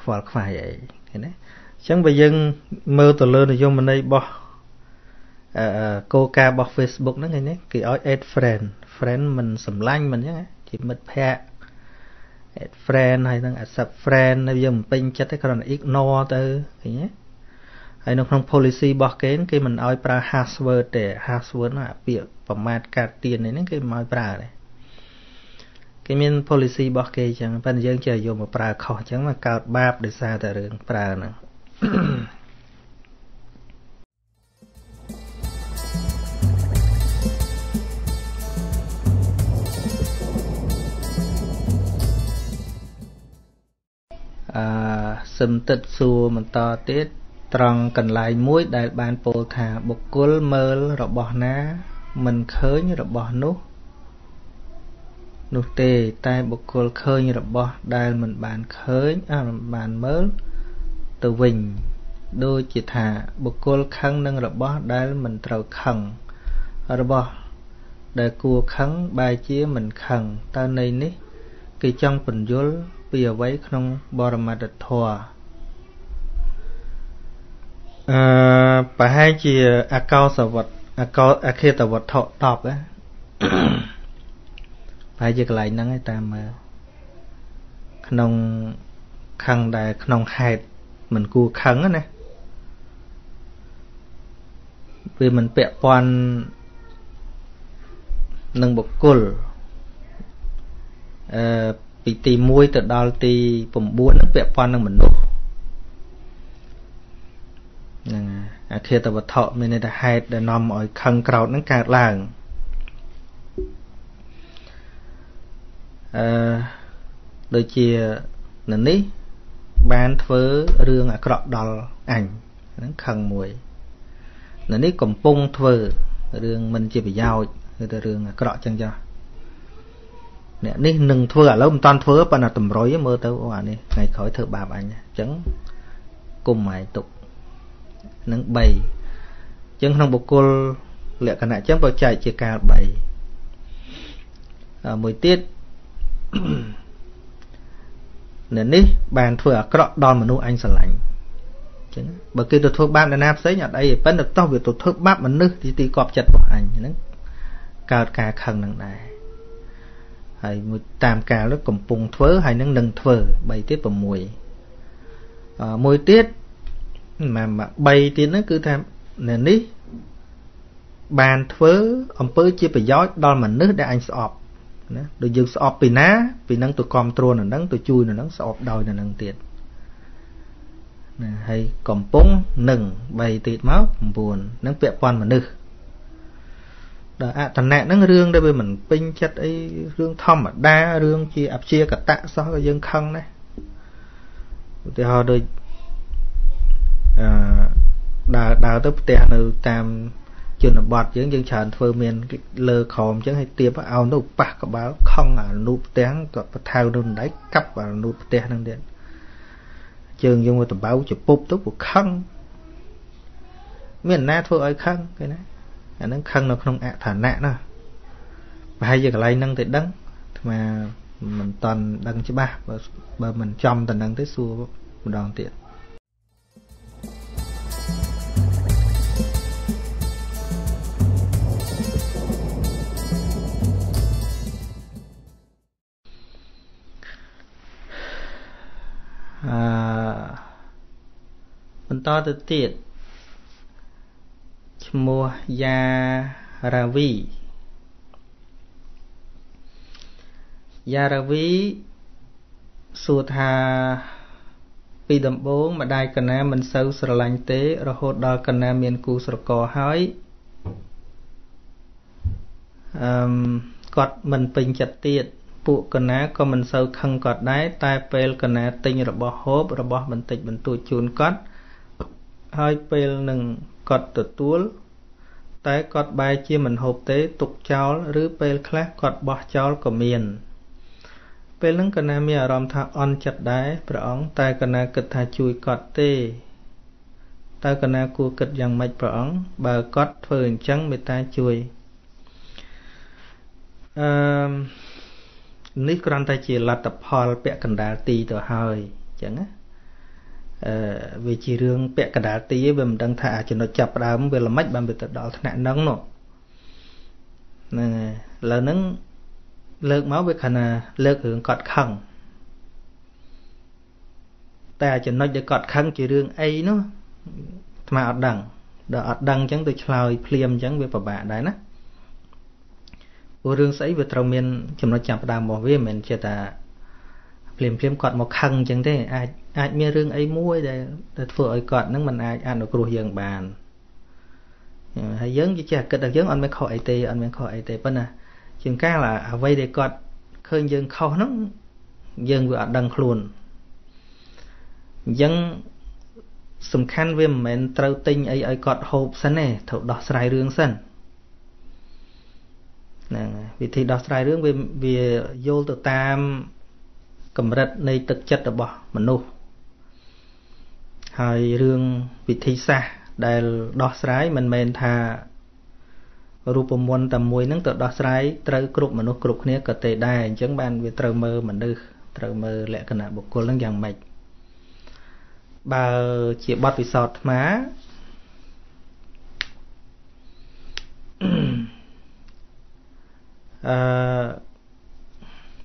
ខ្វល់ខ្វាយអីឃើញទេអញ្ចឹងបើយើងមើលទៅលើនិយមន័យរបស់អឺគោលការណ៍របស់ Facebook ហ្នឹងឃើញទេគេឲ្យ add friend friend មិនសម្លាញ់មិនអញ្ចឹងជាមិត្តភ័ក្តិ add friend ហើយនឹង accept friend នៅយើងមិនពេញចិត្តទេគ្រាន់តែ ignore ទៅឃើញទេហើយនៅក្នុង policy របស់គេគេមិនឲ្យប្រើ password ទេ password ហ្នឹងអាពាក្យប្រមាថកាត់ទៀននេះគេមិនឲ្យប្រើទេគេមាន policy របស់គេអញ្ចឹងប៉ុន្តែយើងចេះយកមកប្រើខុសអញ្ចឹងមកកើតបាបដោយសារតែរឿងប្រើហ្នឹង អឺសឹមទឹកសួរបន្តទៀតត្រង់កន្លែងមួយដែលបានពោលថាបុគ្គលមើលរបស់ណា មិនឃើញរបស់នោះ នោះទេ តែបុគ្គលឃើញរបស់ដែលមិនបានឃើញអមិនបានមើលទៅវិញដូចជាថាបុគ្គលខឹងនឹងរបស់ដែលមិនត្រូវខឹងរបស់ដែលគួរខឹងបែរជាមិនខឹងតើន័យនេះ គេចង់ពន្យល់ ពីអ្វីក្នុងបរមត្តធម៌អឺប្រហែលជាអកោសវត្តអកោអខេតវត្ថុ10ណាប្រហែលជាកន្លែងហ្នឹងឯតាមមើលក្នុងខឹងដែលក្នុងហេតុមិនគួរខឹងណាវាមិនពាក់ព័ន្ធនឹងបុគ្គលអឺ ពីទី1ទៅដល់ទី9ហ្នឹងពាក់ព័ន្ធនឹងមនុស្សហ្នឹងអាឃាតវត្ថុមានន័យថាហេតុដែលនាំឲ្យខឹងក្រោតហ្នឹងកើតឡើងអឺដូចជានៅនេះបានធ្វើរឿងអាក្រក់ដល់អញហ្នឹងខឹងមួយនៅនេះកំពុងធ្វើរឿងមិនជាប្រយោជន៍គឺតែរឿងអាក្រក់ចឹងចា អ្នកនេះនឹងធ្វើឥឡូវមិនតាន់ធ្វើប៉ុន្តែតម្រុយមើលទៅអូអានេះថ្ងៃក្រោយធ្វើបាបអញអញ្ចឹងគុំម៉ែទុកនឹង3អញ្ចឹងក្នុងបុគ្គលលក្ខណៈអញ្ចឹងបើចែកជាកាល3មួយទៀតនៅនេះបានធ្វើអាក្រក់ដល់មនុស្សអញស្រឡាញ់អញ្ចឹងបើគេទៅធ្វើបាបនរណាផ្សេងអត់អីទេប៉ុន្តែតោះវាទៅធ្វើបាបមនុស្សទីទីកប់ចិត្តរបស់អញហ្នឹងកើតការខឹងនឹងដែរ ហើយមួយតាមកាលកំពុងធ្វើហើយនឹងនឹងធ្វើ3ទៀត6មួយទៀតមក3ទៀតហ្នឹងគឺថានៅនេះបានធ្វើអំពើជាប្រយោជន៍ដល់មនុស្សដែលអញស្អប់ណាដូចយើងស្អប់ពីណាពីនឹងទៅគ្រប់គ្រងនៅនឹងទៅជួយនៅនឹងស្អប់ដោយនៅនឹងទៀតណាហើយកំពុងនឹង3ទៀតមក9នឹងពាក់ព័ន្ធមនុស្ស ដល់អតនៈហ្នឹងរឿងដែលវាមិនពេញចិត្តអីរឿងធម្មតារឿងជាអព្យាកតៈសោះក៏យើងខឹងដែរឧទាហរណ៍ដូចអឺដើរដើរទៅផ្ទះនៅតាមជនបទយើងយើងច្រើនធ្វើមានលើក្រោមអញ្ចឹងឲ្យទៀបឲ្យទៅប៉ះក្បាលខំអានូផ្ទះក៏បថៅនៅដៃកាប់អានូផ្ទះហ្នឹងទៀតជើងយើងមកដបៅជពុបទៅពុខឹងមានណាធ្វើឲ្យខឹងគេណា អាហ្នឹងខឹងនៅក្នុងអឋានៈណាប្រហែលជាកន្លែងហ្នឹងទៅដឹងអាមិនតន់ដឹងច្បាស់បើបើមិនចំតំណឹងទេសួរម្ដងទៀតអឺបន្តទៅទៀត ឈ្មោះយ៉ារាវីយ៉ារាវីសួរថាពីដំបូងម្ដាយកណាមិនសូវស្រឡាញ់ទេ រហូតដល់កណាមានគូស្រករហើយអឺគាត់មិនពេញចិត្តទៀតពួកកណាក៏មិនសូវខឹងគាត់ដែរតែពេលកណាទិញរបស់ហូបរបស់បន្តិចបន្តួចជូនគាត់ហើយពេលនឹង គាត់ទទួល តែគាត់បែរជាមិនហូបទេទុកចោលឬពេលខ្លះគាត់បោះចោលក៏មានពេលហ្នឹងកណាមានអារម្មណ៍ថាអន់ចិត្តដែរព្រះអង្គតែកណាគិតថាជួយគាត់ទេតើកណាគួរគិតយ៉ាងម៉េចព្រះអង្គបើគាត់ធ្វើអញ្ចឹងមេត្តាជួយអឺនេះគ្រាន់តែជាលទ្ធផលពាក់កណ្ដាលទីទៅហើយអញ្ចឹងណាអឺ វាជារឿងពាក់កណ្ដាលទីវាមិនដឹងថាចំណុចចាប់ដើមវាល្មិចបានវាទៅដល់ថ្នាក់ហ្នឹងនោះហ្នឹងហើយឥឡូវហ្នឹងលើកមកវាខណៈលើករឿងកត់ខឹងតែចំណុចដែលកត់ខឹងជារឿងអីនោះអាត្មាអត់ដឹងដល់អត់ដឹងអញ្ចឹងទៅឆ្លើយភ្លាមអញ្ចឹងវាពិបាកដែរណាព្រោះរឿងស្អីវាត្រូវមានចំណុចចាប់ផ្ដើមរបស់វាមិនមែនជាថាភ្លាមភ្លាមគាត់មកខឹងអញ្ចឹងទេអាច អាចមានរឿងអីមួយដែលដែលធ្វើឲ្យគាត់នឹងមិនអាចអនុគ្រោះយើងបានហើយយើងជាគិតថាយើងអត់មានខុសអីទេអត់មានខុសអីទេប៉ុន្តែជាងកាលអ្វីដែលគាត់ឃើញយើងខុសហ្នឹងយើងវាអត់ដឹងខ្លួនអញ្ចឹងសំខាន់វាមិនមែនត្រូវទិញអីឲ្យគាត់ហូបសិនទេត្រូវដោះស្រាយរឿងសិនហ្នឹងវិធីដោះស្រាយរឿងវាវាយល់ទៅតាមកម្រិតនៃទឹកចិត្តរបស់មនុស្ស ហើយរឿងវិធីសាស្ត្រដែលដោះស្រាយមិនមែនថារូបមន្តតែមួយហ្នឹងទៅដោះស្រាយត្រូវគ្រប់មនុស្សគ្រប់គ្នាក៏ទេដែរអញ្ចឹងបានវាត្រូវមើលមនុស្សត្រូវមើលលក្ខណៈបុគ្គលហ្នឹងយ៉ាងម៉េចបើជាបទពិសោធន៍អាត្មាអឺ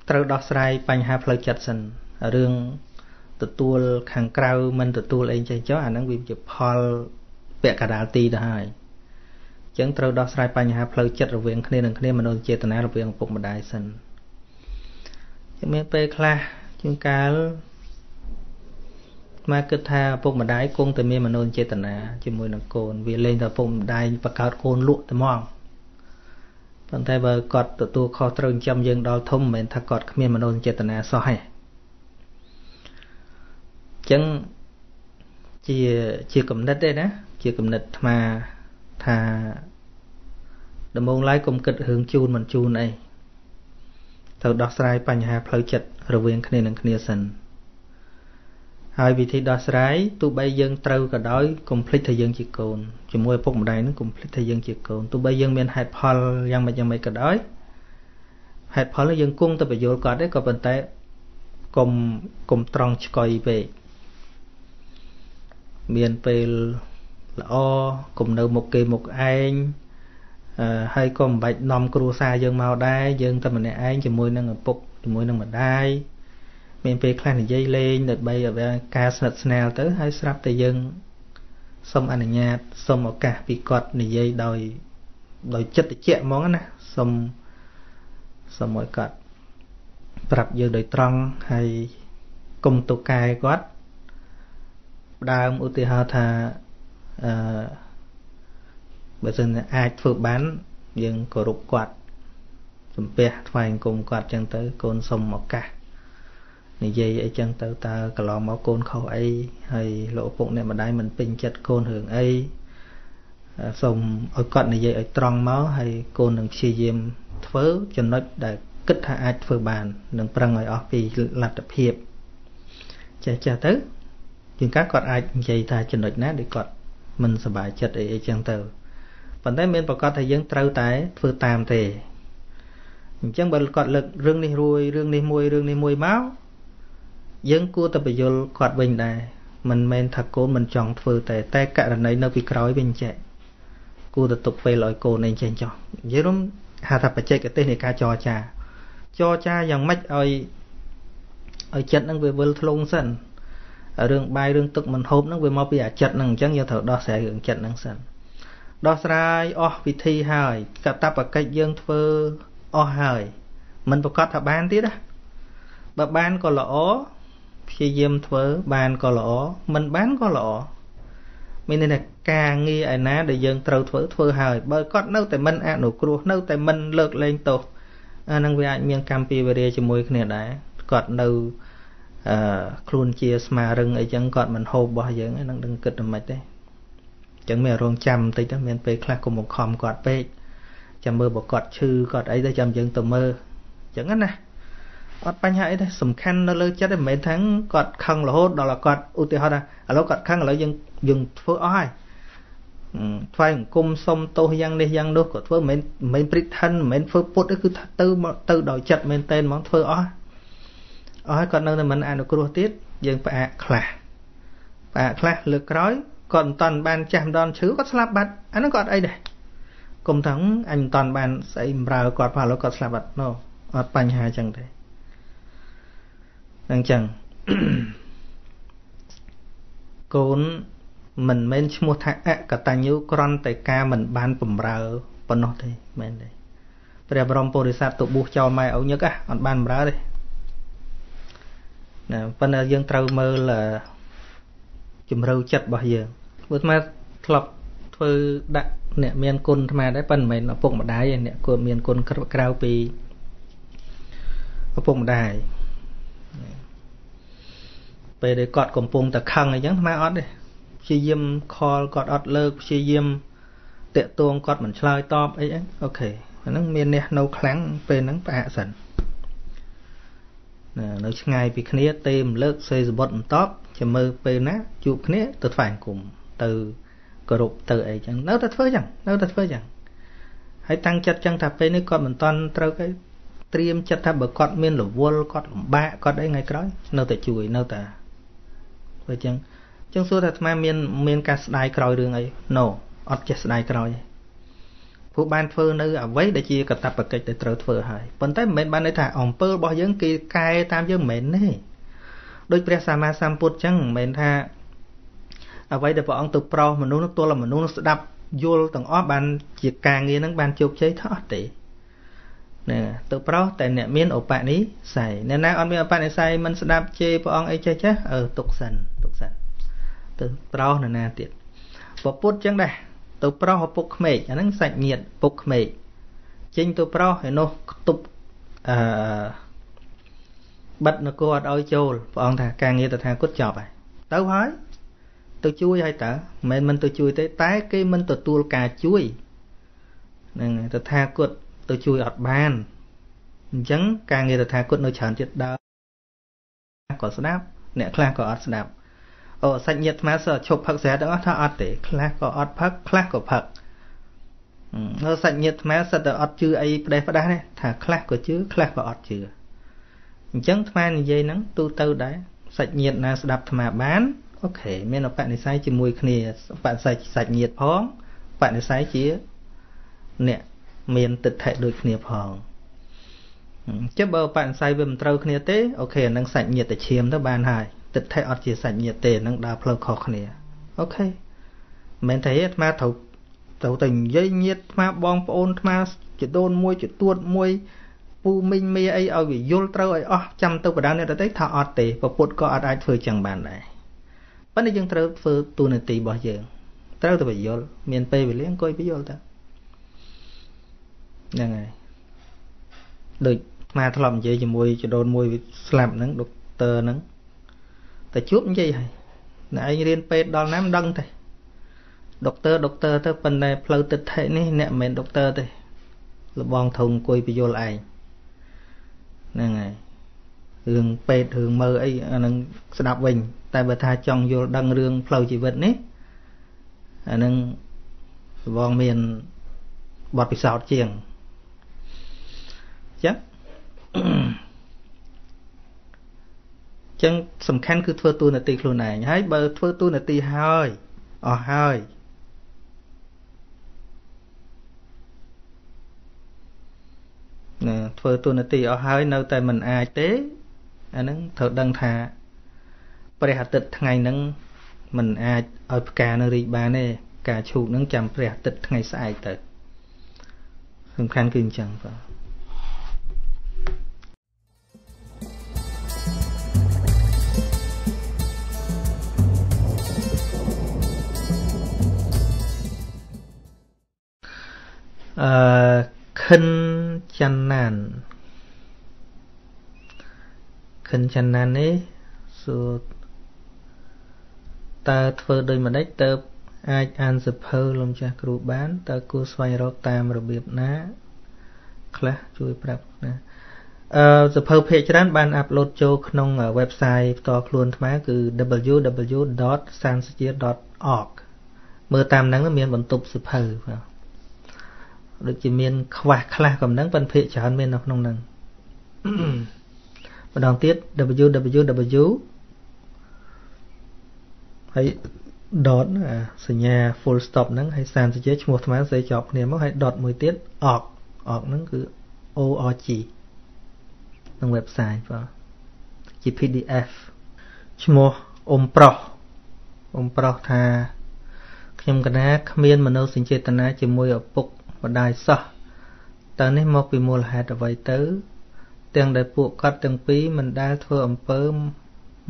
ត្រូវដោះស្រាយបញ្ហាផ្លូវចិត្តសិនរឿង ទទួលខាងក្រៅមិនទទួលអីចេះចុះអាហ្នឹងវាជាផលពាក់កណ្ដាលទីទៅហើយចឹងត្រូវដោះស្រាយបញ្ហាផ្លូវចិត្តរវាងគ្នានឹងគ្នាមនោចេតនារវាងឪពុកម្ដាយសិនចឹងមានពេលខ្លះជាងកាលមកគិតថាឪពុកម្ដាយគង់តែមានមនោចេតនាជាមួយនឹងកូនវាលែងតែឪពុកម្ដាយបង្កើតកូនលក់តែហ្មងប៉ុន្តែបើគាត់ទទួលខុសត្រូវចិញ្ចឹមយើងដល់ធំមិនមែនថាគាត់គ្មានមនោចេតនាសោះទេ ចឹងជាជាគំនិតទេណាជាគំនិតអាត្មាថាដំបូងឡើយកុំគិតរឿងជូនមិនជូនអីត្រូវដោះស្រាយបញ្ហាផ្លូវចិត្តរវាងគ្នានឹងគ្នាសិនហើយវិធីដោះស្រាយទោះបីយើងត្រូវក៏ដោយកុំភ្លេចថាយើងជាកូនជាមួយឪពុកម្ដាយនឹងកុំភ្លេចថាយើងជាកូនទោះបីយើងមានហេតុផលយ៉ាងម៉េចយ៉ាងម៉េចក៏ដោយហេតុផលនោះយើងគង់ទៅបញ្យល់គាត់ទេក៏ប៉ុន្តែកុំកុំត្រង់ឆ្កុយពេក មានពេលល្អកុំនៅមុខគេមុខឯងហើយក៏មិនបាច់នាំគ្រួសារយើងមកដែរយើងតែម្នាក់ឯងជាមួយនឹងឪពុកជាមួយនឹងម្ដាយមានពេលខ្លះនិយាយលេងដើម្បីឲ្យការស្និទ្ធស្នាលទៅហើយស្រាប់តែយើងសូមអនុញ្ញាតសូមឱកាសពីគាត់និយាយដោយដោយចិត្តត្រជាក់ហ្មងណាសូមសូមឲ្យគាត់ប្រាប់យើងដោយត្រង់ហើយគុំទៅកែគាត់ ដើមឧទាហរណ៍ថាអឺបើសិនអាចធ្វើបាន យើងគោរពគាត់សំពះថ្វាយអង្គមគាត់ចឹងទៅ កូនសុំឱកាសនិយាយអីចឹងទៅតើកន្លងមកកូនខុសអីហើយលោកឪពុកអ្នកម្ដាយមិនពេញចិត្តកូនរឿងអីអសូមឲ្យគាត់និយាយឲ្យត្រង់មកហើយកូននឹងព្យាយាមធ្វើចំណុចដែលគិតថាអាចធ្វើបាននឹងប្រឹងឲ្យអស់ពីលទ្ធភាពចេះចេះទៅ ជាងកាគាត់អាចនិយាយថាចំណុចណាដែលគាត់មិនសប្បាយចិត្តអីអីចឹងទៅប៉ុន្តែមានប្រកាសថាយើងត្រូវតែធ្វើតាមទេអញ្ចឹងបើគាត់លើករឿងនេះរួយរឿងនេះមួយរឿងនេះមួយមកយើងគួរតែបញ្យល់គាត់វិញដែរមិនមែនថាកូនមិនចង់ធ្វើតែតែករណីនៅពីក្រោយវិញចេះគួរតែទុកពេលឲ្យកូនឯងចេញចោះនិយាយរំហៅថាបច្ចេកទេសនៃការចរចាចរចាយ៉ាងម៉េចឲ្យឲ្យចិត្តនឹងវាវិលធ្លងសិន រឿងបាយរឿងទឹកមិនហូបហ្នឹងវាមកពីអាចិត្តហ្នឹងអញ្ចឹងយើងត្រូវដោះស្រាយរឿងចិត្តហ្នឹងសិនដោះស្រាយអស់វិធីហើយកតបកិច្ចយើងធ្វើអស់ហើយមិនប្រកាសថាបានទៀតណាបើបានក៏ល្អព្យាយាមធ្វើបានក៏ល្អមិនបានក៏ល្អមានន័យថាការងារឯណាដែលយើងត្រូវធ្វើធ្វើហើយបើគាត់នៅតែមិនអនុគ្រោះនៅតែមិនលើកលែងទោសអានឹងវាអាចមានកម្មពីវរាជាមួយគ្នាដែរគាត់នៅ អឺខ្លួនជាស្មារឹងអីចឹងគាត់មិនហូបរបស់យើងហ្នឹងដឹងគិតតែមិនទេអញ្ចឹងមានរងចាំបន្តិចទៅមានពេលខ្លះកុំបង្ខំគាត់ពេកចាំមើលបើគាត់ឈឺគាត់អីទៅចាំយើងទៅមើលអញ្ចឹងណាអត់បញ្ហាអីទេសំខាន់នៅលើចិត្តមិនមែនថាគាត់ខឹងរហូតដល់គាត់ឧទាហរណ៍ថាឥឡូវគាត់ខឹងឥឡូវយើងយើងធ្វើអស់ហើយថ្វាយអង្គមសុំទោសយ៉ាងនេះយ៉ាងនោះក៏ធ្វើមិនមែនព្រិថិនមិនមែនធ្វើពុតទេគឺថាទៅទៅដោយចិត្តមែនតែនហ្មងធ្វើអស់ អស់ហើយគាត់នៅតែមិនអនុគ្រោះទៀតយើងផ្អាកខ្លះផ្អាកខ្លះលើកក្រោយគាត់មិនតាន់បានចាស់ម្ដងឈឺគាត់ស្លាប់បាត់អានោះគាត់អីដែរគុំថាអញមិនតាន់បានស្អីបំរើគាត់ផងឥឡូវគាត់ស្លាប់បាត់ណូអត់បញ្ហាចឹងទេអញ្ចឹងកូនមិនមែនឈ្មោះថាអកតញ្ញូក្រន់តែការមិនបានបំរើប៉ុណ្ណោះទេមែនទេព្រះបរមពុរិស័ទទៅបួសចោលម៉ែឪញឹកអត់បានបំរើទេ ណាប៉ុន្តែយើងត្រូវមើលជំរឿចិត្តរបស់យើងព្រោះអាធ្លាប់ធ្វើដាក់អ្នកមានគុណអាត្មាដែរប៉ុន្តែមិនមែនឪពុកម្ដាយទេអ្នកគួរមានគុណក្រៅពីឪពុកម្ដាយពេលដែលគាត់កំពុងតែខឹងអីចឹងអាត្មាអត់ទេព្យាយាមខលគាត់អត់លើកព្យាយាមតាក់ទងគាត់មិនឆ្លើយតបអីហ្នឹងអូខេអាហ្នឹងមានអ្នកនៅខ្លាំងពេលហ្នឹងផ្អាកសិនណា នៅឆ្ងាយពីគ្នាទេមលើកសេសបុតមិនតបចាំមើលពេលណាជួបគ្នាទៅថ្វាយអង្គមទៅគោរពទៅអីចឹងនៅតែធ្វើចឹងនៅតែធ្វើចឹងហើយតាំងចិត្តចឹងថាពេលនេះគាត់មិនតន់ត្រូវគេត្រៀមចិត្តថាបើគាត់មានរវល់គាត់លំបាកគាត់អីថ្ងៃក្រោយនៅតែជួយនៅតែបើចឹងចឹងសួរថាអាត្មាមានមានការស្ដាយក្រោយរឿងអី No អត់ចេះស្ដាយក្រោយទេ ព្រោះបានធ្វើនៅអ្វីដែលជាកតបកិច្ចដែលត្រូវធ្វើហើយប៉ុន្តែមិនមែនបានន័យថាអំពើរបស់យើងគេកែតាមយើងមិនមែនទេដោយព្រះសម្មាសម្ពុទ្ធចឹងមិនមែនថាអ្វីដែលព្រះអង្គទៅប្រោសមនុស្សនោះទល់តែមនុស្សស្ដាប់យល់ទាំងអស់បានជាការងារហ្នឹងបានជោគជ័យថាអត់ទេណាទៅប្រោសតែអ្នកមានឧបនិស្ស័យអ្នកណាអត់មានឧបនិស្ស័យមិនស្ដាប់ជេរព្រះអង្គអីចេះចេះអឺទុកសិនទុកសិនទៅប្រោសនរណាទៀតពពុទ្ធចឹងដែរ ទៅប្រោសឪពុកក្មេកអាហ្នឹងសាច់ញាតិពុកក្មេកចេញទៅប្រោសឯនោះខ្ទប់អឺបិទនគរអត់ឲ្យចូលព្រះអង្គថាការងារតថាគតចប់ហើយទៅហើយទៅជួយហើយតើមិនមែនមិនទៅជួយទេតែគេមិនទទួលការជួយនឹងតថាគតទៅជួយអត់បានអញ្ចឹងការងារតថាគតនៅច្រើនទៀតដើរក៏ស្ដាប់អ្នកខ្លះក៏អត់ស្ដាប់ អូសាច់ញាតិអាត្មាសើឈប់ផឹកស្រាទាំងអស់ថាអត់ទេខ្លះក៏អត់ផឹកខ្លះក៏ផឹកនៅសាច់ញាតិអាត្មាសិតតែអត់ជឿអីផ្ដេសផ្ដាស់ទេថាខ្លះក៏ជឿខ្លះក៏អត់ជឿអញ្ចឹងអាត្មានិយាយហ្នឹងទូទៅដែរសាច់ញាតិណាស្ដាប់អាត្មាបានអូខេមានអបនិស្ស័យជាមួយគ្នាបនិស្ស័យសាច់ញាតិផងបនិស្ស័យជាអ្នកមានទិដ្ឋិដូចគ្នាផងចុះបើឧបនិស្ស័យវាមិនត្រូវគ្នាទេ okay អានឹងសាច់ញាតិតែឈាមទៅបានហើយ ទិដ្ឋិអត់ជាសាច់ញាតិទេនឹងដើរផ្លូវខុសគ្នា okay មិនមែនថាអាត្មាត្រូវត្រូវតែនិយាយញាតិអាត្មាបងប្អូនអាត្មាជីដូនមួយជីទួតមួយពូមីងមីអីឲ្យវាយល់ត្រូវឲ្យអស់ចាំទៅប្រដៅអ្នកដទៃថាអត់ទេព្រះពុទ្ធក៏អត់អាចធ្វើចឹងបានដែរប៉ុន្តែយើងត្រូវធ្វើតួនាទីរបស់យើងត្រូវតែបញ្យល់មានពេលវេលាអង្គុយបញ្យល់ទៅហ្នឹងហើយដូចអាត្មាធ្លាប់និយាយជាមួយចដូនមួយស្លាប់ហ្នឹងដុកទ័រហ្នឹង តែជួបនិយាយហើយណែឯងរៀនពេទ្យដល់ណាមិនដឹងទេដុកទ័រដុកទ័រទៅប៉ុន្តែផ្លូវទិដ្ឋិនេះអ្នកមិនមែនដុកទ័រទេលបងធំអង្គុយបញ្យល់ឯងហ្នឹងហើយរឿងពេទ្យរឿងមើអីអានឹងស្ដាប់វិញ តែបើថាចង់យល់ដឹងរឿងផ្លូវជីវិតនេះអានឹងលបងមានបទពិសោធន៍ជាងចឹង ចឹងសំខាន់គឺធ្វើទូនាទីខ្លួនឯងហើយបើធ្វើទូនាទីហើយអស់ហើយណាធ្វើទូនាទីអស់ហើយនៅតែមិនអាចទេអាហ្នឹងត្រូវដឹងថាព្រះអាទិត្យថ្ងៃហ្នឹងមិនអាចឲ្យផ្កានៅរីកបានទេការឈូកហ្នឹងចាំព្រះអាទិត្យថ្ងៃស្អែកទៅសំខាន់គឺអញ្ចឹងបាទ អឺខិនចន្ទណានខិនចន្ទណាននេះសួរតើធ្វើដូចម្ដេចទៅអាចអានសភៅលំចាស់គ្រូបានតើគួរស្វែងរកតាមរបៀបណា ខ្លះជួយប្រាប់ណាអឺសភៅភាគច្រើនបានអាប់ឡូតចូលក្នុង website ផ្ទាល់ខ្លួនថ្មគឺ www.sansajia.org មើលតាមហ្នឹងមានបន្ទប់សភៅបាទ ដូចជាមាន ខ្វះខ្លះកំណឹងប៉ុន្តែភាគច្រើនមាននៅក្នុងហ្នឹងម្ដងទៀត www ហើយ dot សញ្ញា full stop ហ្នឹងហើយសានសេចក្ដីឈ្មោះថ្មសេជាប់គ្នាមកហើយ dot មួយទៀត org org ហ្នឹងគឺ org ក្នុង website បាទជា PDF ឈ្មោះអ៊ំប្រុសអ៊ំប្រុសថាខ្ញុំកណាគ្មានមនោសញ្ចេតនាជាមួយឪពុក ម្ដាយសោះតើនេះមកពីមូលហេតុអ្វីទៅ ទាំងដែលពួកគាត់ទាំងពីរមិនដែលធ្វើអំពើ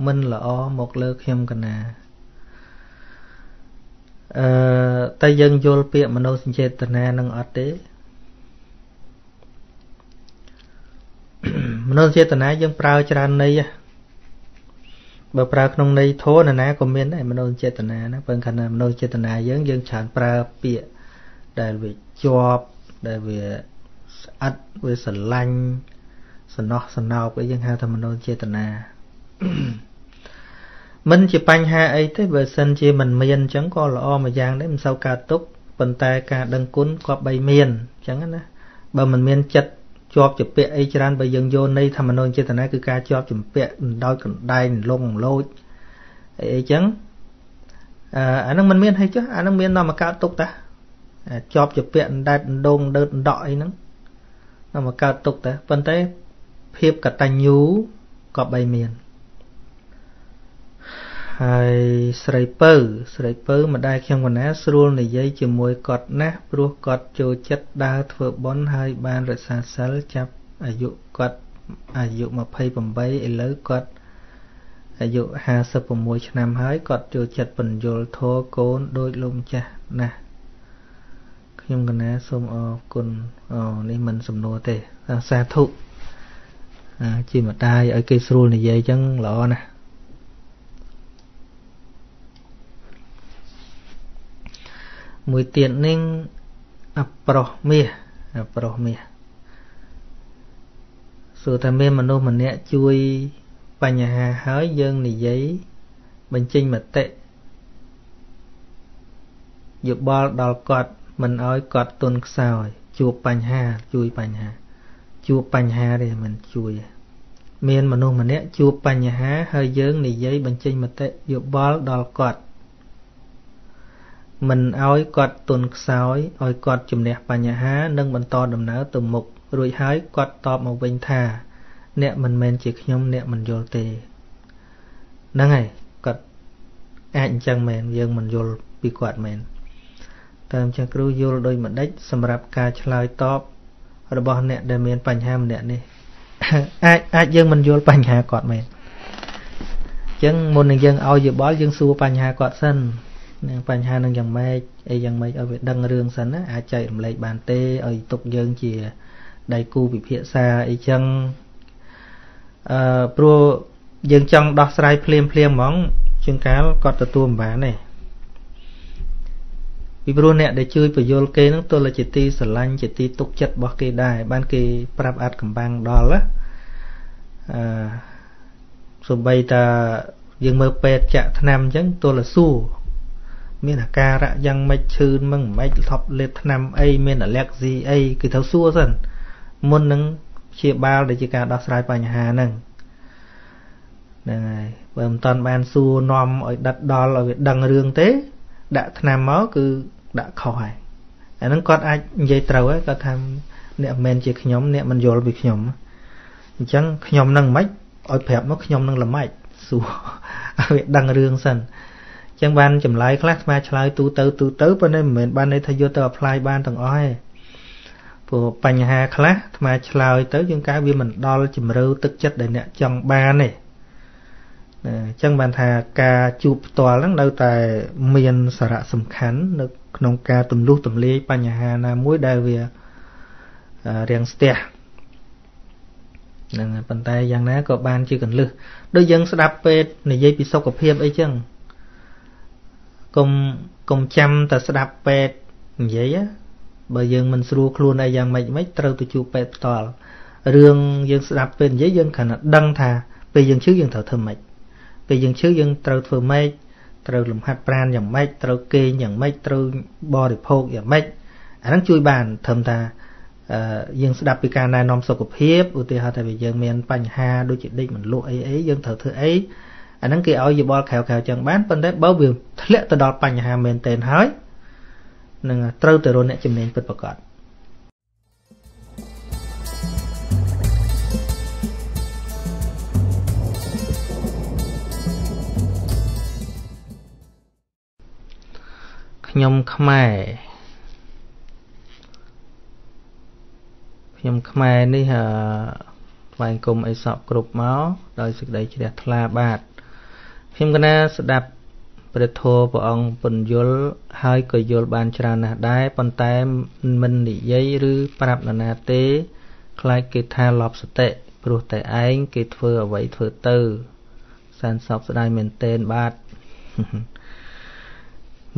មិនល្អមកលើខ្ញុំកណាអឺតែយើងយល់ពាក្យមនោសញ្ចេតនានឹងអត់ទេមនោសញ្ចេតនាយើងប្រើច្រើនន័យបើប្រើក្នុងន័យធម៌ណាក៏មានដែរមនោសញ្ចេតនាណាបើខណៈមនោសញ្ចេតនាយើងយើងច្រើនប្រើពាក្យដែលវាជា ប់ដែលវាស្អិតវាស្រឡាញ់សំណោះសំណោកអីយើងហៅថាមនោចេតនាមិនជាបញ្ហាអីទេបើសិនជាមិនមានអញ្ចឹងក៏ល្អមួយយ៉ាងដែរមិនសូវកើតទុកប៉ុន្តែការដឹងគុណក៏បីមានអញ្ចឹងណាបើមិនមានចិត្តជាប់ជាពាក់អីច្រើនបើយើងយកន័យធម្មនោចេតនាគឺការជាប់ជំពាក់ដោយកណ្ដែងលងលោចអីអញ្ចឹងអាហ្នឹងមិនមានអីចុះអាហ្នឹងមាននាំមកកើតទុកតា ជាប់ជាពាក់ដែតដងដឺតដកអីហ្នឹងដល់មកកើតទុកតែប៉ុន្តែភាពកតញ្ញូក៏បីមានហើយស្រីពៅស្រីពៅម្ដាយខ្ញុំកណាស្រួលនិយាយជាមួយគាត់ណាស់ព្រោះគាត់ចូលចិត្តដើរធ្វើបុណ្យហើយបានរក្សាសិលចាប់អាយុគាត់អាយុ28ឥឡូវគាត់អាយុ56ឆ្នាំហើយគាត់ចូលចិត្តបញ្យលធរកូនដោយលោកម្ចាស់ណាស់ ខ្ញុំកណាសូមអរគុណអូនេះមិនសំណួរទេសាធុជាម្ដាយឲ្យគេស្រួលនិយាយចឹងល្អណាស់មួយទៀតនឹងអប្រុសមាសអប្រុសមាសសួរថាមានមនុស្សម្នាក់ជួយបញ្ហាហើយយើងនិយាយបញ្ចេញមតិយោបល់ដល់គាត់ មិនឲ្យគាត់ទុនខ្សោយជួបបញ្ហា ជួយបញ្ហា ជួបបញ្ហាទេមិនជួយមានមនុស្សម្នាក់ជួបបញ្ហា ហើយយើងនិយាយបញ្ចេញមតិយោបល់ដល់គាត់មិនឲ្យគាត់ទុនខ្សោយឲ្យគាត់ជំនះបញ្ហា និងបន្តដំណើរទៅមុខរួចហើយគាត់តបមកវិញថា អ្នកមិនមែនជាខ្ញុំអ្នកមិនយល់ទេហ្នឹងហើយគាត់អាចអញ្ចឹងមែនយើងមិនយល់ពីគាត់មែន តើអញ្ចឹងគ្រូយល់ដោយម្ដេចសម្រាប់ការឆ្លើយតបរបស់អ្នកដែលមានបញ្ហាម្នាក់នេះអាចអាចយើងមិនយល់បញ្ហាគាត់មែនអញ្ចឹងមុននឹងយើងឲ្យយោបល់យើងសួរបញ្ហាគាត់សិននឹងបញ្ហានឹងយ៉ាងម៉េចអីយ៉ាងម៉េចឲ្យវាដឹងរឿងសិនណាអាចចែករំលែកបានទេឲ្យទុកយើងជាដៃគូពិភាក្សាអីចឹងអឺព្រោះយើងចង់ដោះស្រាយភ្លាមភ្លាមហ្មងជាងកាលគាត់ទទួលមិនបានទេ ពីព្រោះអ្នកដែលជួយបញ្យលគេនឹងទល់តែជាទីស្រឡាញ់ជាទីទុកចិត្តរបស់គេដែរបានគេប្រាប់អាចកំបាំងដល់ណាអឺសំបីតាយើងមើលពេទ្យចាក់ថ្នាំអញ្ចឹងទល់តែសួរមានអាការៈយ៉ាងម៉េចឈឺមិនម៉េចថប់លេបថ្នាំអីមានអាឡែកស៊ីអីគឺត្រូវសួរសិនមុននឹងព្យាបាលដែលជាការដោះស្រាយបញ្ហាហ្នឹងហ្នឹងហើយបើមិនតាន់បានសួរនាំឲ្យដិតដល់ឲ្យវាដឹងរឿងទេ ដាក់ថ្នាំមកគឺ ដាក់ខុសហើយអាហ្នឹងគាត់អាចនិយាយត្រូវហើយគាត់ថាអ្នកមិនមែនជាខ្ញុំអ្នកមិនយល់ពីខ្ញុំអញ្ចឹងខ្ញុំនឹងមិនឲ្យប្រាប់មកខ្ញុំនឹងល្មិចសួរឲ្យវាដឹងរឿងសិនអញ្ចឹងបានចម្លើយខ្លះស្មាឆ្លើយទូទៅទូទៅប៉ុន្តែមិនមែនបានន័យថាយកទៅ apply បានទាំងអស់ទេព្រោះបញ្ហាខ្លះស្មាឆ្លើយទៅយើងកៅវាមិនដល់ជំរឿទឹកចិត្តដែលអ្នកចង់បានទេ អញ្ចឹងបានថាការជួបផ្ទាល់ហ្នឹងនៅតែមានសារៈសំខាន់នៅក្នុងការទម្លុះទម្លាយបញ្ហាណាមួយដែលវារាំងស្ទះហ្នឹងប៉ុន្តែយ៉ាងណាក៏បានជាកន្លឹះដូចយើងស្ដាប់ពេទ្យនិយាយពីសុខភាពអីចឹងកុំកុំចាំតែស្ដាប់ពេទ្យនិយាយបើយើងមិនស្រួលខ្លួនអីយ៉ាងម៉េចម៉េចត្រូវទៅជួបពេទ្យផ្ទាល់រឿងយើងស្ដាប់ពេទ្យនិយាយយើងគ្រាន់តែដឹងថាពេលយើងឈឺយើងត្រូវធ្វើម៉េច ពេលយើងឈឺយើងត្រូវធ្វើម៉េចត្រូវលំហាត់ប្រាណយ៉ាងម៉េចត្រូវគេងយ៉ាងម៉េចត្រូវបរិភោគយ៉ាងម៉េចអាហ្នឹងជួយបានត្រឹមថាយើងស្ដាប់ពីការណែនាំសុខភាពឧទាហរណ៍ថាវាយើងមានបញ្ហាដូចជាដេកមិនលក់អីអីយើងត្រូវធ្វើអីអាហ្នឹងគេឲ្យយោបល់ក្រៅក្រៅចឹងបានប៉ុន្តែបើវាធ្លាក់ទៅដល់បញ្ហាមែនទែនហើយនឹងត្រូវទៅរកអ្នកជំនាញពិតប្រាកដ ខ្ញុំខ្មែរខ្ញុំខ្មែរនេះថ្វាយគុំអីសពគ្រប់មកដោយសេចក្តីជ្រះថ្លាបាទខ្ញុំកណាស្ដាប់ព្រះធម៌ព្រះអង្គពន្យល់ហើយក៏យល់បានច្រើនណាស់ដែរប៉ុន្តែមិននិយាយឬប្រាប់នរណាទេខ្លាចគេថាលប់សតិព្រោះតែឯងគេធ្វើអ្វីធ្វើទៅសានសោកស្ដាយមែនទែនបាទ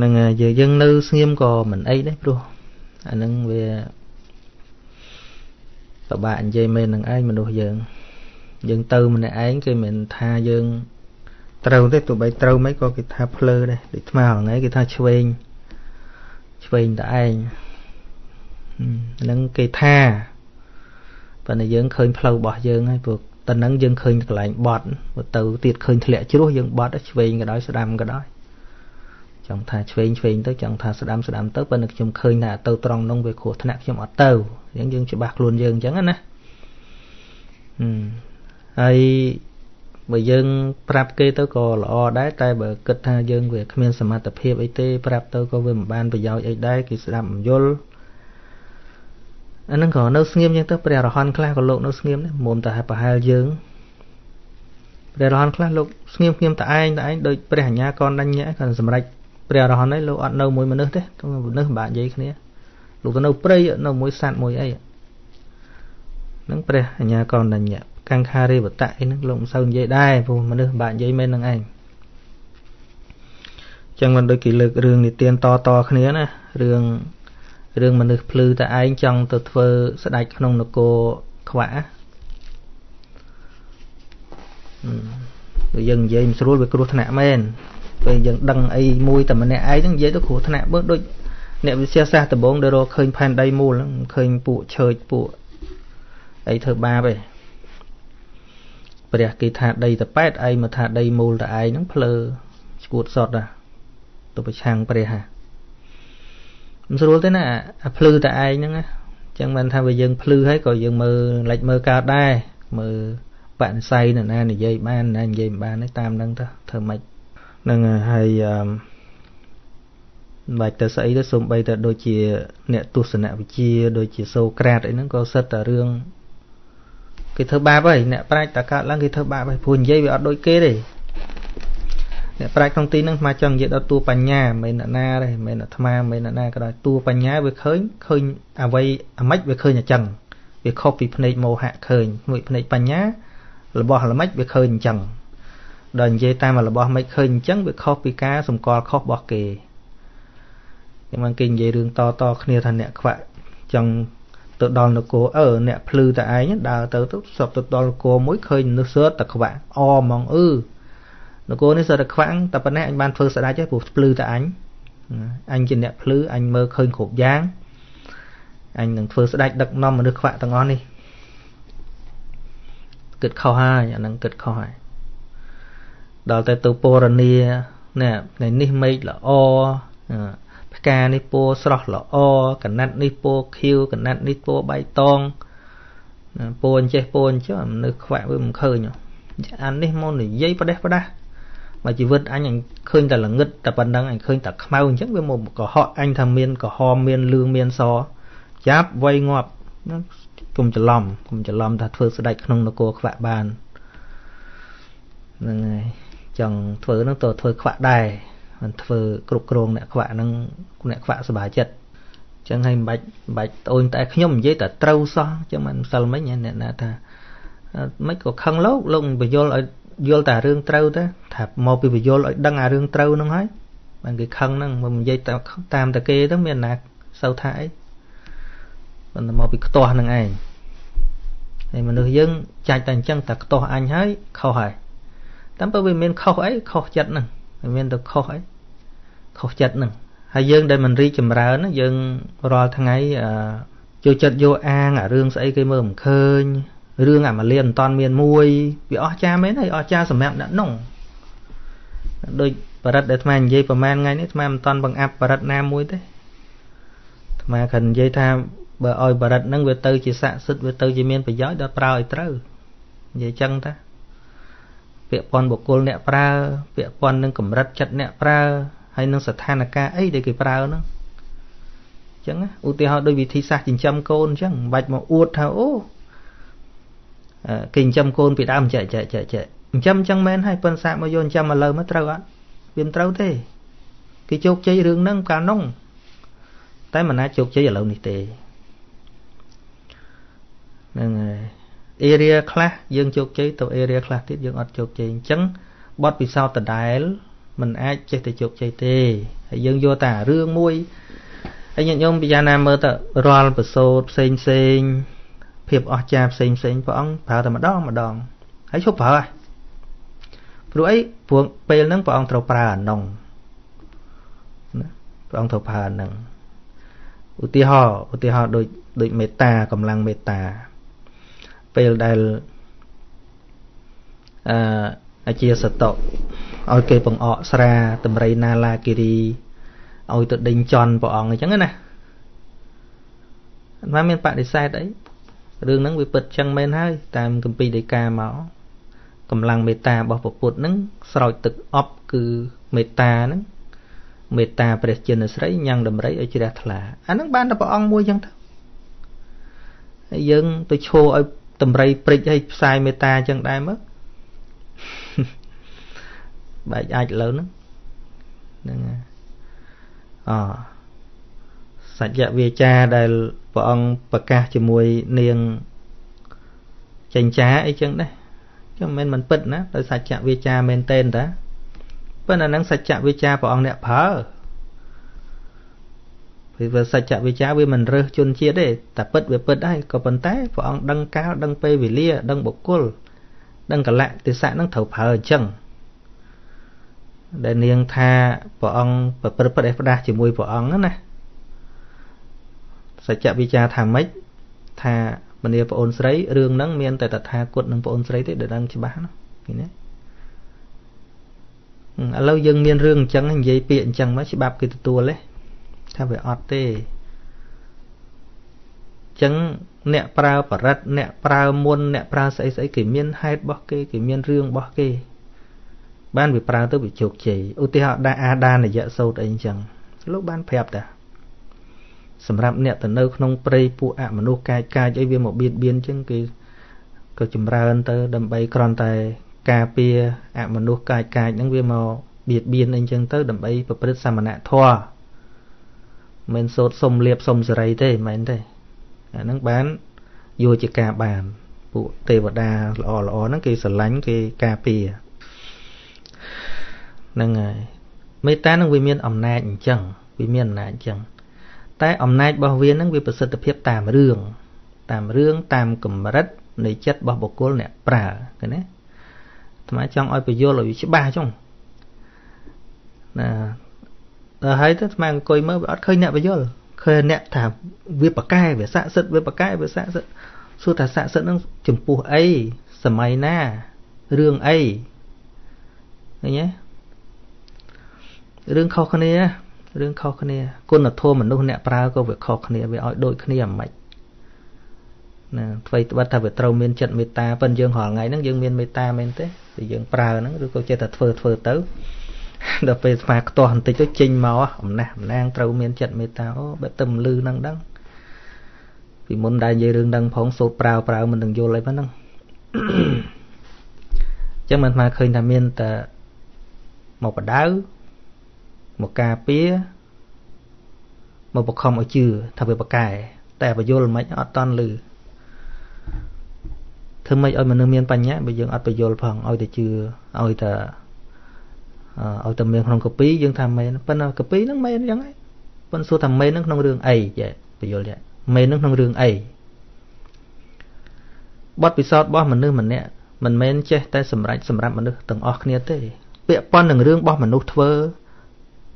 នឹងយើងនៅស្ងៀមក៏មិនអីដែរព្រោះអានឹងវាពិបាកនិយាយមែននឹងឯងមនុស្សយើង យើងទៅម្នាក់ឯងគេមិនថាយើងត្រូវទេទោះបីត្រូវមិនក៏គេថាភ្លើដែរដូចថ្មថ្ងៃគេថាឆ្វេងឆ្វេងតែឯងនឹងគេថាប៉ុន្តែយើងឃើញផ្លូវរបស់យើងហើយព្រោះតនឹងយើងឃើញកន្លែងបត់ទៅទៀតឃើញធ្លាក់ជ្រោះយើងបត់ឆ្វេងក៏ដោយស្ដាំក៏ដោយ ចង់ថាឆ្វេងឆ្វេងទៅចង់ថាស្ដាំស្ដាំទៅប៉ុន្តែខ្ញុំឃើញថាទៅត្រង់នោះវាគ្រោះថ្នាក់ខ្ញុំអត់ទៅអញ្ចឹងយើងច្បាស់ខ្លួនយើងអញ្ចឹងណាហើយបើយើង ប្រាប់គេទៅក៏ល្អដែរតែបើគិតថាយើងវាគ្មានសមត្ថភាពអីទេប្រាប់ទៅក៏វាមិនបានប្រយោជន៍អីដែរគេស្ដាប់មិនយល់អាហ្នឹងក៏នៅស្ងៀមអញ្ចឹងទៅព្រះរហន្តខ្លះក៏លោកនៅស្ងៀមដែរមុំតែប្រហែលយើងព្រះរហន្តខ្លះលោកស្ងៀមស្ងៀមតែឯងតែឯងដូចព្រះអញ្ញាកនដញ្ញៈគាត់សម្រេច ព្រះរហន្តឯងលោកអត់នៅមួយមនុស្សទេមនុស្សមិនបាក់និយាយគ្នាលោកទៅនៅព្រៃនៅមួយសัตว์មួយអីហ្នឹងព្រះអញ្ញាកនដញ្ញៈកង្ខារិវតៈអីហ្នឹងលោកមិនសូវនិយាយដែរព្រោះមនុស្សបាក់និយាយមែននឹងឯងចឹងមិនដូចគេលើករឿងនិទានតតគ្នាណារឿងរឿងមនុស្សភ្លឺតែឯងចង់ទៅធ្វើស្ដេចក្នុងនគរខ្វាក់បើយើងនិយាយមិនស្រួលវាគ្រោះថ្នាក់មែន ពេលយើងដឹងអីមួយតែម្នាក់ឯងហ្នឹងនិយាយទៅគ្រោះថ្នាក់បើដូចអ្នកវិទ្យាសាស្ត្រដំបងដែលរកឃើញផែនដីមូលហ្នឹងឃើញពួកឆើចពួកអីធ្វើបាបឯងព្រះគេថាដីតប៉ែតឯងមកថាដីមូលតឯងហ្នឹងភ្លើឈួតសតណាទៅប្រឆាំងព្រះហ่ะមិនស្រួលទេណាអាភ្លឺតឯងហ្នឹងណាចឹងមិនថាបើយើងភ្លឺហើយក៏យើងមើលលេចមើលកើតដែរមើលបនិស័យនរណានិយាយបានណានិយាយមិនបានទេតាមហ្នឹងទៅធ្វើម៉េចហ្នឹងហើយអឺបាច់ទៅស្អីទៅសំបីតែដូចជា អ្នកទស្សនវិជ្ជាដូចជាសូក្រាតអីហ្នឹងក៏សិតតែរឿងគេធ្វើបាបហើយអ្នកប្រាជ្ញតកើតឡើងគេធ្វើបាបហើយព្រោះនិយាយវាអត់ដូចគេទេអ្នកប្រាជ្ញក្នុងទីហ្នឹងស្មាចង់និយាយដល់តួបញ្ញាមិនមែនណាទេមិនមែនអាត្មាមិនមែនណាក៏ដោយតួបញ្ញាវាឃើញឃើញអ្វីអាម៉េចវាឃើញអញ្ចឹងវាខុសពីភ្នែកមោហៈឃើញមួយភ្នែកបញ្ញារបស់ល្មិចវាឃើញអញ្ចឹង ដល់និយាយតាមរបស់មិនឃើញអញ្ចឹងវាខុសពីការសម្គាល់ខុសរបស់គេគេមកគេនិយាយរឿងតតគ្នាថាអ្នកខ្វាក់ចង់ទៅដល់នគរអឺអ្នកភ្លឺតែឯងដើរទៅទៅសពទៅដល់នគរមួយឃើញមនុស្សសើតតែខ្វាក់អហ្មងអឺនគរនេះសើតតែខ្វាក់តែប៉ុណ្ណេះអញបានធ្វើស្ដេចហើយព្រោះភ្លឺតែអញអញជាអ្នកភ្លឺអញមើលឃើញគ្រប់យ៉ាងអញនឹងធ្វើស្ដេចដឹកនាំមនុស្សខ្វាក់ទាំងអស់នេះគិតខុសហើយអានឹងគិតខុសហើយ ដល់តែទៅពរនីនេះថ្ងៃនេះមេឃល្អផ្កានេះពណ៌ស្រស់ល្អកណាត់នេះពណ៌ខៀវកណាត់នេះពណ៌បៃតងពណ៌អញ្ចេះពណ៌អញ្ចឹងមនុស្សខ្វាក់វាមិនឃើញអាននេះមកនិយាយប្រដេះប្រដាស់មកជីវិតអញអញឃើញតែល្ងឹតតែប៉ុណ្ណឹងអញឃើញតែខ្មៅអញ្ចឹងវាមកកុហកអញថាមានក្រហមមានលឿងមានសចាប់វៃងាប់គុំច្រឡំគុំច្រឡំថាធ្វើស្ដេចក្នុងនគរខ្វាក់បានហ្នឹងហើយ ចង់ធ្វើនឹងទៅធ្វើខ្វាក់ដែរមិនធ្វើគ្រប់គ្រងអ្នកខ្វាក់នឹងអ្នកខ្វាក់សុបាយចិត្តចឹងហើយមិនបាច់មិនបាច់ត្អូនតែខ្ញុំនិយាយតែត្រូវសោះចឹងមិនម្សិលមិញអ្នកណាថាមិនក៏ខឹងលោកលោកបញ្យល់ឲ្យយល់តែរឿងត្រូវទៅថាមកពីបញ្យល់ឲ្យដឹងអារឿងត្រូវហ្នឹងហើយបានគេខឹងហ្នឹងមកនិយាយតាមតែគេទៅមានណាសូវថាអីប៉ុន្តែមកពីខ្ទាស់ហ្នឹងឯងហើយមនុស្សយើងចាច់តែអញ្ចឹងតែខ្ទាស់អញហើយខុសហើយ តាមពិតវាមានខុសអីខុសចិត្តហ្នឹងវាមានទៅខុសអីខុសចិត្តហ្នឹងហើយយើងដែលមិនរីកចម្រើនយើងរាល់ថ្ងៃចូលចិត្តយកអាងអារឿងស្អីគេមើលមិនឃើញរឿងអាម៉ាលៀនមិនតាន់មានមួយវាអស់ចាមែនហើយអស់ចាសម្រាប់អ្នកនោះដូចបរិទ្ធដែលអាត្មានិយាយប្រហែលថ្ងៃនេះអាត្មាមិនតាន់បង្អាប់បរិទ្ធណាមួយទេអាត្មាគ្រាន់និយាយថាបើឲ្យបរិទ្ធហ្នឹងវាទៅជាស័ក្តិសិទ្ធិវាទៅជាមានប្រយោជន៍ដល់ប្រើឲ្យត្រូវនិយាយចឹងតា ពាក់ព័ន្ធបុគ្គលអ្នកប្រើពាក់ព័ន្ធនឹងកម្រិតចិត្តអ្នកប្រើហើយនឹងស្ថានភាពអីដែលគេប្រើហ្នឹងអញ្ចឹងឧទាហរណ៍ដូចវិធីសាស្ត្រចិញ្ចឹមកូនអញ្ចឹងមិនបាច់មកអួតថាអូគេចិញ្ចឹមកូនពីដើមចែកចែកចែកចែកចិញ្ចឹមអញ្ចឹងមែនហើយប៉ុន្តែសាកមកយកចិញ្ចឹមឥឡូវមកត្រូវអត់វាមិនត្រូវទេគេជោគជ័យរឿងហ្នឹងកាលនោះតែមិនអាចជោគជ័យឥឡូវនេះទេហ្នឹងហើយ area ខ្លះយើងជោគជ័យទៅ area ខ្លះទៀតយើងអត់ជោគជ័យអញ្ចឹងបទពិសោធន៍ដដែលมันអាចចេះតែជោគជ័យទេហើយយើងយកតែរឿងមួយហើយញាតិញោមពិចារណាមើលទៅរាល់ប្រសូតផ្សេងផ្សេងភាពអស្ចារ្យផ្សេងផ្សេងព្រះអង្គប្រើតែម្ដងម្ដងហើយឈប់ប្រើហើយព្រោះអីព្រោះពេលហ្នឹងព្រះអង្គត្រូវប្រើអានងណាព្រះអង្គត្រូវប្រើអានឹងឧទាហរណ៍ឧទាហរណ៍ដូចដូចមេត្តាកម្លាំងមេត្តា ពេលដែលអឺអាជាសតុឲ្យគេបង្អកស្រាតម្រៃណាឡាគិរីឲ្យទៅដេញចន់ព្រះអង្គអញ្ចឹងណាមិនមានបដិសេធអីរឿងហ្នឹងវាពិតចឹងមែនហើយតាមគម្ពីរដីកាមកកម្លាំងមេត្តារបស់ព្រះពុទ្ធហ្នឹងស្រោចទឹកអប់គឺមេត្តាហ្នឹងមេត្តាព្រះចិនស្រីញ៉ាំងដំរីឲ្យជ្រះថ្លាអាហ្នឹងបានតែព្រះអង្គមួយចឹងទៅហើយយើងទៅឈោឲ្យ តម្រៃព្រិចឲ្យផ្សាយមេត្តាចឹងដែរមើលបែកអាចលើហ្នឹងហ្នឹងអសច្ចវាចាដែលព្រះអង្គប្រកាសជាមួយនាងចិញ្ចាអីចឹងដែរចឹងមិនមែនមិនពិតណាដោយសច្ចវាចាមែនតែនតាប៉ុន្តែហ្នឹងសច្ចវាចាព្រះអង្គអ្នកប្រើ ព្រោះសច្ចវិជ្ជាវាមិនរើសជនជាតិទេតែពិតវាពិតហើយក៏ប៉ុន្តែព្រះអង្គដឹងកាលដឹងពេលវេលាដឹងបុគ្គលដឹងកលៈទេសៈនឹងត្រូវប្រើអញ្ចឹងដែលនាងថាព្រះអង្គប្រព្រឹត្តប្រដេះផ្ដាស់ជាមួយព្រះអង្គណាសច្ចវិជ្ជាថាម៉េចថាមនាប្អូនស្រីរឿងហ្នឹងមានតែតថាគតនិងប្អូនស្រីទេដែលដឹងច្បាស់ណាឃើញទេឥឡូវយើងមានរឿងអញ្ចឹងនិយាយពាក្យអញ្ចឹងមកច្បាប់គេទទួលទេ ថាវាអត់ទេចឹងអ្នកប្រើបរិត្តអ្នកប្រើមុនអ្នកប្រើស្អីស្អីគេមានហេតុរបស់គេគេមានរឿងរបស់គេ បានវាប្រើទៅវាជោគជ័យឧទាហរណ៍ដាក់អាដានយៈសោតអីចឹងលោកបានប្រាប់តាសម្រាប់អ្នកទៅនៅក្នុងព្រៃពួកអមនុស្សកាយកាយអីវាមកបៀតបៀនចឹងគេក៏ចម្រើនទៅដើម្បីគ្រាន់តែការពារអមនុស្សកាយកាយហ្នឹងវាមកបៀតបៀនអីចឹងទៅដើម្បីប្រព្រឹត្តសមណធម៌ មិនសូត្រសុំលៀបសុំសេរីទេមិនមែនទេអាហ្នឹងបានយកជាការបានពួកទេវតាល្អល្អហ្នឹងគេស្រឡាញ់គេការពារហ្នឹងហើយមេត្តានឹងវាមានអំណាចអញ្ចឹងវាមានអំណាចអញ្ចឹងតែអំណាចរបស់វានឹងវាប្រសិទ្ធភាពតាមរឿងតាមរឿងតាមកម្រិតនៃចិត្តរបស់បុគ្គលអ្នកប្រើឃើញទេអាត្មាចង់ឲ្យបញ្យល់ឲ្យវាច្បាស់ចុងណា ដល់ហើយទៅអាត្មាអង្គុយមើលវាអត់ឃើញអ្នកបញ្យល់ឃើញអ្នកថាវាប្រកែវាស័ក្តិសិទ្ធវាប្រកែវាស័ក្តិសិទ្ធសួរថាស័ក្តិសិទ្ធនឹងចំពោះអីសម័យណារឿងអីឃើញទេរឿងខុសគ្នារឿងខុសគ្នាគុណធម៌មនុស្សអ្នកប្រើក៏វាខុសគ្នាវាឲ្យដូចគ្នាមិនម៉េចណាអ្វីត្បិតថាវាត្រូវមានចិត្តមេត្តាប៉ុន្តែយើងរាល់ថ្ងៃហ្នឹងយើងមានមេត្តាមែនទេតែយើងប្រើហ្នឹងឬក៏ចេះតែធ្វើធ្វើទៅ ដល់ពេលស្មាខ្ទាស់បន្តិចទៅចេញមកអំណះអំណាងត្រូវមានចិត្តមេត្តាអូបែបទៅលឺហ្នឹងដឹងពីមុនដែលនិយាយរឿងហ្នឹងផងសូត្រប្រើប្រើមិនដឹងយល់អីប៉ុណ្ណឹងអញ្ចឹងមិនស្មានឃើញថាមានតែមកបដៅមកការពារមកបខំឲ្យជឿថាវាប្រកែតែបយលមិនអត់តន់លឺធ្វើម៉េចឲ្យមនុស្សមានបញ្ញាបើយើងអត់បយលផងឲ្យតែជឿឲ្យតែ ឲ្យតែមានក្នុងកពីយើងថាមែនប៉ុន្តែកពីហ្នឹងមែនអញ្ចឹងហើយប៉ុន្តែសួរថាមែនហ្នឹងក្នុងរឿងអីចេះបយលចេះមែនហ្នឹងក្នុងរឿងអីបទពិសោធន៍របស់មនុស្សម្នាក់មិនមែនចេះតែសម្រេចសម្រាប់មនុស្សទាំងអស់គ្នាទេ ពាក់ព័ន្ធនឹងរឿងរបស់មនុស្សធ្វើ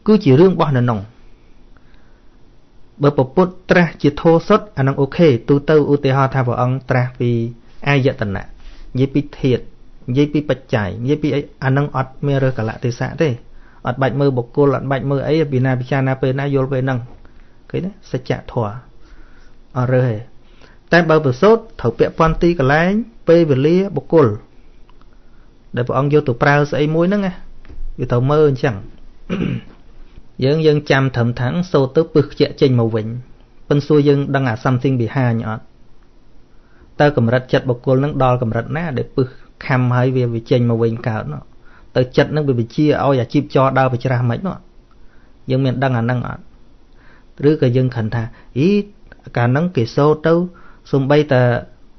គឺជារឿងរបស់នៅក្នុងបើពពុទ្ធត្រាស់ជាធោសុតអានឹងអូខេទូទៅឧទាហរណ៍ថាព្រះអង្គត្រាស់ពីអាយតនៈនិយាយពីធាតុ និយាយពីបច្ច័យនិយាយពីអានឹងអត់មានរើសកលៈទេសៈទេអត់បាច់មើលបុគ្គលអត់បាច់មើលអីពីណាពិចារណាពេលណាយល់ពេលហ្នឹងឃើញទេសច្ចធម៌អត់រើសទេតែបើប្រសូតត្រូវពាក់ព័ន្ធទីកន្លែងពេលវេលាបុគ្គលដែលព្រះអង្គយកទៅប្រើស្អីមួយហ្នឹងណាវាត្រូវមើលអញ្ចឹងយើងយើងចាំត្រឹមថាំងសូត្រទៅពឹសខ្ជាក់ចេញមកវិញប៉ុន្តែសួរយើងដឹងអា something behind អត់តើកម្រិតចិត្តបុគ្គលនឹងដល់កម្រិតណាដែលពឹស ខំហើយវាវាចេញមកវិញកើតនោះទៅចិត្តនឹងវាវិជាឲ្យអាជីពចរដើរប្រច្រាស់មិននោះយើងមានដឹងអានឹងអត់ឬក៏យើងខិនថាអីកាលហ្នឹងគេសូត្រទៅសំបីត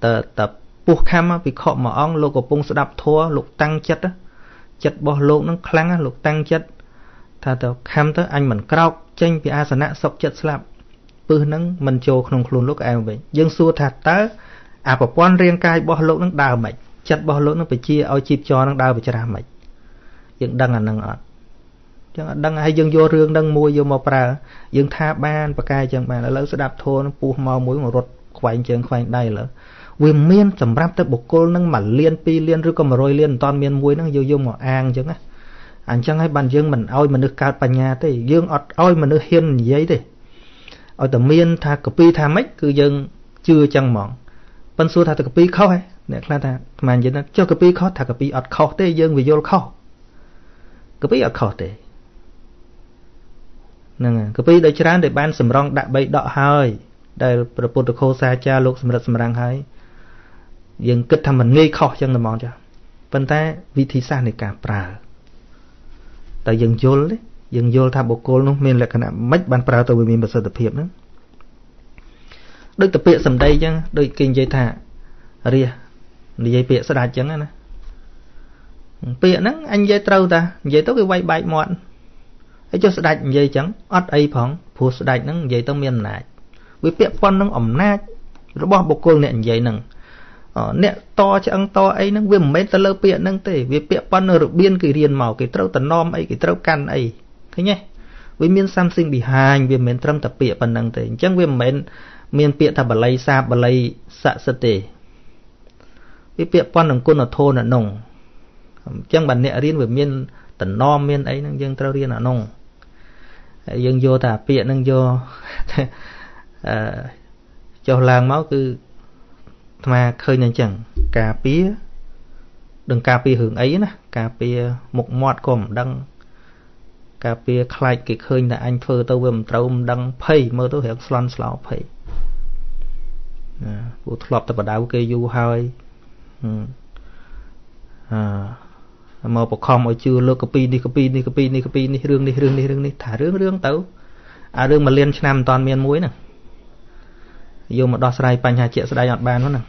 តតពុះខំពិខុមួយអង្គលោកកំពុងស្ដាប់ធัวលោកតាំងចិត្តចិត្តរបស់លោកនឹងខ្លាំងលោកតាំងចិត្តថាទៅខំទៅអញមិនក្រោកចេញពីអាសនៈសុកចិត្តស្លាប់ពឹសនឹងមិនចូលក្នុងខ្លួនលោកឯងវិញយើងសួរថាតើអាប្រព័ន្ធរាងកាយរបស់លោកនឹងដើរមិនចិ ត្តរបស់លោកនឹងបជាឲ្យជីពចរនឹងដើរបច្រាស់មិនយើងដឹងអានឹងអត់ចឹងអត់ដឹងហើយយើងយករឿងនឹងមួយយកមកប្រើយើងថាបានប្រកែចឹងបានឥឡូវស្ដាប់ធម៌នឹងពុះមកមួយមករត់ខ្វែងជើងខ្វែងដៃឥឡូវវាមានសម្រាប់ទៅបុគ្គលនឹង1លាន2លានឬក៏100លានមិនតាន់មានមួយហ្នឹងយកយកមកអាងអញ្ចឹងណាអញ្ចឹងហើយបានយើងមិនឲ្យមនុស្សកើតបញ្ញាទេយើងអត់ឲ្យមនុស្សហ៊ាននិយាយទេឲ្យតែមានថាកពីថាម៉េចគឺយើងជឿអញ្ចឹងហ្មងប៉ិនសួរថាតកពីខុសហ៎ អ្នកខ្លះថាស្មាននិយាយថាចុះកពីខុសថាកពីអត់ខុសទេយើងវាយល់ខុសកពីអត់ខុសទេហ្នឹងកពីដោយច្រើនដែលបានសម្រងដាក់បីដកហើយដែលព្រះពុទ្ធខោសាចារលោកសម្រិតសម្រាំងហើយយើងគិតថាមិនងាយខុសចឹងតែហ្មងចាប៉ុន្តែវិធីសាស្ត្រនៃការប្រើតែយើងយល់ទេយើងយល់ថាបុគ្គលនោះមានលក្ខណៈម៉េចបានប្រើទៅវាមានប្រសិទ្ធភាពហ្នឹងដូចតពាក្យសម្ដីចឹងដូចគេនិយាយថារះ និយាយពាក្យស្ដាច់ចឹងណាពាក្យហ្នឹងអញនិយាយត្រូវតានិយាយទៅវាវាយបែកមាត់ហើយចុះស្ដាច់និយាយចឹងអត់អីផងព្រោះស្ដាច់ហ្នឹងនិយាយទៅមានអំណាចវាពាក់ព័ន្ធនឹងអំណាចរបស់បុគ្គលអ្នកនិយាយហ្នឹងអ្នកតឆ្អឹងតអីហ្នឹងវាមិនមែនទៅលើពាក្យហ្នឹងទេវាពាក់ព័ន្ធនៅរបៀនគេរៀនមកគេត្រូវតំណមអីគេត្រូវកាន់អីឃើញទេវាមាន something behind វាមិនមែនត្រឹមតែពាក្យប៉ុណ្្នឹងទេអញ្ចឹងវាមិនមែនមានពាក្យថាបល័យសាបល័យស័ក្តិសិទ្ធទេ វាពាក្យព័ន្ធនឹងគុណធម៌នៅក្នុងអញ្ចឹងបើអ្នករៀនវាមានតំណមមានអីហ្នឹងយើងត្រូវរៀនអានោះហើយយើងយកតែពាក្យហ្នឹងយកអឺចុះឡើងមកគឺអាត្មាឃើញអញ្ចឹងការពារដឹងការពាររឿងអីណាការពារមុខមាត់ក៏មិនដឹងការពារខ្លាចគេឃើញតែអញធ្វើទៅវាមិនត្រូវមិនដឹងភ័យមើលទៅរៀងស្លន់ស្លោភ័យណាព្រោះធ្លាប់តែបដៅគេយូរហើយ អឺមកបខំឲ្យជឿលើកកពីនេះកពីនេះកពីនេះកពីនេះរឿងនេះរឿងនេះរឿងនេះថារឿងរឿងទៅអារឿងមួយលានឆ្នាំមិនតាន់មានមួយហ្នឹងយកមកដោះស្រាយបញ្ហាជាក់ស្ដែងអត់បានហ្នឹង